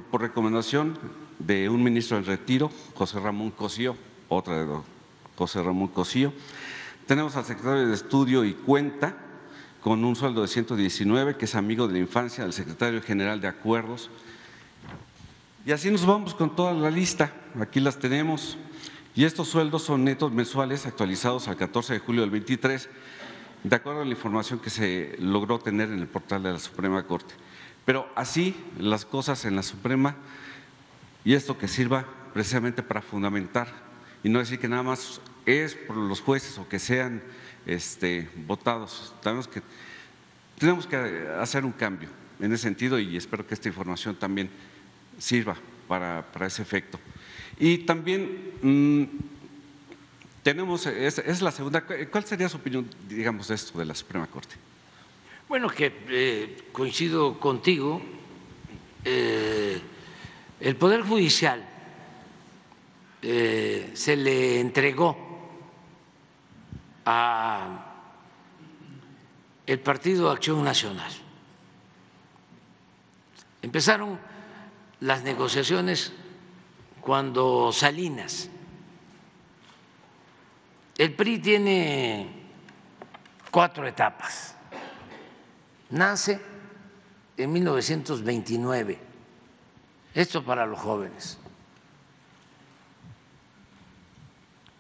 por recomendación de un ministro en retiro, José Ramón Cosío, otra de José Ramón Cosío. Tenemos al secretario de Estudio y Cuenta, con un sueldo de 119, que es amigo de la infancia del secretario general de Acuerdos. Y así nos vamos con toda la lista, aquí las tenemos. Y estos sueldos son netos mensuales actualizados al 14 de julio del 23, de acuerdo a la información que se logró tener en el portal de la Suprema Corte. Pero así las cosas en la Suprema y esto que sirva precisamente para fundamentar y no decir que nada más es por los jueces o que sean este, votados. Tenemos que, tenemos que hacer un cambio en ese sentido y espero que esta información también sirva para, ese efecto. Y también mm, tenemos, es, la segunda, ¿cuál sería su opinión, digamos, de esto de la Suprema Corte? Bueno, que eh, coincido contigo. Eh, el Poder Judicial eh, se le entregó a el Partido Acción Nacional. Empezaron las negociaciones cuando Salinas. El PRI tiene cuatro etapas. Nace en 1929 esto para los jóvenes.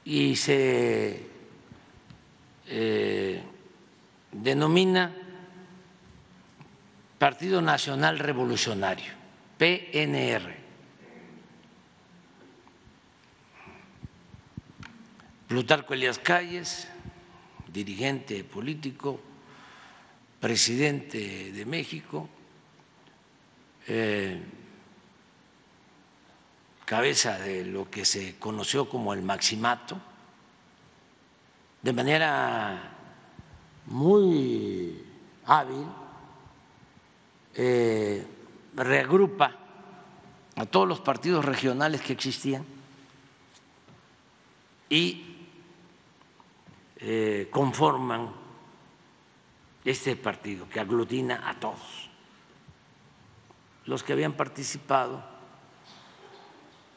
Y se eh, denomina Partido Nacional Revolucionario, PNR. Plutarco Elias Calles, dirigente político, presidente de México, eh, cabeza de lo que se conoció como el maximato, de manera muy hábil, eh, reagrupa a todos los partidos regionales que existían y eh, conforman este partido que aglutina a todos los que habían participado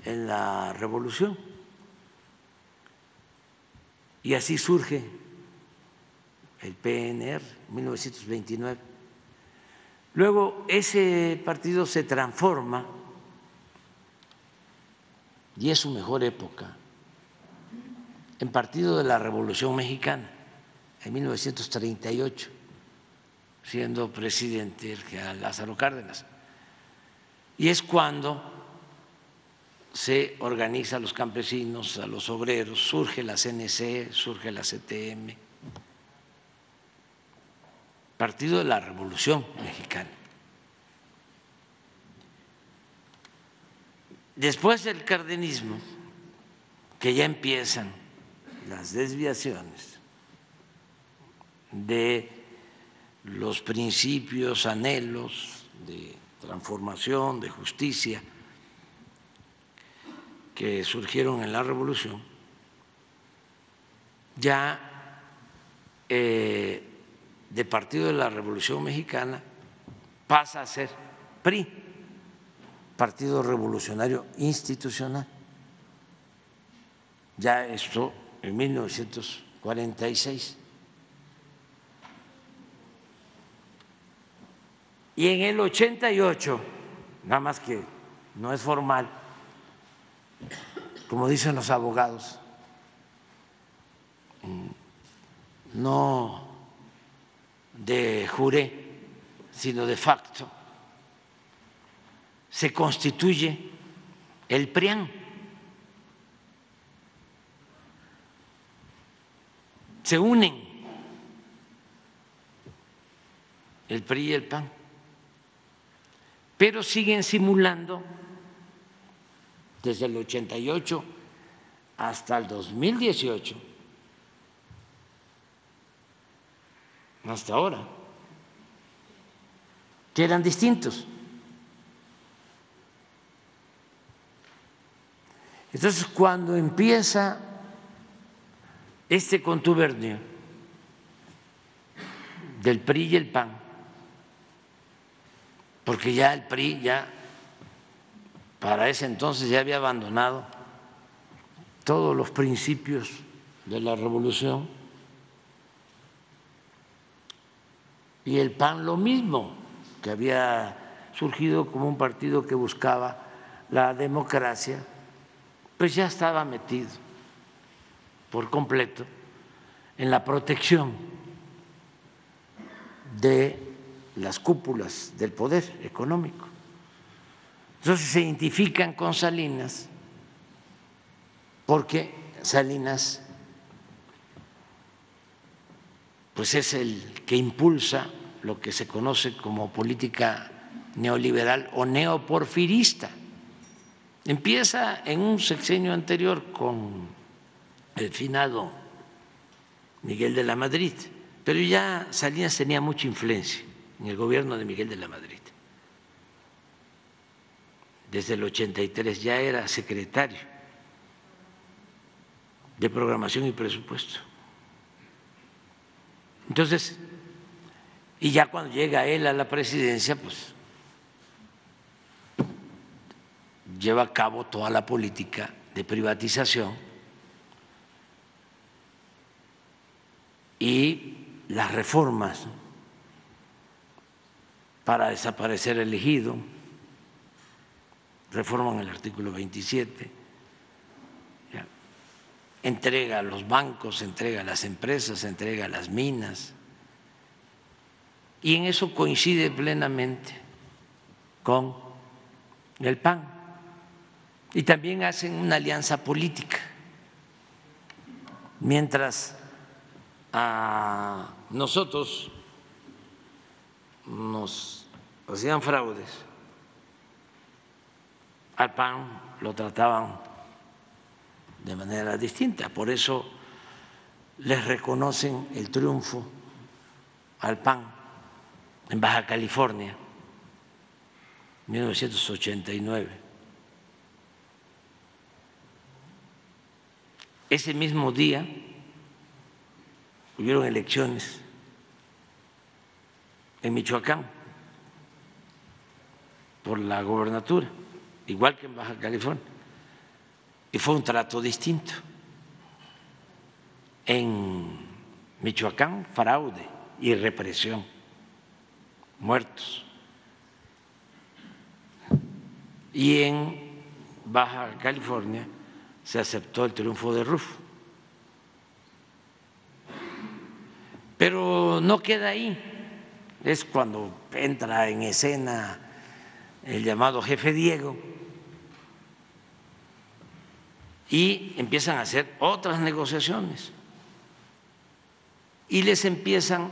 en la revolución. Y así surge el PNR, 1929. Luego ese partido se transforma, y es su mejor época, en Partido de la Revolución Mexicana, en 1938, siendo presidente el general Lázaro Cárdenas. Y es cuando se organiza a los campesinos, a los obreros, surge la CNC, surge la CTM, Partido de la Revolución Mexicana. Después del cardenismo, que ya empiezan las desviaciones de los principios, anhelos de transformación, de justicia, que surgieron en la revolución, ya eh, de Partido de la Revolución Mexicana pasa a ser PRI, Partido Revolucionario Institucional. Ya esto en 1946. Y en el 88, nada más que no es formal, como dicen los abogados, no de juré, sino de facto, se constituye el PRIAN. Se unen el PRI y el PAN. pero siguen simulando desde el 88 hasta el 2018, hasta ahora, que eran distintos. Entonces, cuando empieza este contubernio del PRI y el PAN, porque ya el PRI ya para ese entonces ya había abandonado todos los principios de la revolución y el PAN lo mismo, que había surgido como un partido que buscaba la democracia, pues ya estaba metido por completo en la protección de las cúpulas del poder económico. Entonces se identifican con Salinas porque Salinas pues es el que impulsa lo que se conoce como política neoliberal o neoporfirista. Empieza en un sexenio anterior con el finado Miguel de la Madrid, pero ya Salinas tenía mucha influencia en el gobierno de Miguel de la Madrid desde el 83, ya era secretario de programación y presupuesto. Entonces, y ya cuando llega él a la presidencia, pues lleva a cabo toda la política de privatización y las reformas para desaparecer el ejido reforman el artículo 27, entrega a los bancos, entrega a las empresas, entrega a las minas, y en eso coincide plenamente con el PAN. Y también hacen una alianza política, mientras a nosotros nos hacían fraudes al PAN lo trataban de manera distinta. Por eso les reconocen el triunfo al PAN en Baja California, 1989. Ese mismo día hubieron elecciones en Michoacán por la gobernatura igual que en Baja California. Y fue un trato distinto. En Michoacán, fraude y represión, muertos. Y en Baja California se aceptó el triunfo de Rufo. Pero no queda ahí, es cuando entra en escena el llamado jefe Diego y empiezan a hacer otras negociaciones y les empiezan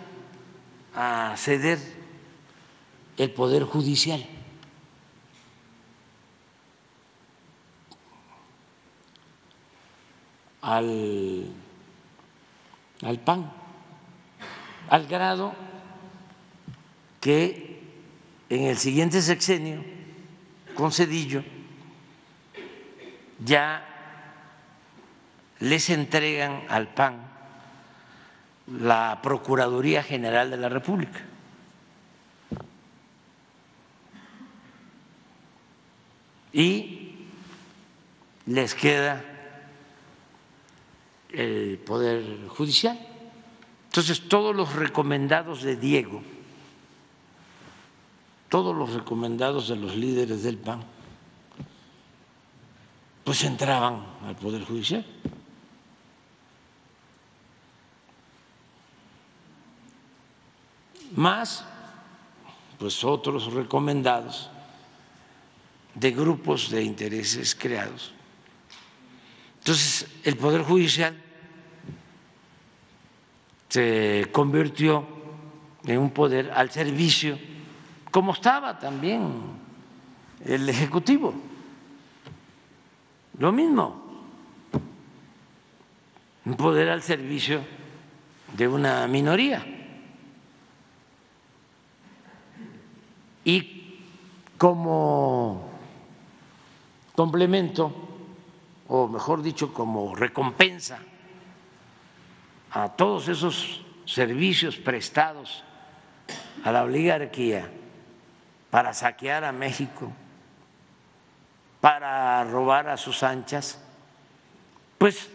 a ceder el poder judicial. Al, al PAN, al grado que en el siguiente sexenio, con Cedillo, ya les entregan al PAN la Procuraduría General de la República. Y les queda el Poder Judicial. Entonces, todos los recomendados de Diego, todos los recomendados de los líderes del PAN, pues entraban al Poder Judicial. Más pues otros recomendados de grupos de intereses creados. Entonces, el Poder Judicial se convirtió en un poder al servicio, como estaba también el Ejecutivo. Lo mismo, un poder al servicio de una minoría. Y como complemento, o mejor dicho, como recompensa a todos esos servicios prestados a la oligarquía para saquear a México, para robar a sus anchas, pues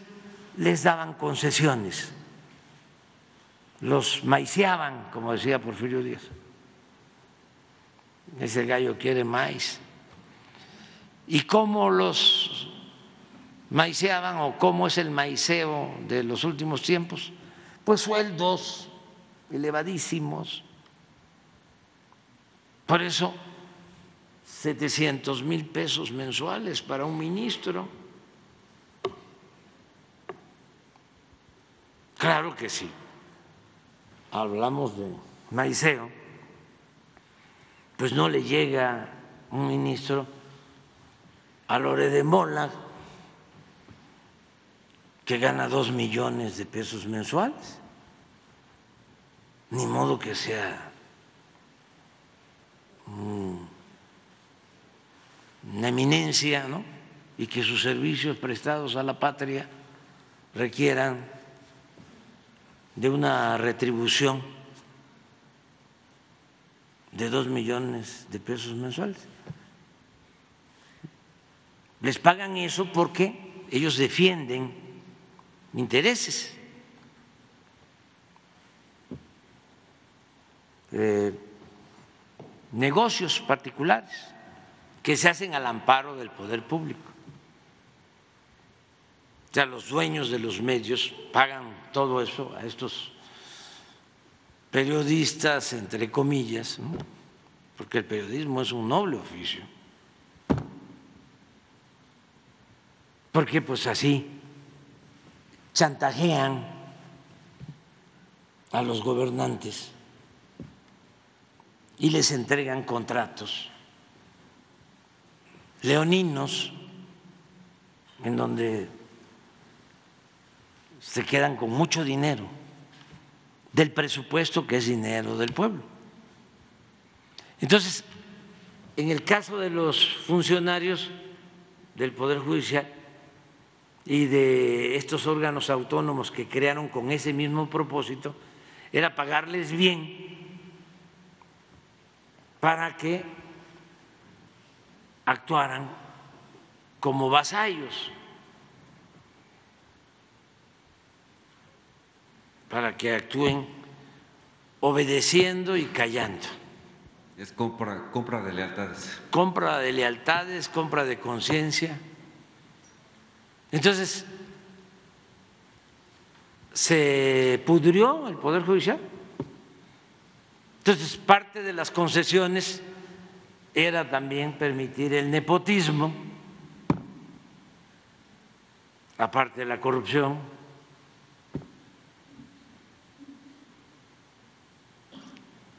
les daban concesiones, los maiciaban, como decía Porfirio Díaz. Ese gallo quiere maíz. ¿Y cómo los maiciaban o cómo es el maiceo de los últimos tiempos? Pues sueldos elevadísimos. Por eso, 700 mil pesos mensuales para un ministro. Claro que sí. Hablamos de maiceo, pues no le llega un ministro a Lore de Mola, que gana dos millones de pesos mensuales. Ni modo que sea una eminencia, ¿no? Y que sus servicios prestados a la patria requieran de una retribución de dos millones de pesos mensuales. Les pagan eso porque ellos defienden intereses. Eh, negocios particulares que se hacen al amparo del poder público. O sea, los dueños de los medios pagan todo eso a estos periodistas, entre comillas, porque el periodismo es un noble oficio. Porque pues así chantajean a los gobernantes y les entregan contratos leoninos en donde se quedan con mucho dinero del presupuesto que es dinero del pueblo. Entonces, en el caso de los funcionarios del Poder Judicial y de estos órganos autónomos que crearon con ese mismo propósito, era pagarles bien para que actuaran como vasallos, para que actúen obedeciendo y callando. Es compra, compra de lealtades. Compra de lealtades, compra de conciencia. Entonces, se pudrió el Poder Judicial. Entonces, parte de las concesiones era también permitir el nepotismo, aparte de la corrupción.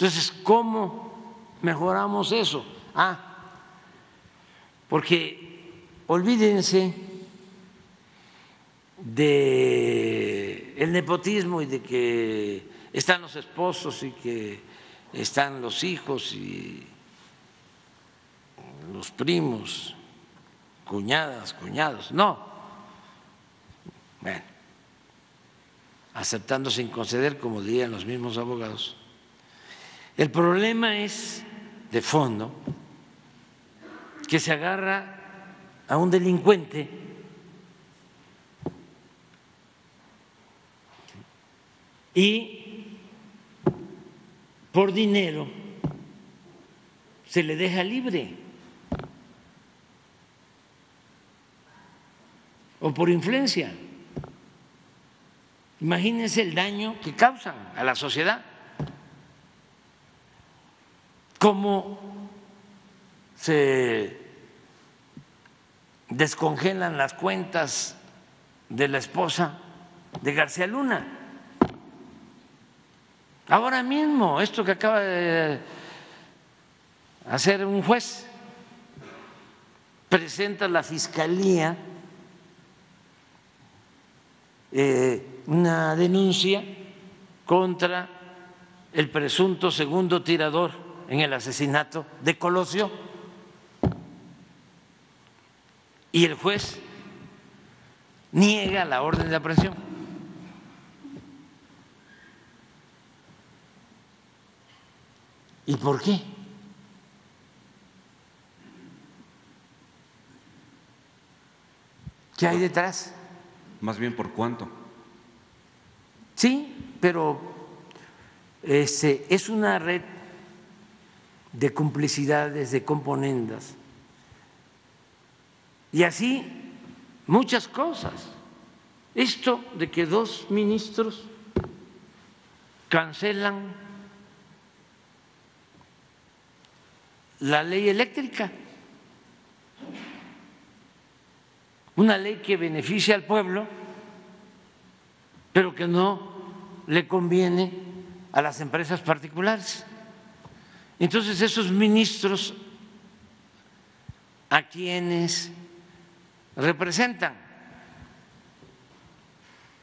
Entonces, ¿cómo mejoramos eso? Ah, porque olvídense de el nepotismo y de que están los esposos y que están los hijos y los primos, cuñadas, cuñados. No. Bueno, aceptando sin conceder, como dirían los mismos abogados. El problema es de fondo que se agarra a un delincuente y por dinero se le deja libre o por influencia. Imagínense el daño que causan a la sociedad. Cómo se descongelan las cuentas de la esposa de García Luna. Ahora mismo, esto que acaba de hacer un juez presenta la Fiscalía eh, una denuncia contra el presunto segundo tirador en el asesinato de Colosio y el juez niega la orden de aprehensión. ¿Y por qué? ¿Qué hay detrás? Más bien por cuánto. Sí, pero este, es una red de complicidades, de componendas. Y así muchas cosas. Esto de que dos ministros cancelan la ley eléctrica, una ley que beneficia al pueblo, pero que no le conviene a las empresas particulares. Entonces esos ministros a quienes representan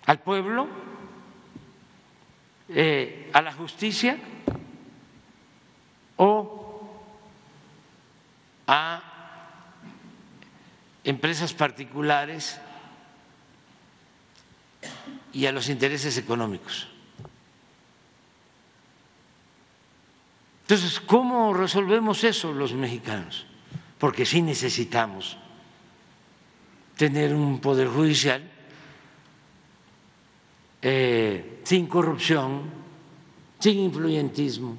al pueblo, eh, a la justicia o a empresas particulares y a los intereses económicos. Entonces, ¿cómo resolvemos eso los mexicanos? Porque sí necesitamos tener un poder judicial eh, sin corrupción, sin influyentismo,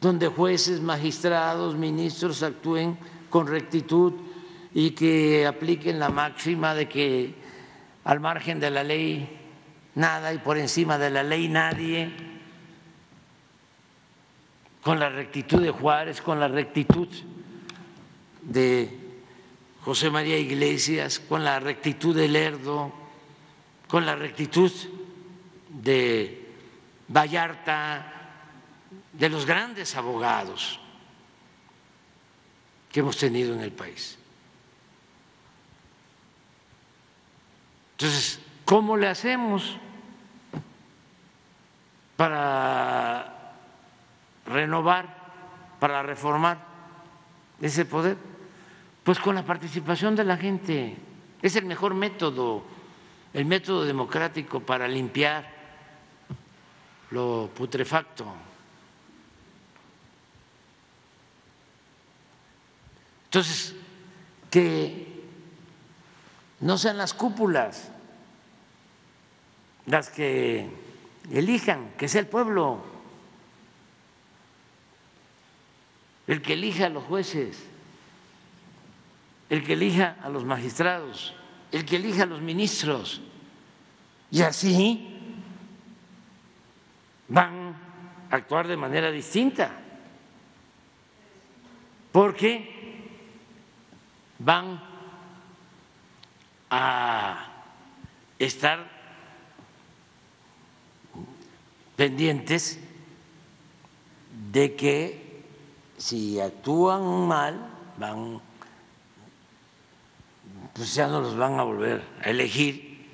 donde jueces, magistrados, ministros actúen con rectitud y que apliquen la máxima de que al margen de la ley nada y por encima de la ley nadie, con la rectitud de Juárez, con la rectitud de José María Iglesias, con la rectitud de Lerdo, con la rectitud de Vallarta, de los grandes abogados que hemos tenido en el país. Entonces, ¿cómo le hacemos para renovar, para reformar ese poder? Pues con la participación de la gente. Es el mejor método, el método democrático para limpiar lo putrefacto. Entonces, que no sean las cúpulas las que elijan, que sea el pueblo el que elija a los jueces, el que elija a los magistrados, el que elija a los ministros. Y así van a actuar de manera distinta, porque van a estar pendientes de que si actúan mal, van, pues ya no los van a volver a elegir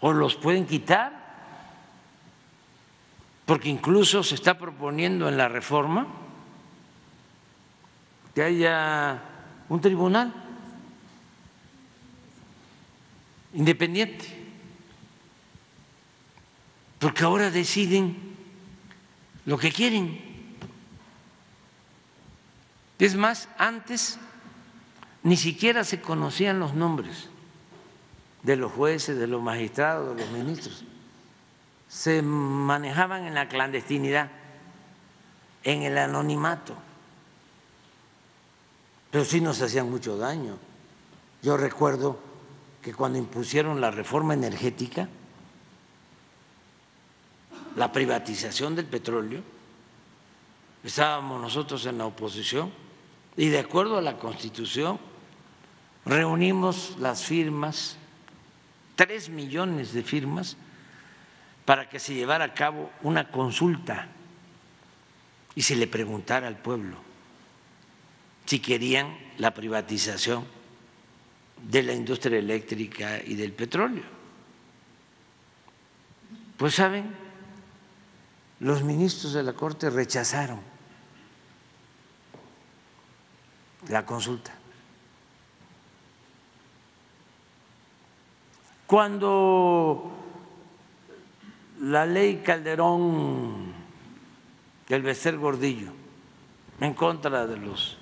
o los pueden quitar, porque incluso se está proponiendo en la reforma que haya un tribunal independiente, porque ahora deciden lo que quieren. Es más, antes ni siquiera se conocían los nombres de los jueces, de los magistrados, de los ministros. Se manejaban en la clandestinidad, en el anonimato pero sí nos hacían mucho daño. Yo recuerdo que cuando impusieron la reforma energética, la privatización del petróleo, estábamos nosotros en la oposición y de acuerdo a la Constitución reunimos las firmas, tres millones de firmas, para que se llevara a cabo una consulta y se le preguntara al pueblo si querían la privatización de la industria eléctrica y del petróleo. Pues saben, los ministros de la Corte rechazaron la consulta. Cuando la ley Calderón del Becer Gordillo en contra de los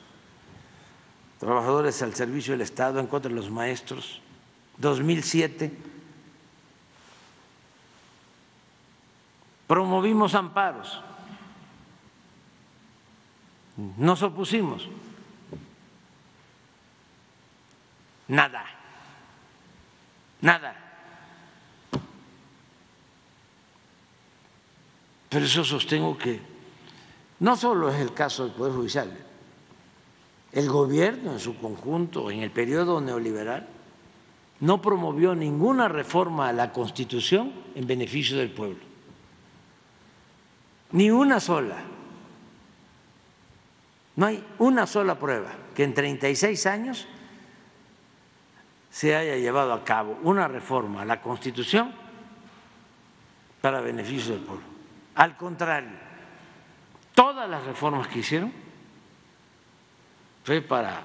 trabajadores al servicio del Estado, en contra de los maestros, 2007, promovimos amparos, nos opusimos, nada, nada. Pero eso sostengo que no solo es el caso del Poder Judicial, el gobierno en su conjunto, en el periodo neoliberal, no promovió ninguna reforma a la Constitución en beneficio del pueblo. Ni una sola. No hay una sola prueba que en 36 años se haya llevado a cabo una reforma a la Constitución para beneficio del pueblo. Al contrario, todas las reformas que hicieron fue para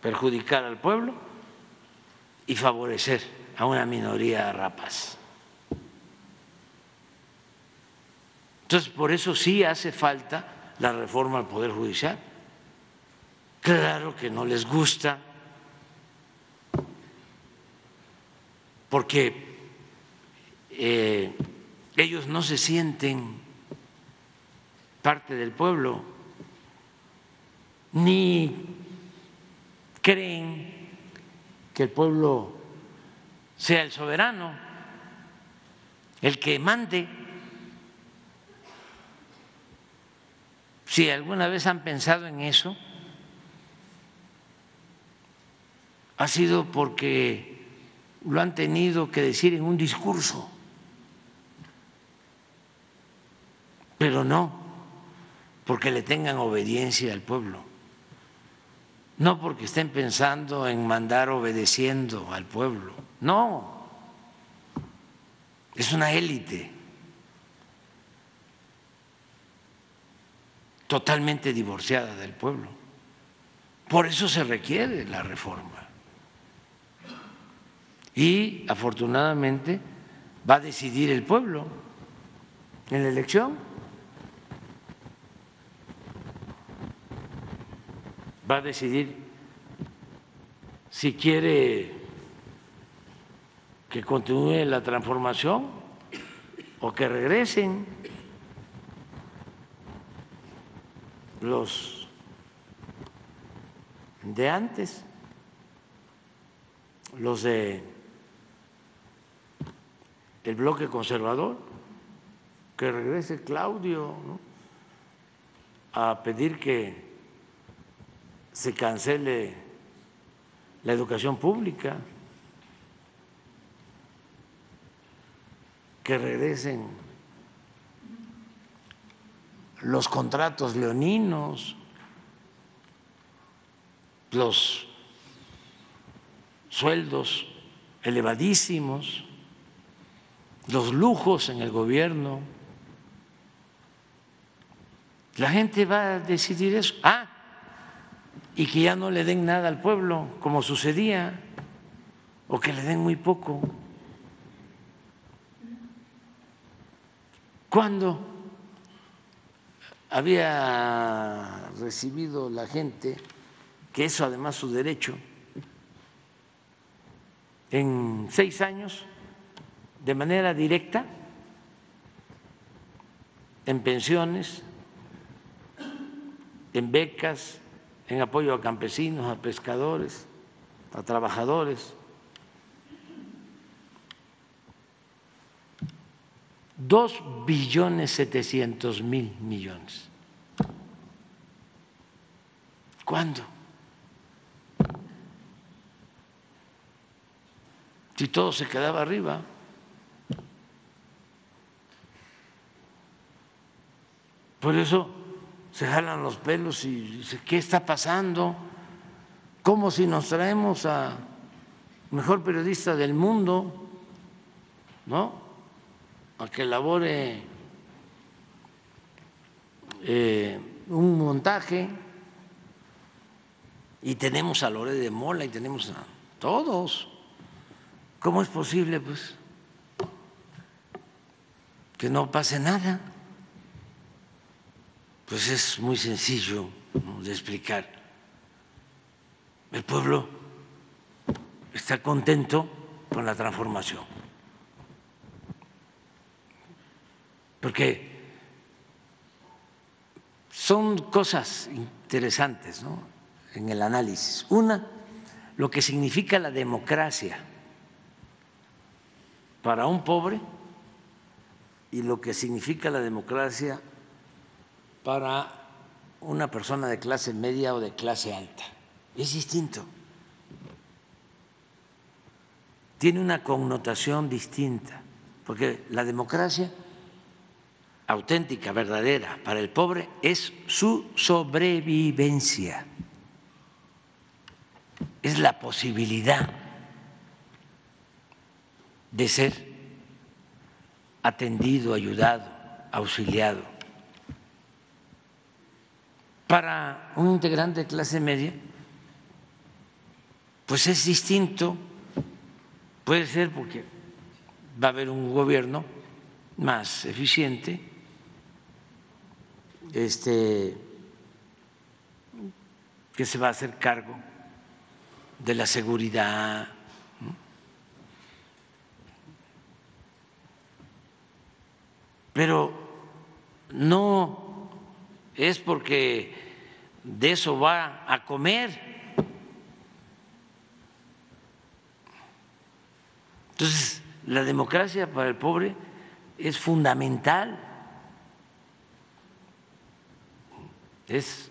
perjudicar al pueblo y favorecer a una minoría rapaz. Entonces, por eso sí hace falta la reforma al Poder Judicial. Claro que no les gusta, porque eh, ellos no se sienten parte del pueblo, ni creen que el pueblo sea el soberano, el que mande. Si alguna vez han pensado en eso, ha sido porque lo han tenido que decir en un discurso, pero no porque le tengan obediencia al pueblo, no porque estén pensando en mandar obedeciendo al pueblo, no, es una élite totalmente divorciada del pueblo. Por eso se requiere la reforma. Y afortunadamente va a decidir el pueblo en la elección. va a decidir si quiere que continúe la transformación o que regresen los de antes, los de el bloque conservador, que regrese Claudio a pedir que se cancele la educación pública, que regresen los contratos leoninos, los sueldos elevadísimos, los lujos en el gobierno. La gente va a decidir eso. Ah, y que ya no le den nada al pueblo, como sucedía, o que le den muy poco. Cuando había recibido la gente, que eso además su derecho, en seis años, de manera directa, en pensiones, en becas, en apoyo a campesinos, a pescadores, a trabajadores. Dos billones setecientos mil millones. ¿Cuándo? Si todo se quedaba arriba. Por eso se jalan los pelos y dice, ¿qué está pasando? como si nos traemos a mejor periodista del mundo, ¿no? A que elabore eh, un montaje y tenemos a Lore de Mola y tenemos a todos. ¿Cómo es posible, pues, que no pase nada? Pues es muy sencillo de explicar. El pueblo está contento con la transformación. Porque son cosas interesantes ¿no? en el análisis. Una, lo que significa la democracia para un pobre y lo que significa la democracia para una persona de clase media o de clase alta. Es distinto. Tiene una connotación distinta, porque la democracia auténtica, verdadera para el pobre es su sobrevivencia, es la posibilidad de ser atendido, ayudado, auxiliado. Para un integrante de clase media, pues es distinto, puede ser porque va a haber un gobierno más eficiente, este, que se va a hacer cargo de la seguridad. Pero no es porque de eso va a comer. Entonces, la democracia para el pobre es fundamental, es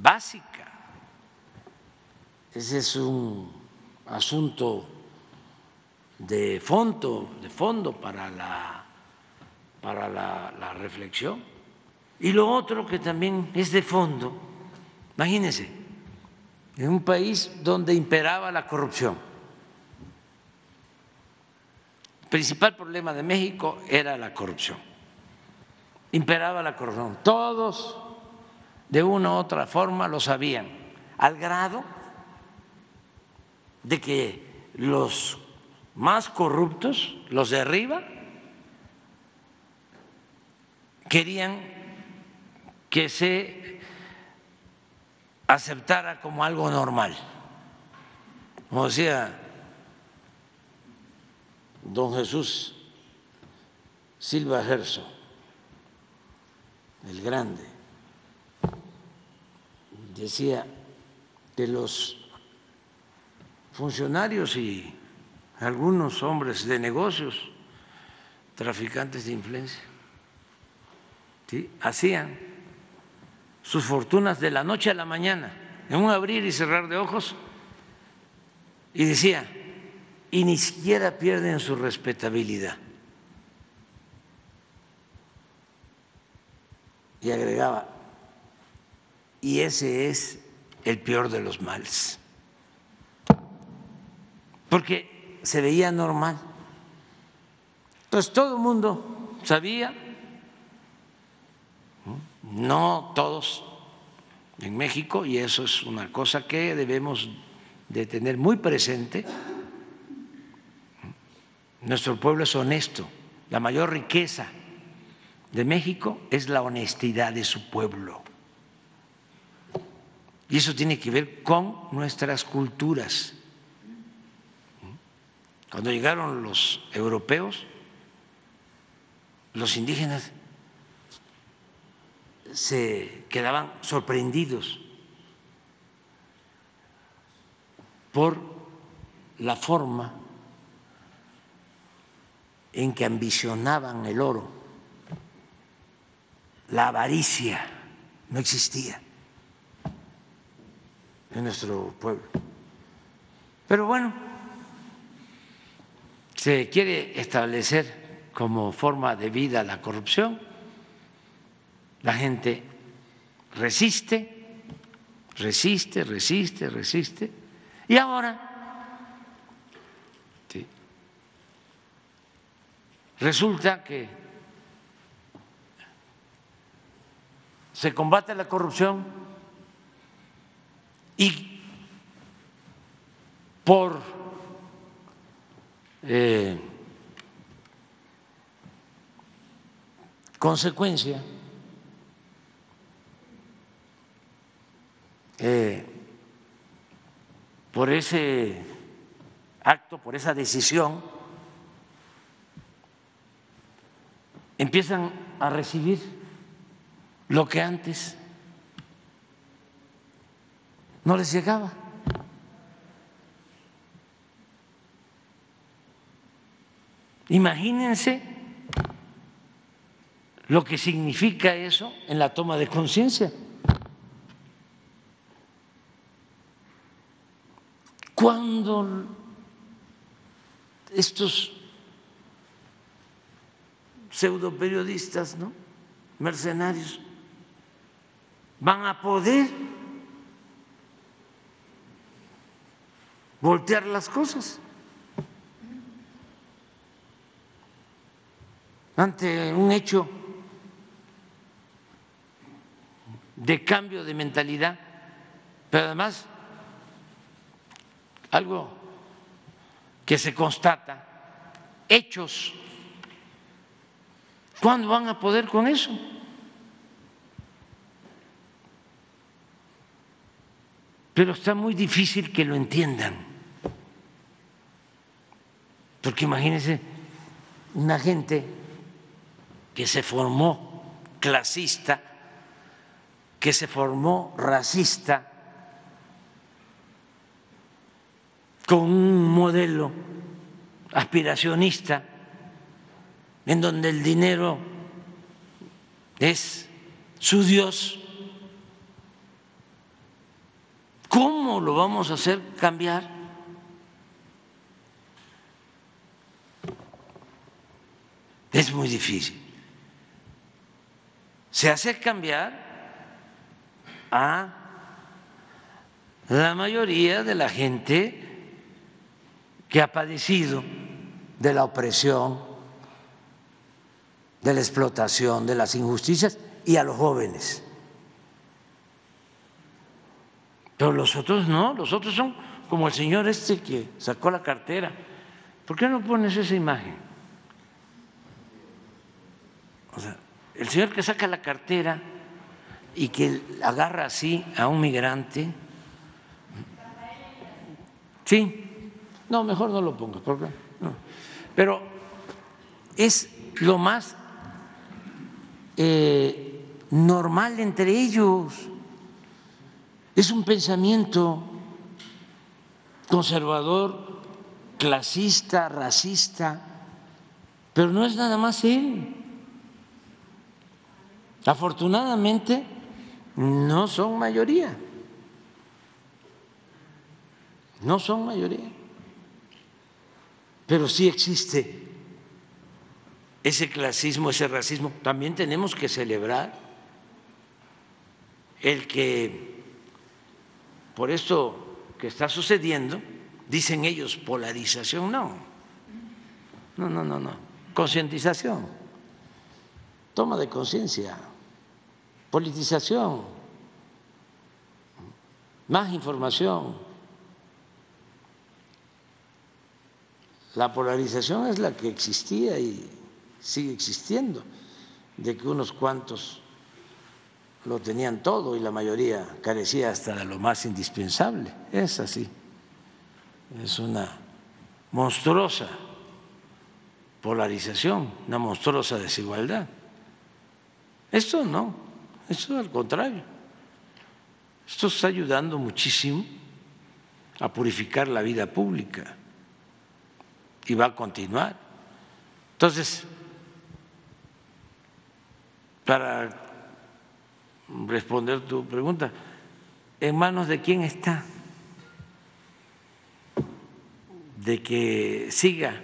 básica. Ese es un asunto de fondo, de fondo para la, para la, la reflexión. Y lo otro que también es de fondo, imagínense, en un país donde imperaba la corrupción principal problema de México era la corrupción. Imperaba la corrupción. Todos, de una u otra forma, lo sabían, al grado de que los más corruptos, los de arriba, querían que se aceptara como algo normal. Como decía don Jesús Silva Gerso, el grande, decía que los funcionarios y algunos hombres de negocios, traficantes de influencia, hacían sus fortunas de la noche a la mañana, en un abrir y cerrar de ojos, y decía, y ni siquiera pierden su respetabilidad. Y agregaba, y ese es el peor de los males, porque se veía normal. Entonces todo el mundo sabía, no todos en México, y eso es una cosa que debemos de tener muy presente, nuestro pueblo es honesto. La mayor riqueza de México es la honestidad de su pueblo. Y eso tiene que ver con nuestras culturas. Cuando llegaron los europeos, los indígenas se quedaban sorprendidos por la forma en que ambicionaban el oro. La avaricia no existía en nuestro pueblo. Pero bueno, se quiere establecer como forma de vida la corrupción, la gente resiste, resiste, resiste, resiste. Y ahora resulta que se combate la corrupción y por eh, consecuencia eh, por ese acto, por esa decisión, empiezan a recibir lo que antes no les llegaba. Imagínense lo que significa eso en la toma de conciencia. Cuando estos pseudo periodistas, ¿no? mercenarios, van a poder voltear las cosas ante un hecho de cambio de mentalidad, pero además algo que se constata, hechos ¿Cuándo van a poder con eso? Pero está muy difícil que lo entiendan. Porque imagínense una gente que se formó clasista, que se formó racista, con un modelo aspiracionista, en donde el dinero es su Dios, ¿cómo lo vamos a hacer cambiar? Es muy difícil. Se hace cambiar a la mayoría de la gente que ha padecido de la opresión, de la explotación, de las injusticias y a los jóvenes. Pero los otros no, los otros son como el señor este que sacó la cartera. ¿Por qué no pones esa imagen? O sea, el señor que saca la cartera y que agarra así a un migrante. Sí, no, mejor no lo pongas, no. pero es lo más eh, normal entre ellos. Es un pensamiento conservador, clasista, racista, pero no es nada más él. Afortunadamente no son mayoría, no son mayoría, pero sí existe ese clasismo, ese racismo, también tenemos que celebrar el que por esto que está sucediendo, dicen ellos polarización, no, no, no, no, no, concientización, toma de conciencia, politización, más información. La polarización es la que existía y sigue existiendo, de que unos cuantos lo tenían todo y la mayoría carecía hasta de lo más indispensable. Es así. Es una monstruosa polarización, una monstruosa desigualdad. Esto no, esto al contrario. Esto está ayudando muchísimo a purificar la vida pública y va a continuar. Entonces, para responder tu pregunta, ¿en manos de quién está? De que siga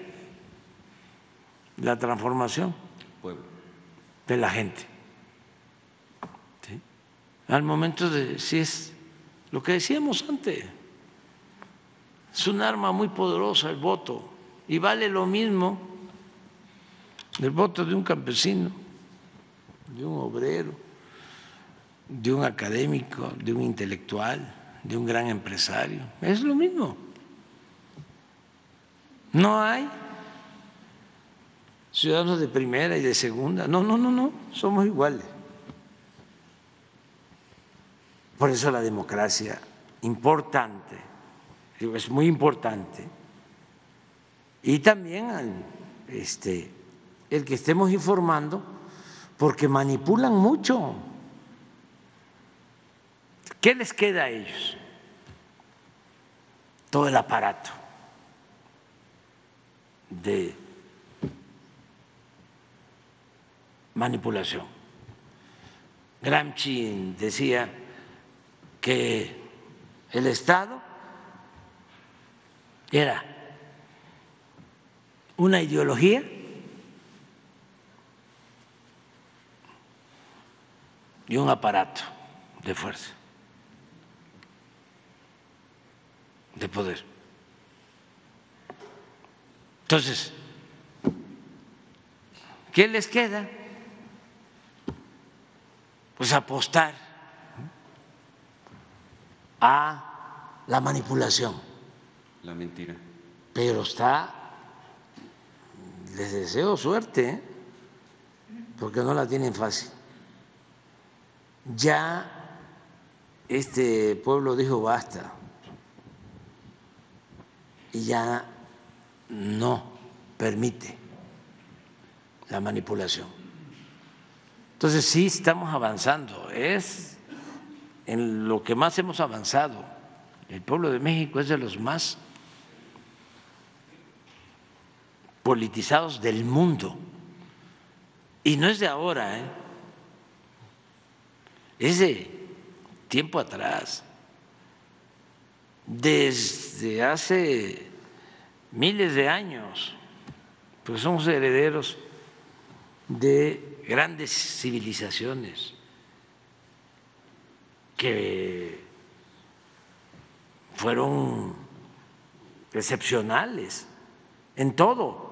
la transformación de la gente. Al momento de si es lo que decíamos antes, es un arma muy poderosa el voto y vale lo mismo el voto de un campesino, de un obrero, de un académico, de un intelectual, de un gran empresario. Es lo mismo. No hay ciudadanos de primera y de segunda. No, no, no, no, somos iguales. Por eso la democracia, importante, es muy importante. Y también este, el que estemos informando, porque manipulan mucho. ¿Qué les queda a ellos? Todo el aparato de manipulación. Gramsci decía que el Estado era una ideología y un aparato de fuerza, de poder. Entonces, ¿qué les queda? Pues apostar a la manipulación. La mentira. Pero está, les deseo suerte, ¿eh? porque no la tienen fácil. Ya este pueblo dijo basta y ya no permite la manipulación. Entonces sí estamos avanzando, es en lo que más hemos avanzado. El pueblo de México es de los más politizados del mundo. Y no es de ahora, ¿eh? es de tiempo atrás. Desde hace miles de años, pues somos herederos de grandes civilizaciones que fueron excepcionales en todo.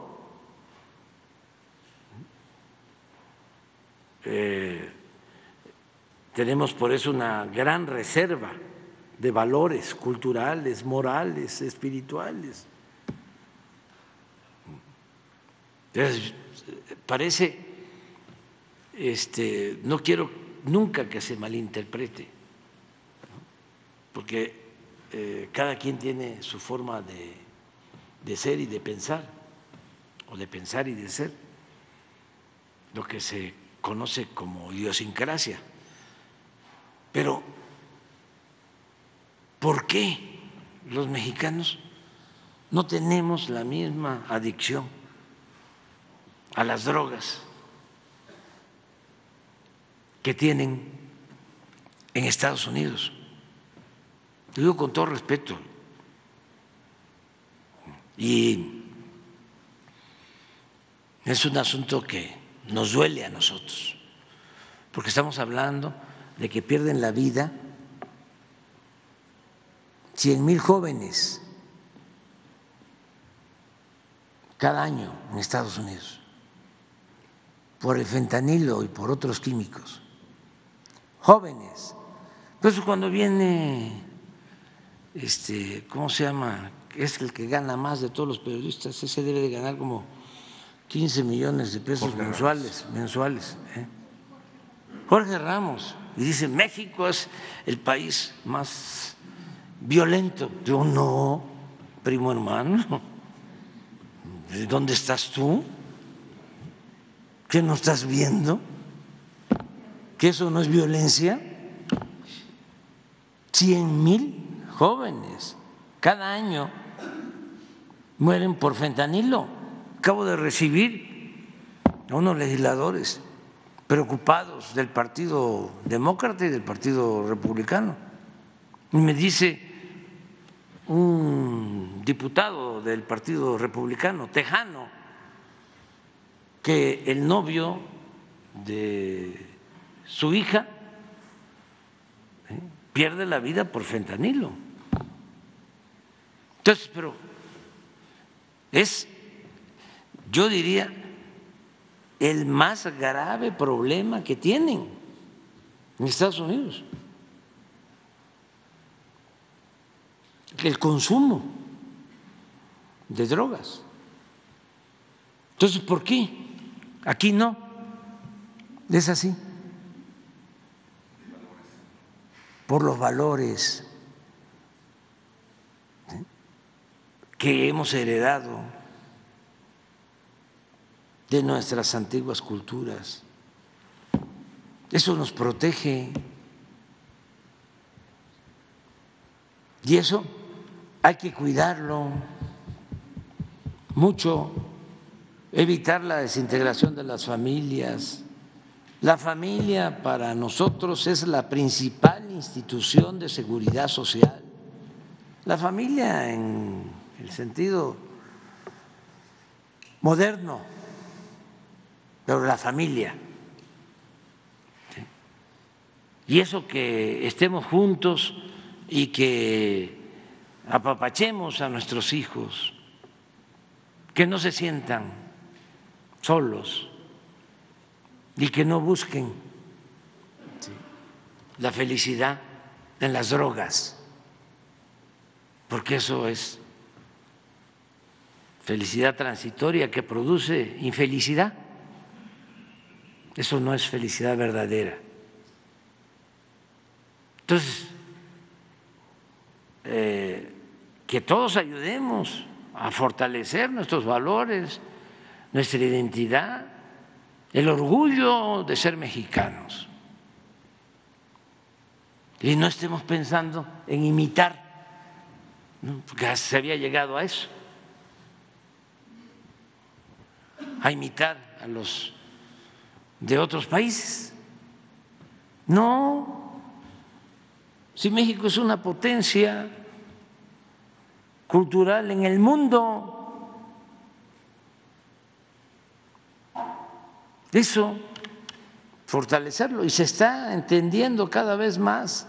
Eh, tenemos por eso una gran reserva de valores culturales, morales, espirituales. Entonces, parece, este, no quiero nunca que se malinterprete, porque eh, cada quien tiene su forma de, de ser y de pensar, o de pensar y de ser, lo que se conoce como idiosincrasia. Pero, ¿por qué los mexicanos no tenemos la misma adicción a las drogas que tienen en Estados Unidos? Lo digo con todo respeto. Y es un asunto que nos duele a nosotros, porque estamos hablando de que pierden la vida cien mil jóvenes cada año en Estados Unidos por el fentanilo y por otros químicos. Jóvenes. Entonces cuando viene, este, ¿cómo se llama? Es el que gana más de todos los periodistas, ese debe de ganar como 15 millones de pesos mensuales, mensuales. ¿eh? Jorge Ramos, y dice, México es el país más violento. Yo no, primo hermano, ¿dónde estás tú? ¿Qué no estás viendo? ¿Que eso no es violencia? Cien mil jóvenes cada año mueren por fentanilo acabo de recibir a unos legisladores preocupados del Partido Demócrata y del Partido Republicano. Y me dice un diputado del Partido Republicano, tejano, que el novio de su hija ¿eh? pierde la vida por fentanilo. Entonces, pero es, yo diría, el más grave problema que tienen en Estados Unidos. El consumo de drogas. Entonces, ¿por qué? Aquí no. Es así. Por los valores que hemos heredado de nuestras antiguas culturas. Eso nos protege. Y eso hay que cuidarlo mucho, evitar la desintegración de las familias. La familia para nosotros es la principal institución de seguridad social. La familia en el sentido moderno, pero la familia. Y eso que estemos juntos y que apapachemos a nuestros hijos, que no se sientan solos y que no busquen la felicidad en las drogas, porque eso es felicidad transitoria que produce infelicidad. Eso no es felicidad verdadera. Entonces, eh, que todos ayudemos a fortalecer nuestros valores, nuestra identidad, el orgullo de ser mexicanos. Y no estemos pensando en imitar, porque se había llegado a eso, a imitar a los de otros países. No, si México es una potencia cultural en el mundo, eso, fortalecerlo, y se está entendiendo cada vez más.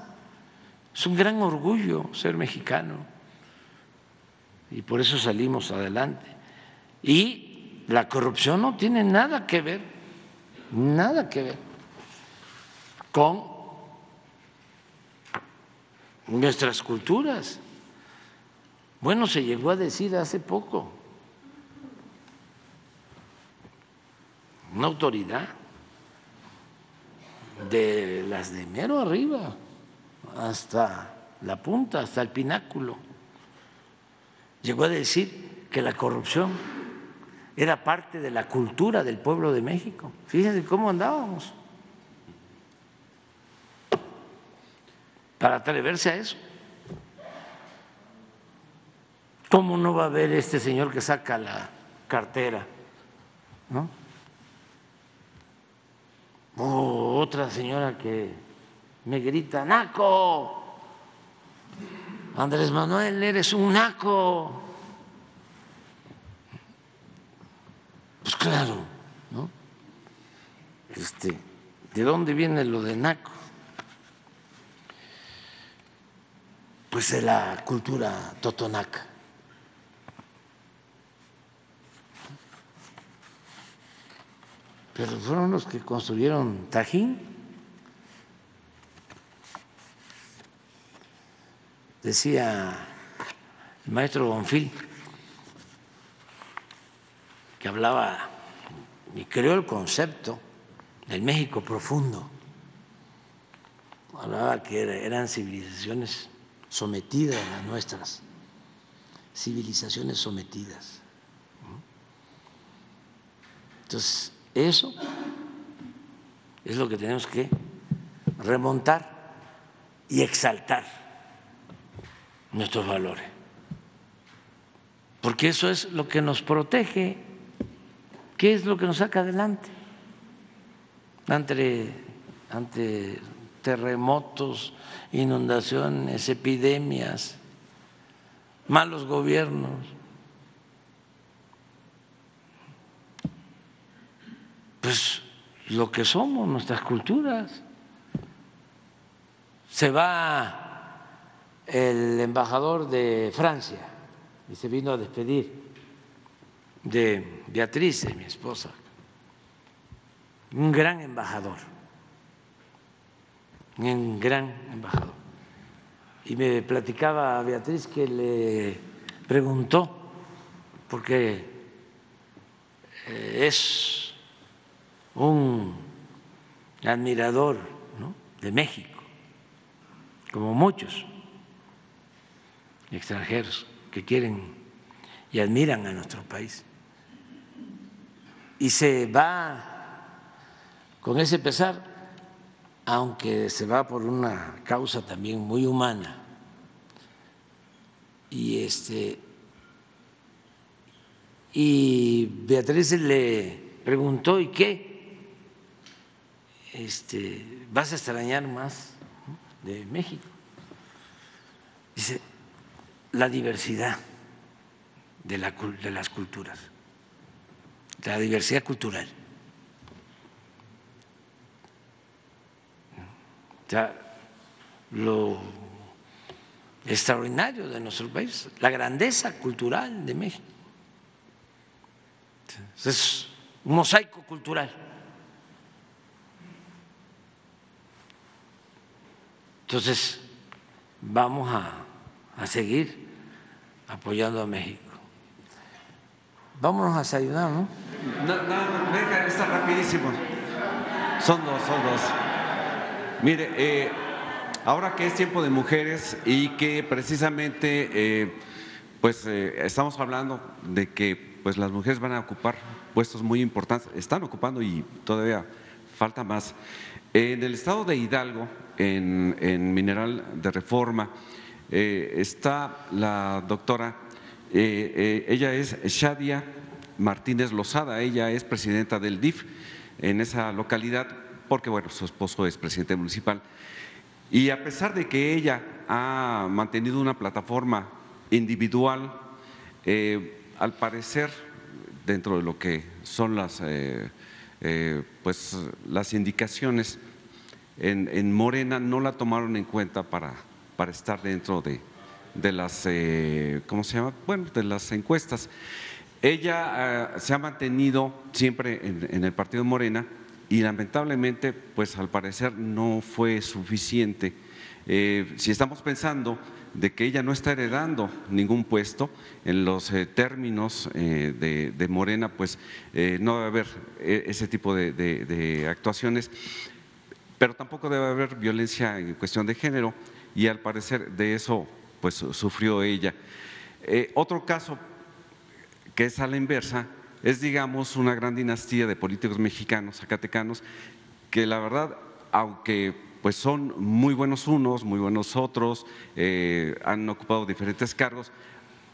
Es un gran orgullo ser mexicano y por eso salimos adelante. Y la corrupción no tiene nada que ver nada que ver con nuestras culturas. Bueno, se llegó a decir hace poco, una autoridad de las de mero arriba hasta la punta, hasta el pináculo, llegó a decir que la corrupción era parte de la cultura del pueblo de México. Fíjense cómo andábamos. Para atreverse a eso. ¿Cómo no va a haber este señor que saca la cartera? ¿No? Otra señora que me grita, Naco, Andrés Manuel, eres un naco. Pues claro, ¿no? Este, ¿De dónde viene lo de Naco? Pues de la cultura totonaca. Pero fueron los que construyeron Tajín. Decía el maestro Bonfil que hablaba y creó el concepto del México profundo. Hablaba que eran civilizaciones sometidas a las nuestras, civilizaciones sometidas. Entonces, eso es lo que tenemos que remontar y exaltar nuestros valores, porque eso es lo que nos protege ¿Qué es lo que nos saca adelante? Ante, terremotos, inundaciones, epidemias, malos gobiernos. Pues lo que somos, nuestras culturas. se va el embajador de Francia y se vino a despedir de Beatriz, mi esposa, un gran embajador, un gran embajador. Y me platicaba Beatriz que le preguntó, porque eh, es un admirador de México, como muchos extranjeros que quieren y admiran a nuestro país. Y se va con ese pesar, aunque se va por una causa también muy humana. Y este y Beatriz le preguntó, ¿y qué? Este, ¿Vas a extrañar más de México? Dice, la diversidad de, la, de las culturas, la diversidad cultural. O sea, lo extraordinario de nuestro país, la grandeza cultural de México. Es un mosaico cultural. Entonces, vamos a, a seguir apoyando a México. Vámonos a desayunar, ¿no? No, no, venga, está rapidísimo. Son dos, son dos. Mire, eh, ahora que es tiempo de mujeres y que precisamente, eh, pues eh, estamos hablando de que pues las mujeres van a ocupar puestos muy importantes, están ocupando y todavía falta más. En el estado de Hidalgo, en, Mineral de Reforma, está la doctora, eh, eh, ella es Shadia Martínez Lozada, ella es presidenta del DIF en esa localidad, porque bueno, su esposo es presidente municipal. Y a pesar de que ella ha mantenido una plataforma individual, al parecer, dentro de lo que son las, eh, eh, pues, las indicaciones, en, Morena no la tomaron en cuenta para, para estar dentro de, de las, eh, ¿cómo se llama? Bueno, de las encuestas. Ella se ha mantenido siempre en, el partido Morena y lamentablemente, pues al parecer no fue suficiente. si estamos pensando de que ella no está heredando ningún puesto en los eh, términos eh, de, Morena, pues eh, no debe haber ese tipo de, actuaciones, pero tampoco debe haber violencia en cuestión de género y al parecer de eso pues sufrió ella. otro caso que es a la inversa es digamos una gran dinastía de políticos mexicanos, zacatecanos, que la verdad, aunque pues son muy buenos unos, muy buenos otros, eh, han ocupado diferentes cargos.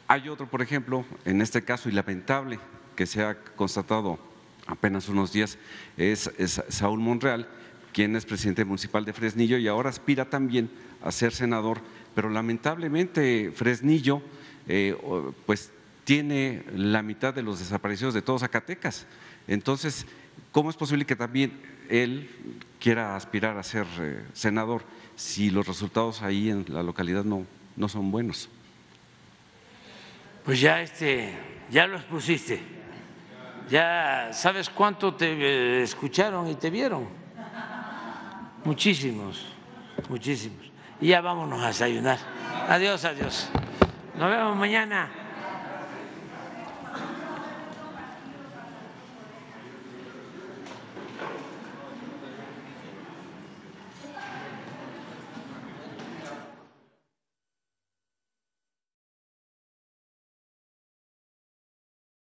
Hay otro, por ejemplo, en este caso, y lamentable, que se ha constatado apenas unos días, es, Saúl Monreal, quien es presidente municipal de Fresnillo y ahora aspira también a ser senador, pero lamentablemente Fresnillo eh, pues tiene la mitad de los desaparecidos de todos Zacatecas. Entonces, ¿cómo es posible que también él quiera aspirar a ser eh, senador si los resultados ahí en la localidad no, no son buenos. Pues ya este, ya lo expusiste. Ya sabes cuánto te eh, escucharon y te vieron. Muchísimos, muchísimos. Y ya vámonos a desayunar. Adiós, adiós. Nos vemos mañana.